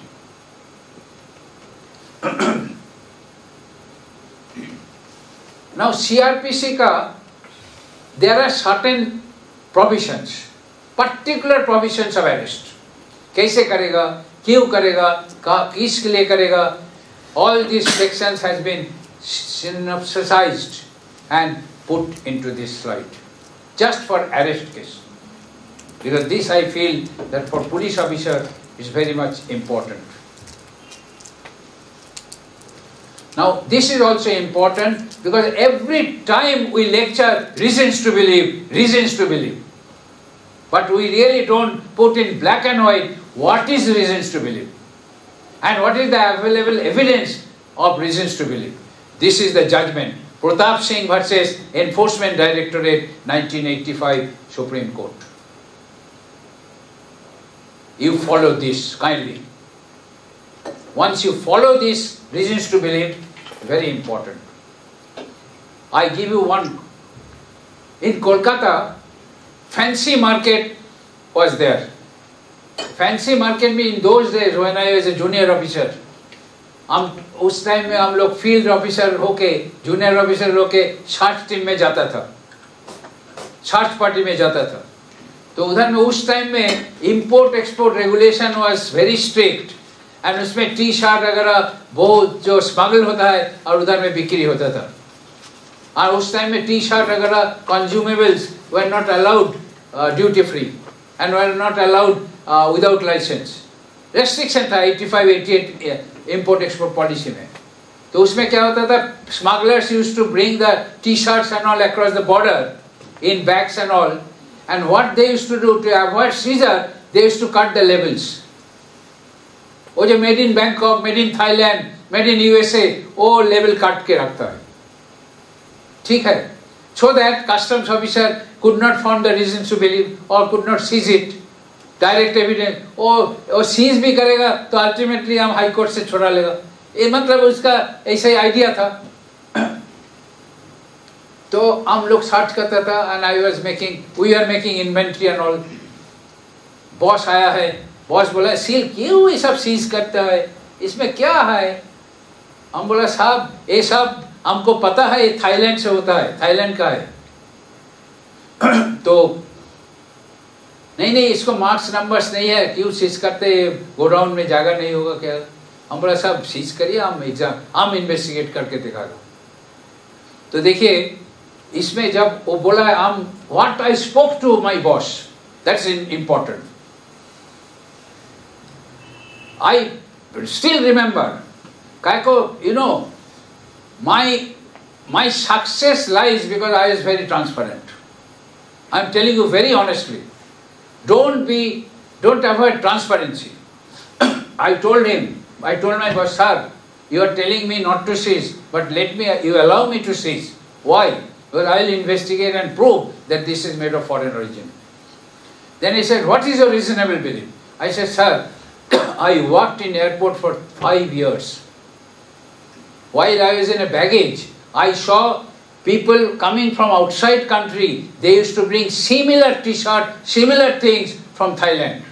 now crpc ka there are certain provisions particular provisions of arrest कैसे करेगा क्यों करेगा का- किसके लिए करेगा all these sections has been synopsisized and put into this slide just for arrest case because this i feel that for police officer is very much important now this is also important because every time we lecture reasons to believe reasons to believe but we really don't put in black and white what is reasons to believe and what is the available evidence of reasons to believe. This is the judgment. Pratap Singh versus Enforcement Directorate, 1985 Supreme Court. You follow this kindly. Once you follow these reasons to believe, very important. I give you one. In Kolkata, fancy market was there. Fancy market में in those days when I was a junior officer हम उस time में हम लोग field officer होके junior officer होके छाछ team में जाता था छाछ पार्टी में जाता था तो उधर में उस टाइम में import export regulation was very strict and उसमें टी शर्ट वगैरह बहुत जो स्मगल होता है, और उधर में बिक्री होता था। और उस टाइम में टी शर्ट वगैरह consumables were not allowed duty free and were not allowed without licence restriction था 85 88 इंपोर्ट एक्सपोर्ट पॉलिसी में। तो उसमें क्या होता था? Smugglers use to bring the T shirts and all across the border in bags and all And what they used to do to avoid seizure, they used to cut the labels. वो जो made in Bangkok made in Thailand made in USA वो लेवल काट के रखता है। ठीक है? So that customs officer could not found the reason to believe और could not seize it direct evidence वो वो सीज भी करेगा तो अल्टीमेटली हम हाईकोर्ट से छोड़ा लेगा। ये मतलब उसका ऐसा ही आइडिया था। तो हम लोग सर्च करता था and I was making we are making inventory and all boss आया है बॉस बोला सील क्यों ये सब सीज करता है? इसमें क्या है? हम बोला, साहब, ये सब हमको पता है, ये थाईलैंड से होता है थाईलैंड का है. *clears throat* तो नहीं नहीं, इसको मार्क्स नंबर्स नहीं है, क्यों सीज करते गोडाउन में जगह नहीं होगा क्या? हम बोला, साहब सीज करिए, हम एग्ज़ाम हम इन्वेस्टिगेट करके दिखाएगा तो देखिए इसमें जब वो बोला हम what I spoke to my boss that's important I still remember काय को you know my my success lies because I was very transparent. I'm telling you very honestly. Don't be don't avoid transparency. *coughs* I told him, I told my boss, sir, you are telling me not to seize, but let me you allow me to seize. Why? Because I will investigate and prove that this is made of foreign origin. Then he said, What is your reasonable belief? I said, Sir, *coughs* I worked in airport for five years. While I was in a baggage, I saw people coming from outside country. They used to bring similar t-shirt, similar things from Thailand.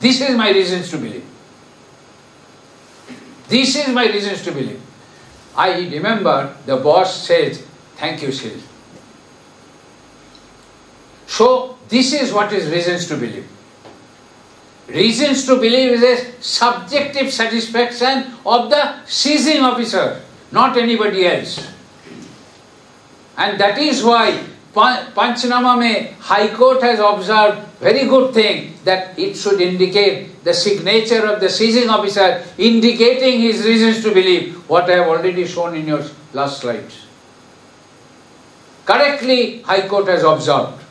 This is my reasons to believe. This is my reasons to believe. I remember the boss says, Thank you, Sil. So, this is what is reasons to believe. Reasons to believe is a subjective satisfaction of the seizing officer, not anybody else. And that is why Panchanama High Court has observed very good thing that it should indicate the signature of the seizing officer indicating his reasons to believe what I have already shown in your last slides. Correctly High Court has observed.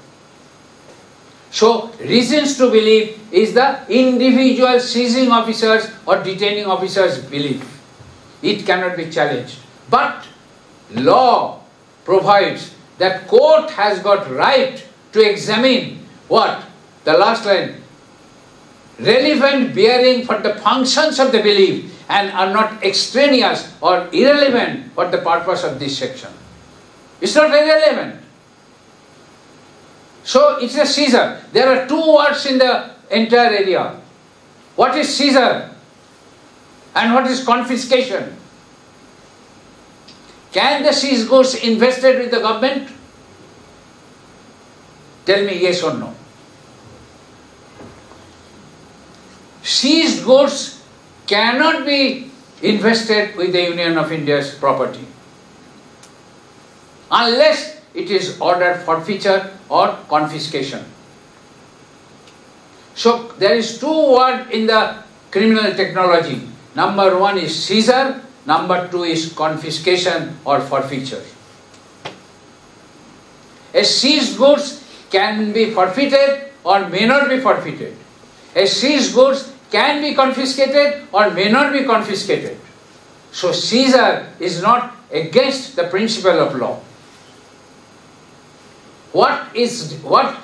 So, reasons to believe is the individual seizing officers or detaining officers' belief. It cannot be challenged. But law provides that court has got right to examine what? The last line. Relevant bearing for the functions of the belief and are not extraneous or irrelevant for the purpose of this section. It's not irrelevant. So it's a seizure. There are two words in the entire area. What is seizure? And what is confiscation? Can the seized goods invested with the government? Tell me yes or no. Seized goods cannot be invested with the Union of India's property unless it is ordered forfeiture or confiscation. So there is two words in the criminal technology. Number one is seizure, number two is confiscation or forfeiture. A seized goods can be forfeited or may not be forfeited. A seized goods can be confiscated or may not be confiscated. So seizure is not against the principle of law. What is what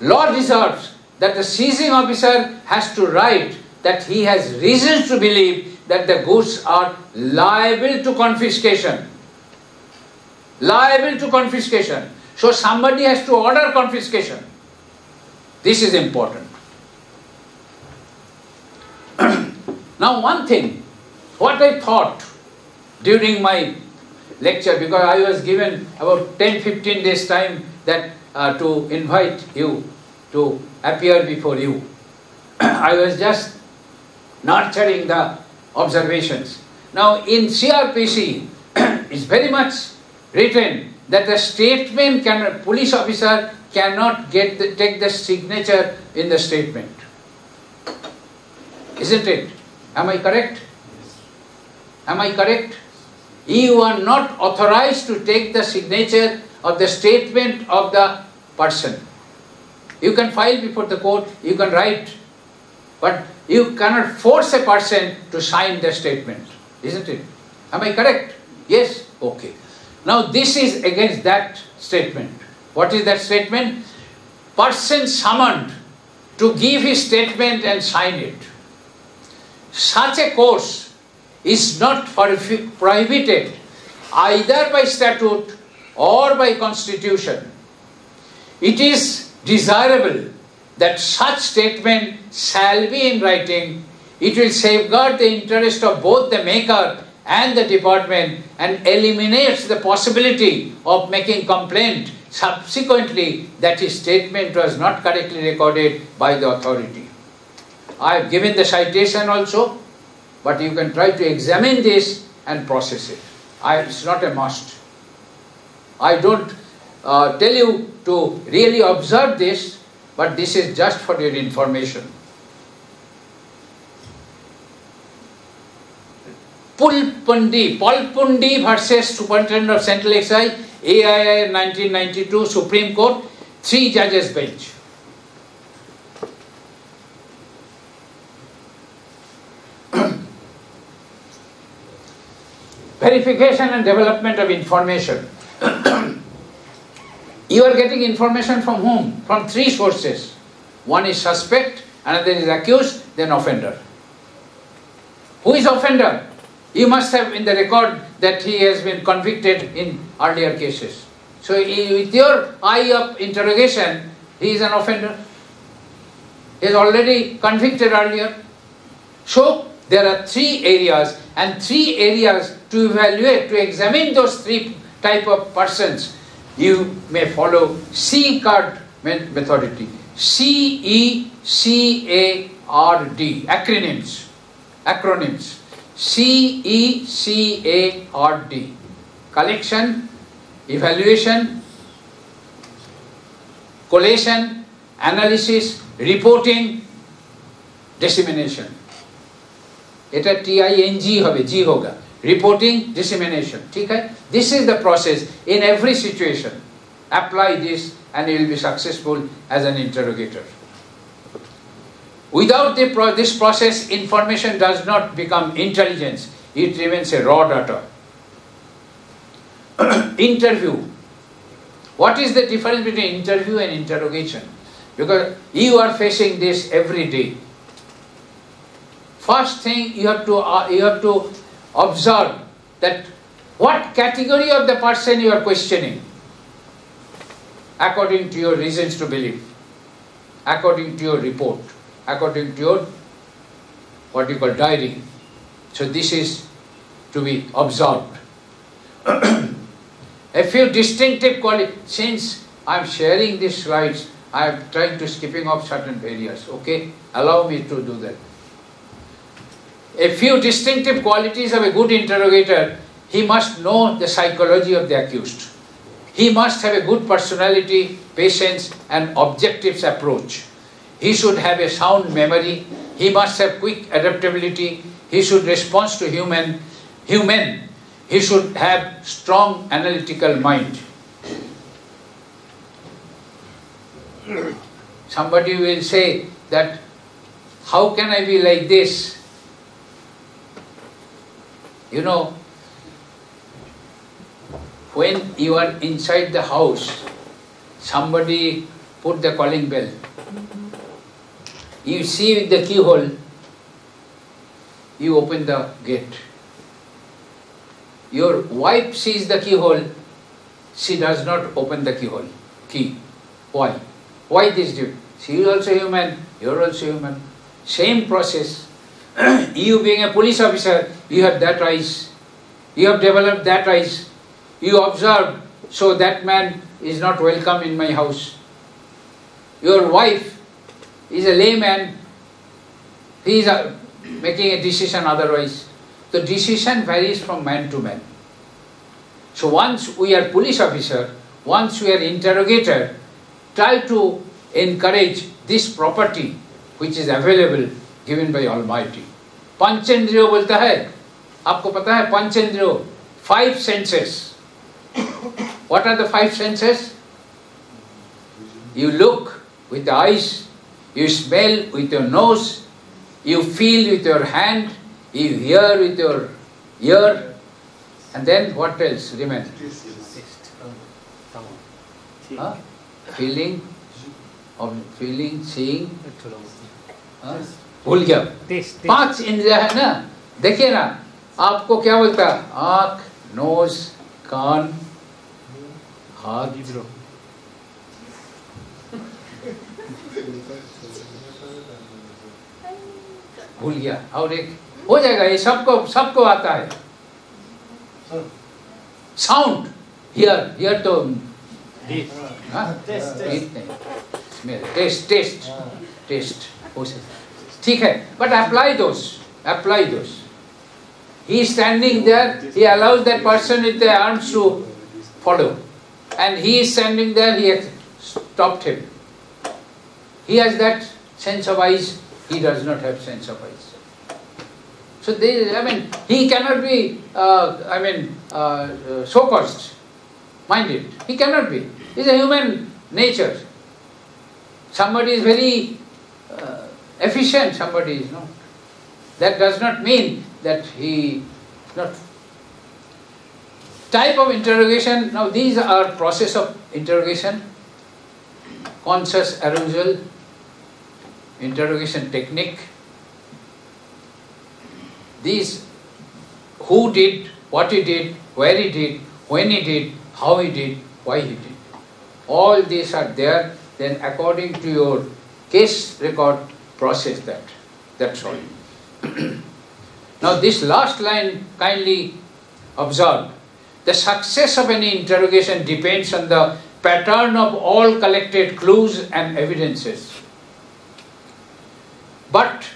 law deserves that the seizing officer has to write that he has reasons to believe that the goods are liable to confiscation. Liable to confiscation. So somebody has to order confiscation. This is important. *clears throat* now one thing, what I thought during my lecture, because I was given about 10-15 days time that uh, to invite you to appear before you. *clears throat* I was just nurturing the observations. Now in CRPC, *clears throat* it's very much written that the statement can police officer cannot get the, take the signature in the statement. Isn't it? Am I correct? Am I correct? You are not authorized to take the signature of the statement of the person. You can file before the court, you can write, but you cannot force a person to sign the statement, isn't it? Am I correct? Yes? Okay. Now this is against that statement. What is that statement? Person summoned to give his statement and sign it. Such a course is not prohibited either by statute or by constitution. It is desirable that such statement shall be in writing. It will safeguard the interest of both the maker and the department and eliminates the possibility of making complaint subsequently that his statement was not correctly recorded by the authority. I have given the citation also, but you can try to examine this and process it. I, it's not a must. I don't uh, tell you to really observe this, but this is just for your information. Poolpandi, Poolpandi versus Superintendent of Central Excise, AIR 1992, Supreme Court, three judges bench. *coughs* Verification and development of information. *coughs* you are getting information from whom? From three sources. One is suspect, another is accused, then offender. Who is offender? You must have in the record that he has been convicted in earlier cases. So with your eye of interrogation, he is an offender. He is already convicted earlier. So there are three areas and three areas to evaluate, to examine those three type of persons You may follow C card methodology. C E C A R D acronyms. Acronyms. C E C A R D. Collection, evaluation, collation, analysis, reporting, dissemination. এটা T I N G হবে জি হোগা reporting dissemination Okay, this is the process in every situation. Apply this and you will be successful as an interrogator. Without the pro this process information does not become intelligence. It remains a raw data. *clears throat* Interview. What is the difference between interview and interrogation? Because you are facing this every day. First thing you have to uh, you have to observe that what category of the person you are questioning according to your reasons to believe, according to your report, according to your what you call diary. So this is to be observed. *clears throat* A few distinctive qualities, since I am sharing these slides, I am trying to skipping off certain areas, okay? Allow me to do that a few distinctive qualities of a good interrogator, he must know the psychology of the accused. He must have a good personality, patience, and objectives approach. He should have a sound memory. He must have quick adaptability. He should respond to human. Human. He should have strong analytical mind. Somebody will say that, how can I be like this? You know, when you are inside the house, somebody put the calling bell. You see the keyhole, you open the gate. Your wife sees the keyhole, she does not open the keyhole, key. Why? Why this difference? She is also human, you are also human. Same process. *clears throat* you being a police officer, you have that eyes. You have developed that eyes. You observe, so that man is not welcome in my house. Your wife is a layman. He is a, making a decision otherwise. The decision varies from man to man. So once we are police officer, once we are interrogator, try to encourage this property which is available given by Almighty. पंचेंद्रियो बोलता है आपको पता है पंचेंद्रियो five senses what are the five senses you look with the eyes you smell with your nose you feel with your hand you hear with your ear and then what else remains huh? feeling of feeling seeing huh? भूल गया। पाँच इंद्रिया है ना? देखिए ना आपको क्या बोलता है? आँख नोज़ कान हाथ। भूल गया। और एक हो जाएगा ये सबको सबको आता है। साउंड हियर हियर तो टेस्ट टेस्ट टेस्ट हो सकता ठीक है but apply those apply those he is standing there he allows that person with the arms to follow and he is standing there he has stopped him he has that sense of eyes he does not have sense of eyes so they, I mean he cannot be uh, I mean uh, uh, so cursed minded he cannot be He is a human nature somebody is very uh, efficient somebody is not. That does not mean that he not. Type of interrogation, now these are process of interrogation, conscious arousal, interrogation technique. These, who did, what he did, where he did, when he did, how he did, why he did. All these are there, then according to your case record, process that. That's all. *clears throat* now this last line kindly observe. The success of any interrogation depends on the pattern of all collected clues and evidences. But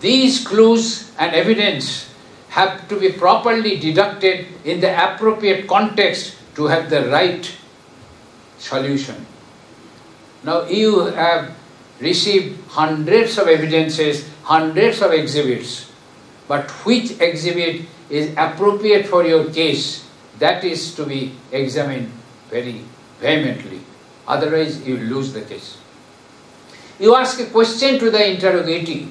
these clues and evidence have to be properly deducted in the appropriate context to have the right solution. Now you have received hundreds of evidences, hundreds of exhibits, but which exhibit is appropriate for your case, that is to be examined very vehemently. Otherwise, you lose the case. You ask a question to the interrogatee.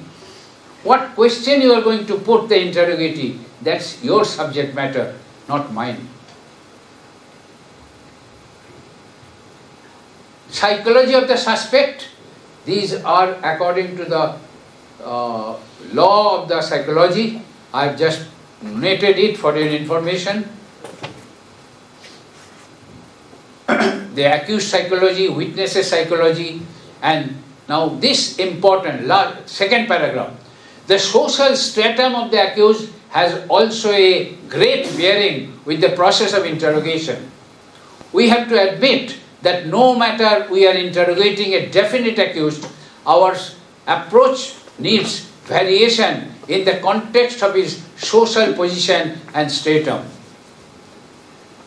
What question you are going to put the interrogatee, that's your subject matter, not mine. Psychology of the suspect, these are according to the uh, law of the psychology. I have just noted it for your information. *coughs* the accused psychology, witnesses psychology, and now this important, last, second paragraph. The social stratum of the accused has also a great bearing with the process of interrogation. We have to admit that no matter we are interrogating a definite accused, our approach needs variation in the context of his social position and stratum.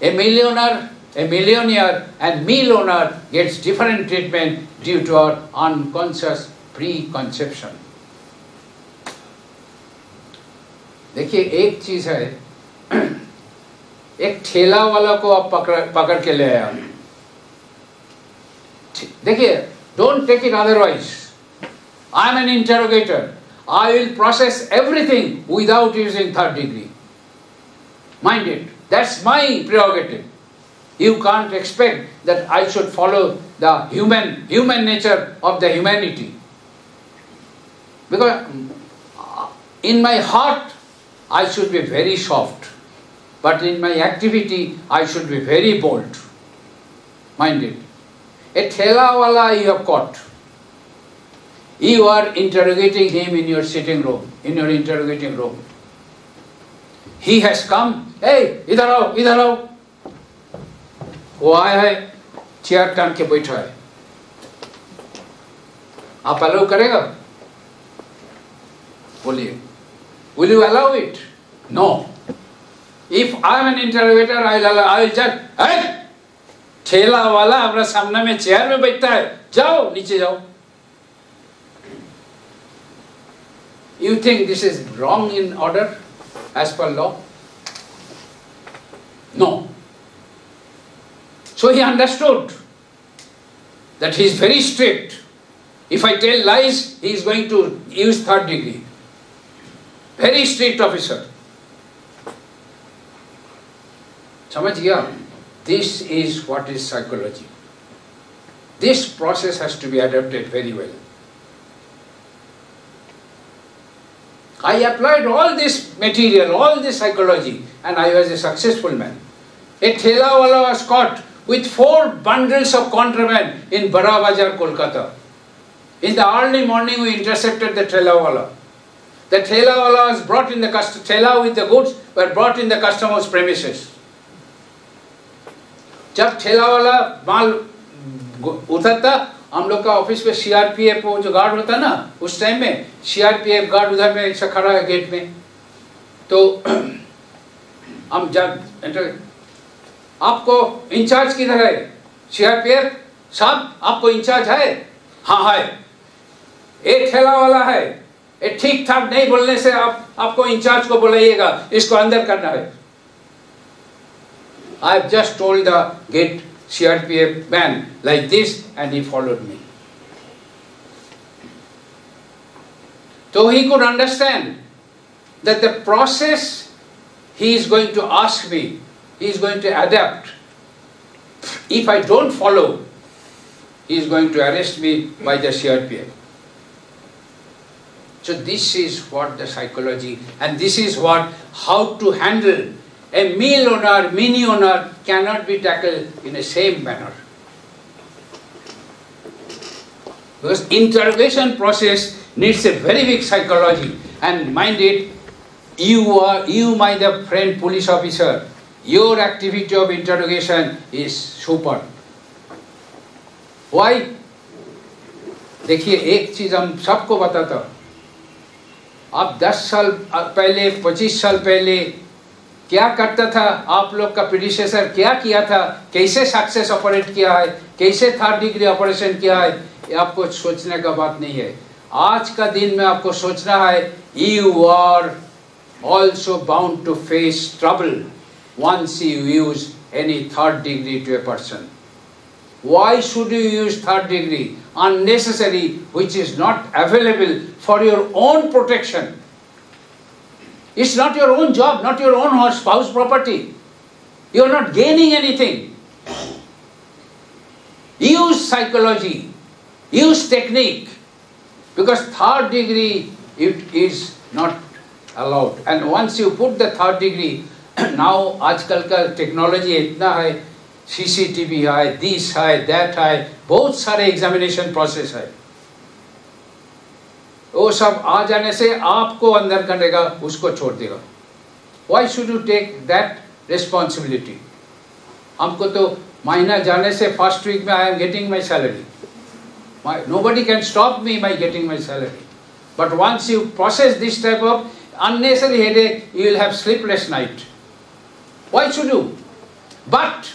A millionaire, a millionaire and millionaire gets different treatment due to our unconscious preconception. देखिए एक चीज है एक ठेला वाला को आप पकड़ पकड़ के ले आया देखिए don't take it otherwise I am N इंटरोगेटर I will process everything without using third degree. Mind it, that's my prerogative. You can't expect that I should follow the human human nature of the humanity. Because in my heart I should be very soft, but in my activity I should be very bold. Mind it. A thela wala you have caught. You are interrogating him in your sitting room, in your interrogating room. He has come, hey, इधर आओ, इधर आओ. वो आया है, chair टांग के बैठा है. आप अलाउ करेगा? बोलिए. Will you allow it? No. If I am an interrogator, I will allow, ठेला वाला अपना सामने में चेयर में बैठता है जाओ नीचे जाओ You think this is wrong in order as per law? No. So he understood that he is very strict. If I tell lies, he is going to use third degree. Very strict officer. समझ गया this is what is psychology. This process has to be adapted very well. I applied all this material, all this psychology, and I was a successful man. A thelawala was caught with four bundles of contraband in Bara Bazar, Kolkata. In the early morning, we intercepted the thelawala. The thelawala was brought in the custom, with the goods were brought in the customer's premises. जब ठेला वाला माल उतरता, हम लोग का office में CRPF जो guard होता ना, उस टाइम में सीआरपीएफ गार्ड उधर में खड़ा है गेट में। तो *clears throat* हम जब एंटर आपको इंचार्ज किधर है? सीआरपीएफ साहब, आपको इंचार्ज है? हाँ है। एक ठेला वाला है। ये ठीक ठाक नहीं बोलने से आप, आपको इंचार्ज को बुलाइएगा, इसको अंदर करना है। I have just told the gate CRPF man like this and he followed me. So he could understand that the process he is going to ask me, he is going to adapt. If I don't follow, he is going to arrest me by the CRPF. So this is what the psychology and this is what how to handle a meal owner, mini owner cannot be tackled in the same manner. Because interrogation process needs a very big psychology. And mind it, you are you, my the friend police officer, your activity of interrogation is super. Why? देखिए एक चीज हम सबको बताता हूं अब 10 साल पहले 25 साल पहले क्या करता था? आप लोग का प्रीडिसेसर क्या किया था? कैसे सक्सेस ऑपरेट किया है? कैसे थर्ड डिग्री ऑपरेशन किया है? ये आपको सोचने का बात नहीं है। आज का दिन में आपको सोचना है you are also bound to face trouble once you use any third degree to a person why should you use third degree unnecessary which is not available for your own protection It's not your own job, not your own spouse property. You are not gaining anything. Use psychology, use technique, because third degree it is not allowed. And once you put the third degree, *clears throat* now आजकल का technology इतना है CCTV है this है that है बहुत सारे examination process है वो सब आ जाने से आपको अंदर करेगा उसको छोड़ देगा। Why should you take that responsibility हमको तो महीना जाने से फ़र्स्ट वीक में I am getting my salary nobody can stop me my getting my salary but once you process this type of unnecessary headache, you will have sleepless night. Why should you? But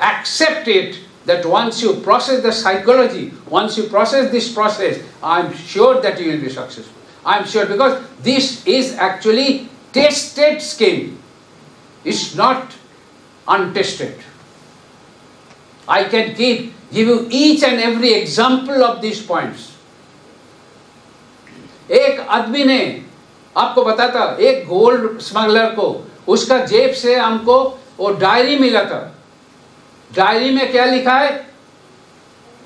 accept it that once you process the psychology, once you process this process, I'm sure that you will be successful. I'm sure because this is actually tested skill. It's not untested. I can keep give you each and every example of these points. एक आदमी ने आपको बताता एक gold smuggler को उसका जेब से हमको वो डायरी मिला था डायरी में क्या लिखा है?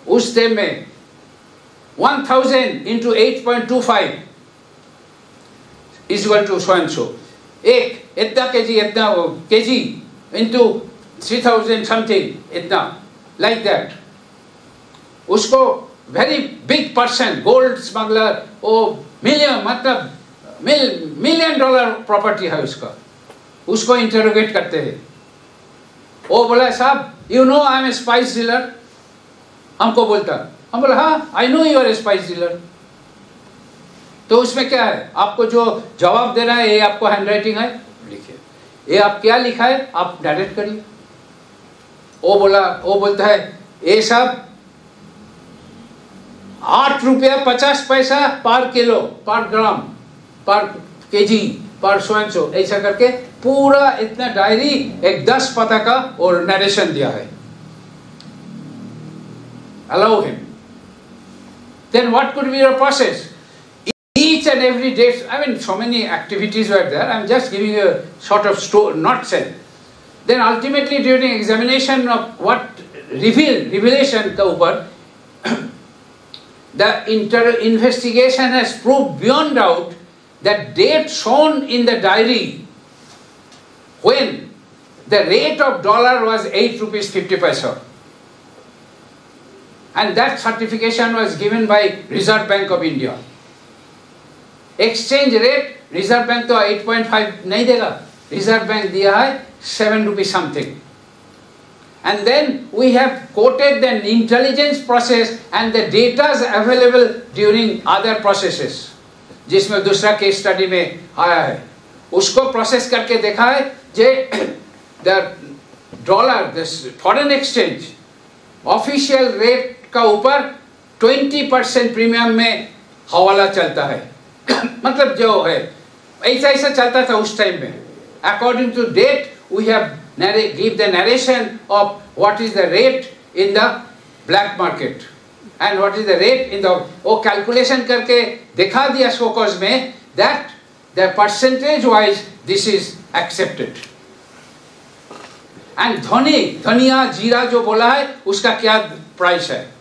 उस टाइम में 1000 thousand into eight point two five equal to so and so एक, इतना के जी इतना K G into three thousand something इतना लाइक दैट उसको very big person gold smuggler वो मिलियन मतलब मिल मिलियन डॉलर प्रॉपर्टी है उसका। उसको इंटरोगेट करते हैं। वो बोला, साहब you know I am a spice dealer हमको बोलता, हम बोला हाँ I know you are a spice dealer तो उसमें क्या है? आपको जो जवाब देना है, ये आपको हैंड राइटिंग है? लिखिए। ये आप क्या लिखा है? आप डायरेक्ट करिए। वो बोला, वो बोलता है ये सब आठ रुपया पचास पैसा पर किलो, पर ग्राम, पर केजी, पर सो, ऐसा करके पूरा इतना डायरी एक दस पता का और नरेशन दिया है allow him then what could be your process each and every day i mean so many activities were there i'm just giving you a sort of story not said then ultimately during examination of what reveal revelation ka upar *coughs* the inter investigation has proved beyond doubt that date shown in the diary when the rate of dollar was 8 rupees 50 paisa and that certification was given by Reserve Bank of India. Exchange rate Reserve Bank तो 8.5 नहीं देगा Reserve Bank दिया है 7 rupees something. And then we have quoted the intelligence process and the data available during other processes. जिसमें दूसरा case study में आया है उसको प्रोसेस करके देखा है जे the dollar foreign exchange official rate का ऊपर 20 परसेंट प्रीमियम में हवाला चलता है। *coughs* मतलब जो है, ऐसा ऐसा चलता था उस टाइम में। According to date we have give the narration of what is the rate in the black market and what is the rate वो calculation करके दिखा दिया शोकॉज में that the percentage wise this is accepted and धनी धनिया जीरा जो बोला है उसका क्या प्राइस है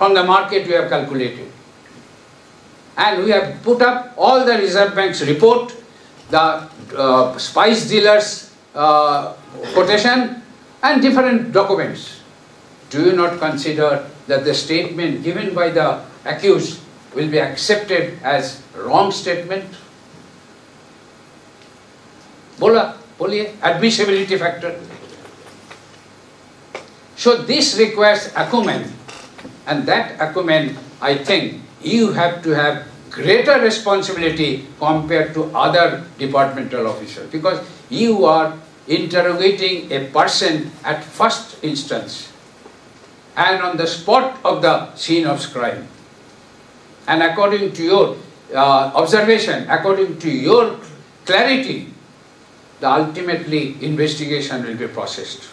from the market we have calculated. And we have put up all the Reserve Bank's report, the uh, spice dealers uh, quotation and different documents. Do you not consider that the statement given by the accused will be accepted as wrong statement? Bola, boliye, admissibility factor. So this requires acumen, and that acumen, I think, you have to have greater responsibility compared to other departmental officers because you are interrogating a person at first instance and on the spot of the scene of crime. And according to your uh, observation, according to your clarity, the ultimately investigation will be processed.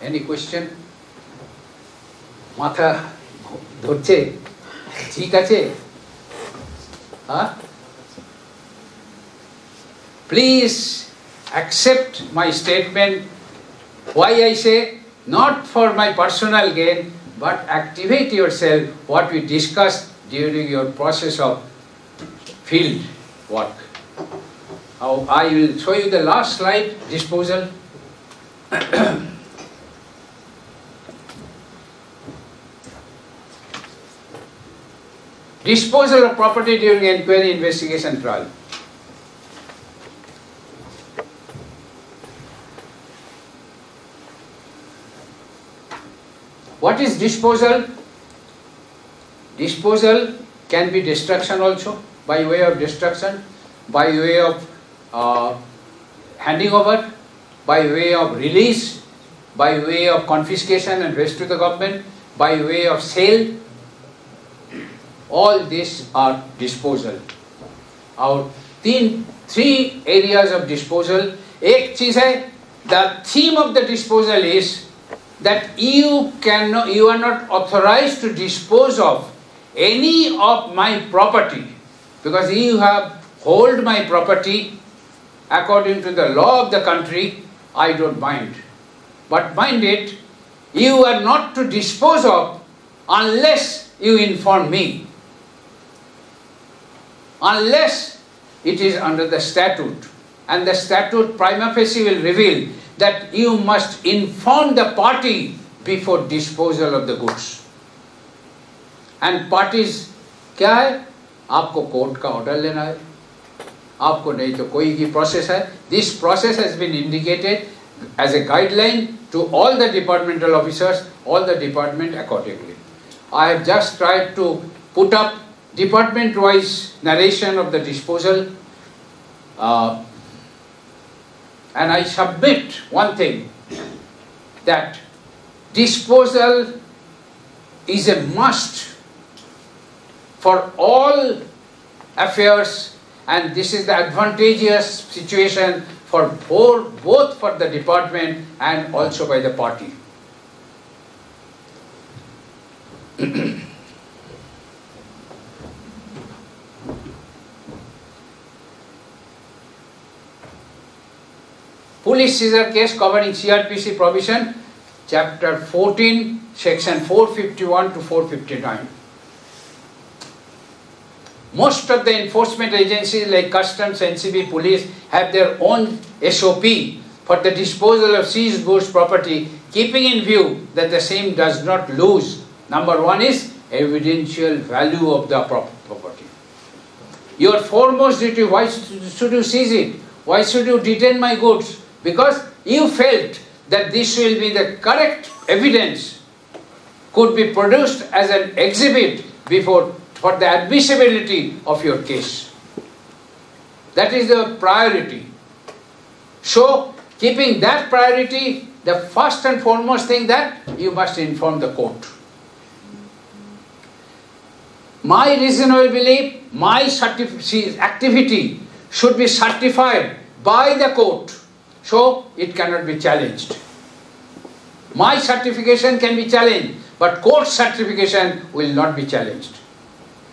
Any question? মাথা ধরছে ঠিক আছে হ্যাঁ please accept my statement why I say Not for my personal gain but activate yourself what we discussed during your process of field work. How I will show you the last slide disposal. *coughs* Disposal of property during inquiry, investigation, trial. What is disposal? Disposal can be destruction also, by way of destruction, by way of uh, handing over, by way of release, by way of confiscation and rest to the government, by way of sale, all these are disposal. Our तीन three areas of disposal. एक चीज है the theme of the disposal is that you cannot, you are not authorized to dispose of any of my property because you have hold my property according to the law of the country. I don't mind, but mind it, you are not to dispose of unless you inform me unless it is under the statute. And the statute prima facie will reveal that you must inform the party before disposal of the goods. And parties क्या है आपको court का order लेना है आपको नहीं तो कोई की प्रोसेस है this process has been indicated as a guideline to all the departmental officers all the department accordingly I have just tried to put up department wise narration of the disposal. Uh, and I submit one thing that disposal is a must for all affairs, and this is the advantageous situation for both, for the department and also by the party. *clears throat* Police seizure case covering CRPC provision, chapter 14, section 451 to 459. Most of the enforcement agencies like Customs, NCB, Police have their own SOP for the disposal of seized goods property, keeping in view that the same does not lose. Number one is evidential value of the property. Your foremost duty, why should you seize it? Why should you detain my goods? Because you felt that this will be the correct evidence could be produced as an exhibit before for the admissibility of your case. That is the priority. So, keeping that priority, the first and foremost thing that you must inform the court. My reasonable belief, my activity should be certified by the court so it cannot be challenged. My certification can be challenged, but court certification will not be challenged.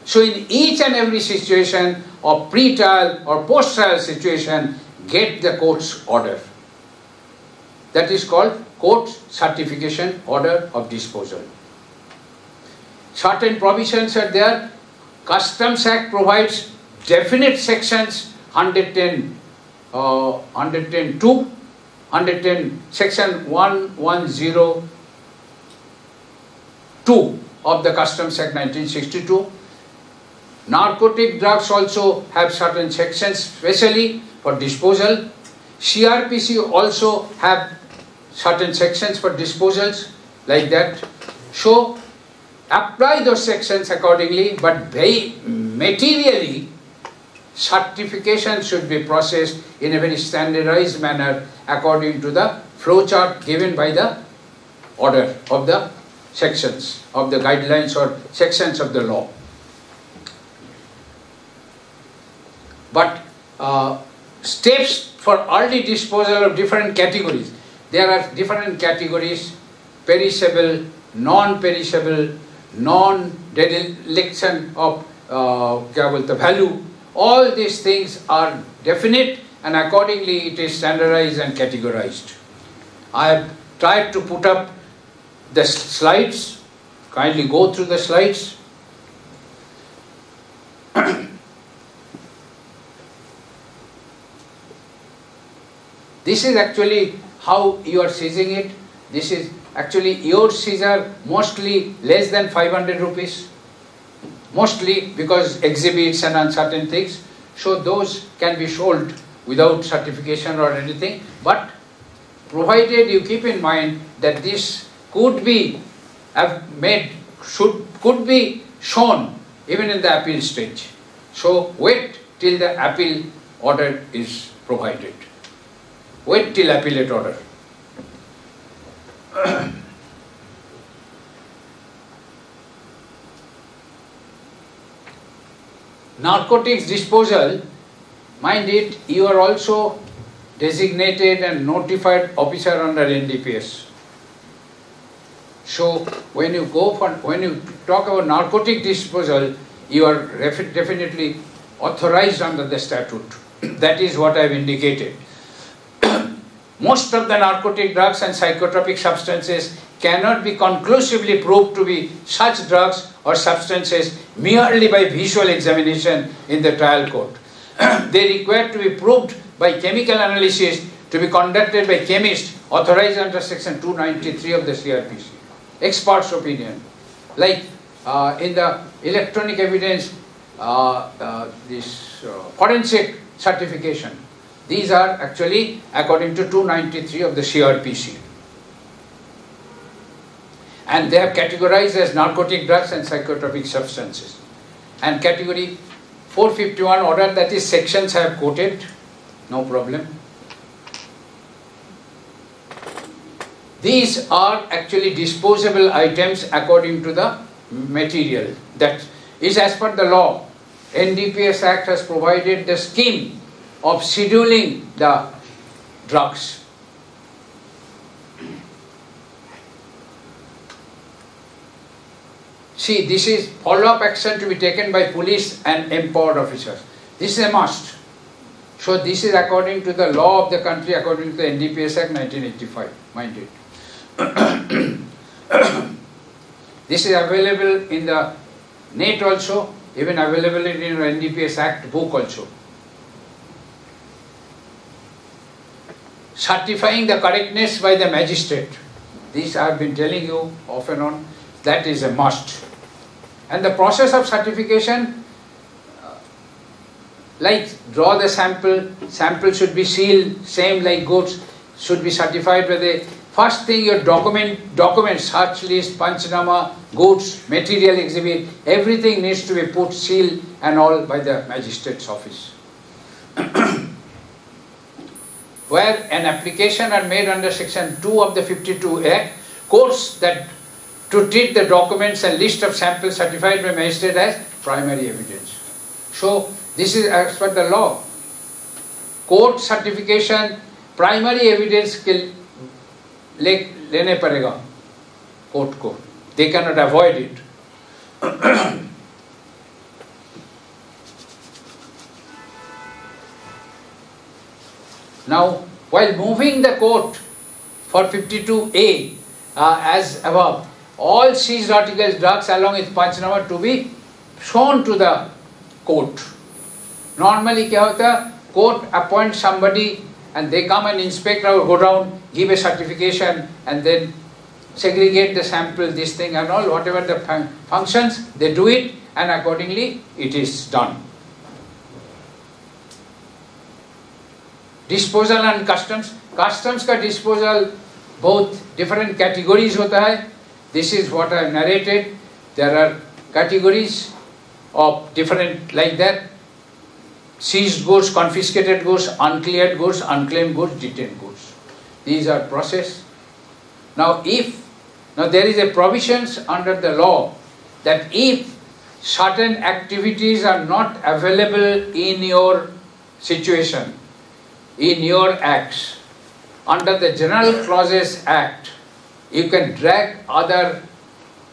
So in each and every situation of pre-trial or post-trial situation, get the court's order. That is called court certification order of disposal. Certain provisions are there. Customs Act provides definite sections 110 uh, 110 2, 110 section 110 2 of the Customs Act 1962. Narcotic drugs also have certain sections specially for disposal. CRPC also have certain sections for disposals like that. So apply those sections accordingly, but very materially certification should be processed in a very standardized manner according to the flowchart given by the order of the sections of the guidelines or sections of the law. But uh, steps for early disposal of different categories. There are different categories, perishable, non-perishable, non-dereliction of uh, the value. All these things are definite and accordingly it is standardized and categorized. I have tried to put up the slides. Kindly go through the slides. *coughs* this is actually how you are seizing it. This is actually your seizure mostly less than 500 rupees. Mostly because exhibits and uncertain things. So those can be sold without certification or anything. But provided you keep in mind that this could be have made should could be shown even in the appeal stage. So wait till the appeal order is provided. Wait till appellate order. *coughs* *coughs* *coughs* Narcotics disposal, mind it, you are also designated and notified officer under NDPS. So when you go for, when you talk about narcotic disposal, you are definitely authorized under the statute. *clears throat* that is what I have indicated. Most of the narcotic drugs and psychotropic substances cannot be conclusively proved to be such drugs or substances merely by visual examination in the trial court. *clears throat* they require to be proved by chemical analysis to be conducted by chemists authorized under section 293 of the CRPC. Expert's opinion. Like uh, in the electronic evidence, uh, uh, this uh, forensic certification, these are actually according to 293 of the CRPC. And they are categorized as narcotic drugs and psychotropic substances. And category 451 order, that is sections I have quoted, no problem. These are actually disposable items according to the material that is as per the law. NDPS Act has provided the scheme of scheduling the drugs. See, this is follow-up action to be taken by police and empowered officers. This is a must. So this is according to the law of the country, according to the NDPS Act 1985, mind it. *coughs* this is available in the net also, even available in the NDPS Act book also. Certifying the correctness by the magistrate. This I have been telling you off and on, that is a must. And the process of certification, uh, like draw the sample, sample should be sealed, same like goods, should be certified by the first thing your document, document, search list, panchnama, goods, material exhibit, everything needs to be put, sealed and all by the magistrate's office. *clears throat* where an application are made under section 2 of the 52 Act, courts that to treat the documents and list of samples certified by magistrate as primary evidence. So this is as per the law. Court certification primary evidence के ले, लेने पड़ेगा court को they cannot avoid it *clears throat* Now, while moving the court for 52A uh, as above, all seized articles, drugs along with panchnama to be shown to the court. Normally, kya court appoints somebody and they come and inspect or godown, give a certification and then segregate the sample, this thing and all, whatever the fun functions, they do it and accordingly it is done. Disposal and customs, customs का disposal both different categories होता है. This is what I narrated. There are categories of different like that. Seized goods, confiscated goods, uncleared goods, unclaimed goods, detained goods. These are process. Now if now there is a provisions under the law that if certain activities are not available in your situation, in your acts, under the General Clauses Act, you can drag other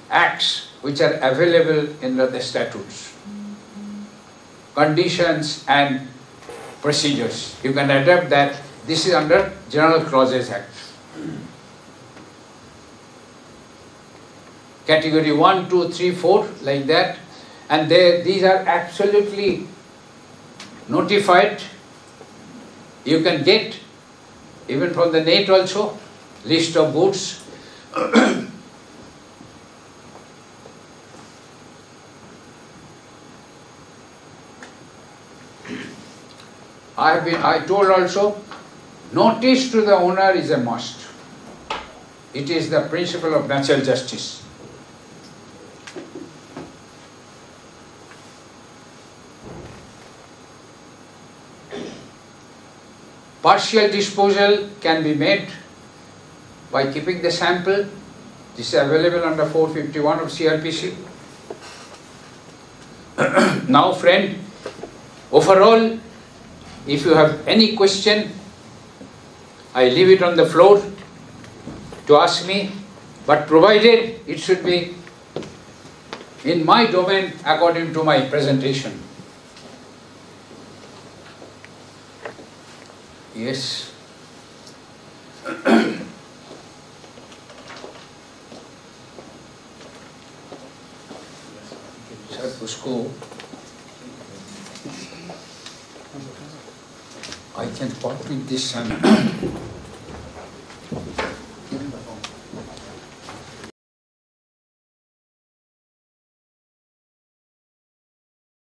acts which are available in the statutes, conditions and procedures. You can adapt that. This is under General Clauses Act. Category 1, 2, 3, 4, like that. And they, these are absolutely notified. You can get even from the net also list of goods. *coughs* I have been, I told also, notice to the owner is a must. It is the principle of natural justice. Partial disposal can be made by keeping the sample. This is available under 451 of CRPC. *clears throat* now, friend, overall, if you have any question, I leave it on the floor to ask me, but provided it should be in my domain according to my presentation. Yes. Except for school. I can not park in this summer.